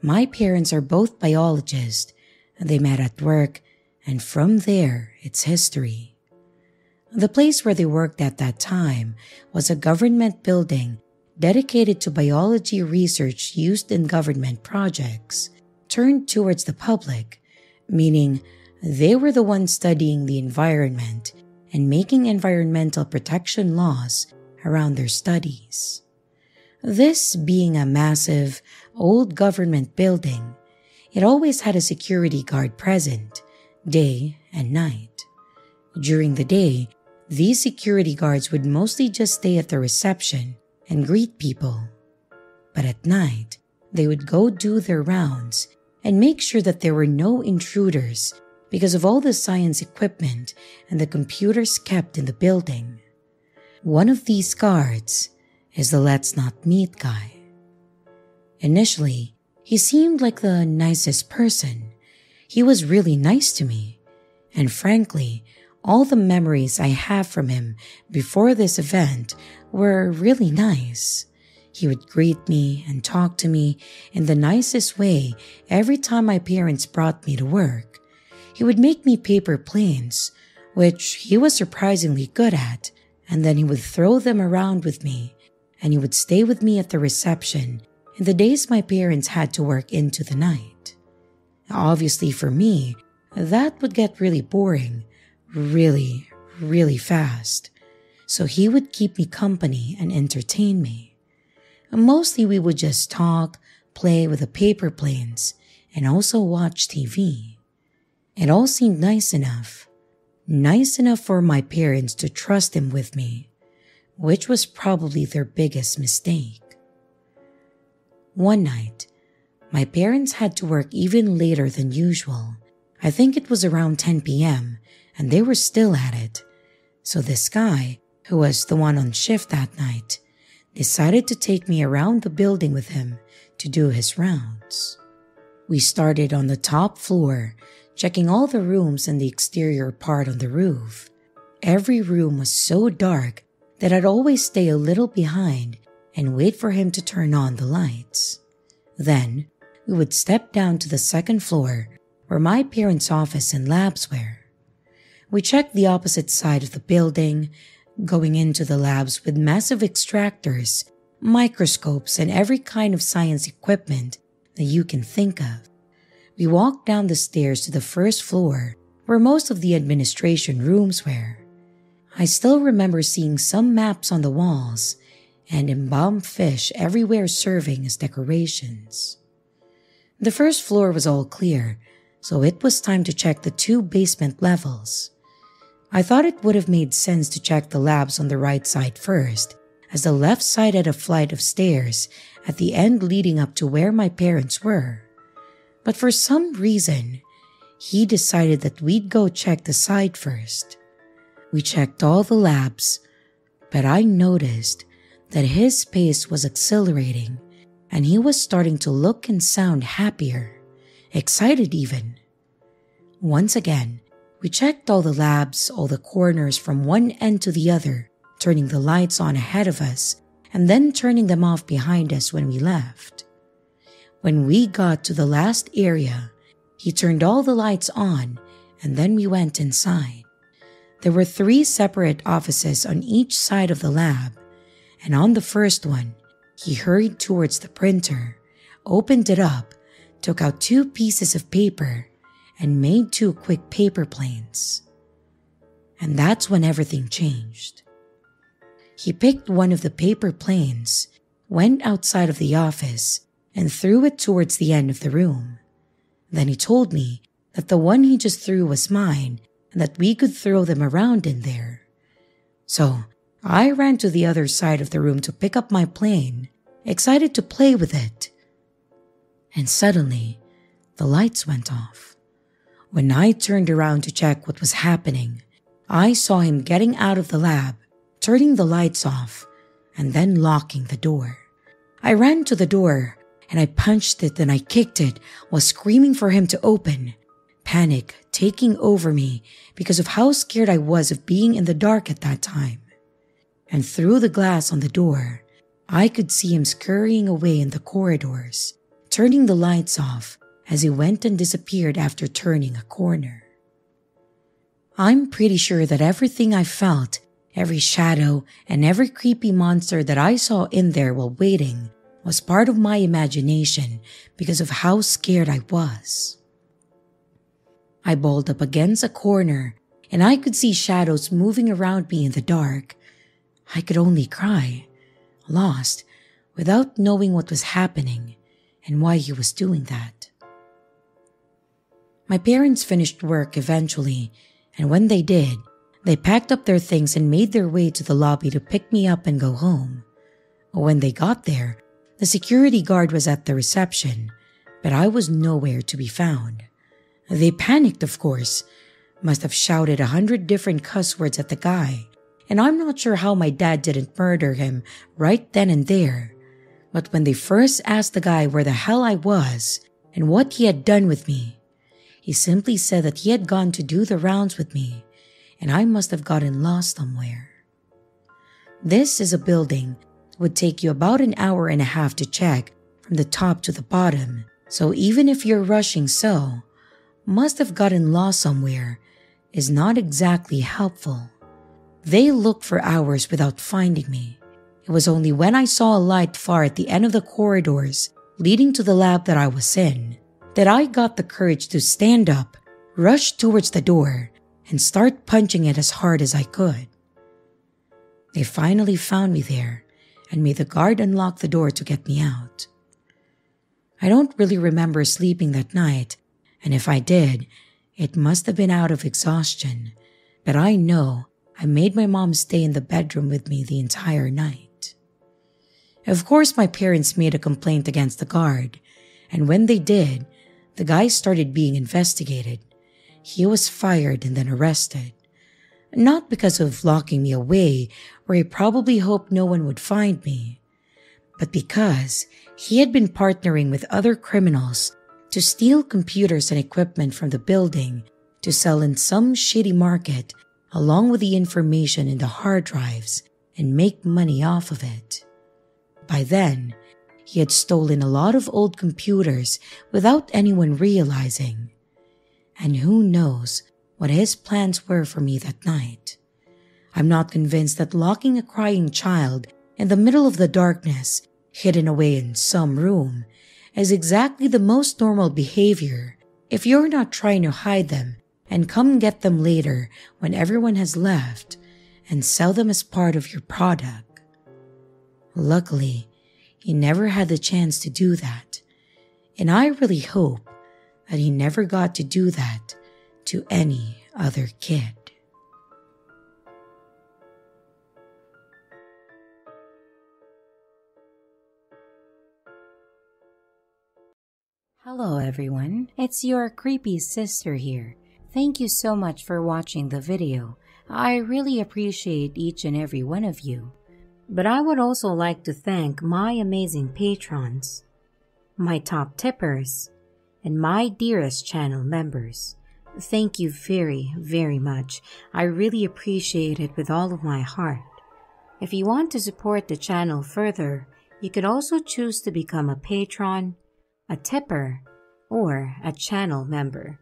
My parents are both biologists, and they met at work, and from there, it's history. The place where they worked at that time was a government building dedicated to biology research used in government projects, turned towards the public, meaning they were the ones studying the environment and making environmental protection laws around their studies. This being a massive, old government building, it always had a security guard present, day and night. During the day, these security guards would mostly just stay at the reception and greet people. But at night, they would go do their rounds and make sure that there were no intruders because of all the science equipment and the computers kept in the building. One of these guards is the Let's Not Meet guy. Initially, he seemed like the nicest person. He was really nice to me. And frankly, all the memories I have from him before this event were really nice. He would greet me and talk to me in the nicest way every time my parents brought me to work. He would make me paper planes, which he was surprisingly good at, and then he would throw them around with me, and he would stay with me at the reception in the days my parents had to work into the night. Obviously, for me, that would get really boring, really, really fast. So he would keep me company and entertain me. Mostly we would just talk, play with the paper planes, and also watch TV. It all seemed nice enough. Nice enough for my parents to trust him with me, which was probably their biggest mistake. One night, my parents had to work even later than usual. I think it was around 10 p.m., and they were still at it. So this guy, who was the one on shift that night, decided to take me around the building with him to do his rounds. We started on the top floor checking all the rooms and the exterior part on the roof. Every room was so dark that I'd always stay a little behind and wait for him to turn on the lights. Then, we would step down to the second floor where my parents' office and labs were. We checked the opposite side of the building, going into the labs with massive extractors, microscopes, and every kind of science equipment that you can think of. We walked down the stairs to the first floor, where most of the administration rooms were. I still remember seeing some maps on the walls and embalmed fish everywhere serving as decorations. The first floor was all clear, so it was time to check the two basement levels. I thought it would have made sense to check the labs on the right side first, as the left side had a flight of stairs at the end leading up to where my parents were. But for some reason, he decided that we'd go check the side first. We checked all the labs, but I noticed that his pace was accelerating and he was starting to look and sound happier. excited even. Once again, we checked all the labs, all the corners from one end to the other, turning the lights on ahead of us and then turning them off behind us when we left. When we got to the last area, he turned all the lights on and then we went inside. There were three separate offices on each side of the lab, and on the first one, he hurried towards the printer, opened it up, took out two pieces of paper, and made two quick paper planes. And that's when everything changed. He picked one of the paper planes, went outside of the office, and threw it towards the end of the room. Then he told me that the one he just threw was mine and that we could throw them around in there. So I ran to the other side of the room to pick up my plane, excited to play with it. And suddenly, the lights went off. When I turned around to check what was happening, I saw him getting out of the lab, turning the lights off, and then locking the door. I ran to the door and I punched it and I kicked it while screaming for him to open, panic taking over me because of how scared I was of being in the dark at that time. And through the glass on the door, I could see him scurrying away in the corridors, turning the lights off as he went and disappeared after turning a corner. I'm pretty sure that everything I felt, every shadow, and every creepy monster that I saw in there while waiting was part of my imagination because of how scared I was. I balled up against a corner and I could see shadows moving around me in the dark. I could only cry, lost, without knowing what was happening and why he was doing that. My parents finished work eventually, and when they did, they packed up their things and made their way to the lobby to pick me up and go home. When they got there, the security guard was at the reception, but I was nowhere to be found. They panicked, of course, must have shouted a hundred different cuss words at the guy, and I'm not sure how my dad didn't murder him right then and there. But when they first asked the guy where the hell I was and what he had done with me, he simply said that he had gone to do the rounds with me, and I must have gotten lost somewhere. This is a building that would take you about an hour and a half to check from the top to the bottom, so even if you're rushing so, must have gotten lost somewhere is not exactly helpful. They looked for hours without finding me. It was only when I saw a light far at the end of the corridors leading to the lab that I was in that I got the courage to stand up, rush towards the door, and start punching it as hard as I could. They finally found me there and made the guard unlock the door to get me out. I don't really remember sleeping that night and if I did, it must have been out of exhaustion. But I know I made my mom stay in the bedroom with me the entire night. Of course, my parents made a complaint against the guard, and when they did, the guy started being investigated. He was fired and then arrested. Not because of locking me away, where he probably hoped no one would find me, but because he had been partnering with other criminals to steal computers and equipment from the building to sell in some shitty market along with the information in the hard drives and make money off of it. By then, he had stolen a lot of old computers without anyone realizing. And who knows what his plans were for me that night. I'm not convinced that locking a crying child in the middle of the darkness, hidden away in some room, is exactly the most normal behavior if you're not trying to hide them and come get them later when everyone has left and sell them as part of your product. Luckily, he never had the chance to do that, and I really hope that he never got to do that to any other kid. Hello everyone, it's your creepy sister here. Thank you so much for watching the video. I really appreciate each and every one of you. But I would also like to thank my amazing patrons, my top tippers, and my dearest channel members. Thank you very, very much. I really appreciate it with all of my heart. If you want to support the channel further, you could also choose to become a patron, a tipper, or a channel member.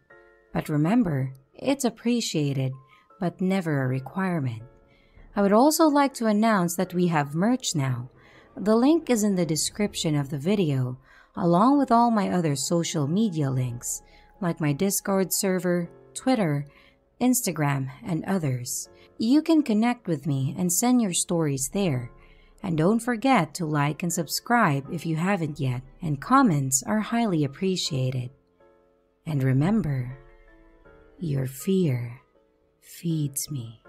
But remember, it's appreciated, but never a requirement. I would also like to announce that we have merch now. The link is in the description of the video, along with all my other social media links, like my Discord server, Twitter, Instagram, and others. You can connect with me and send your stories there. And don't forget to like and subscribe if you haven't yet, and comments are highly appreciated. And remember, your fear feeds me.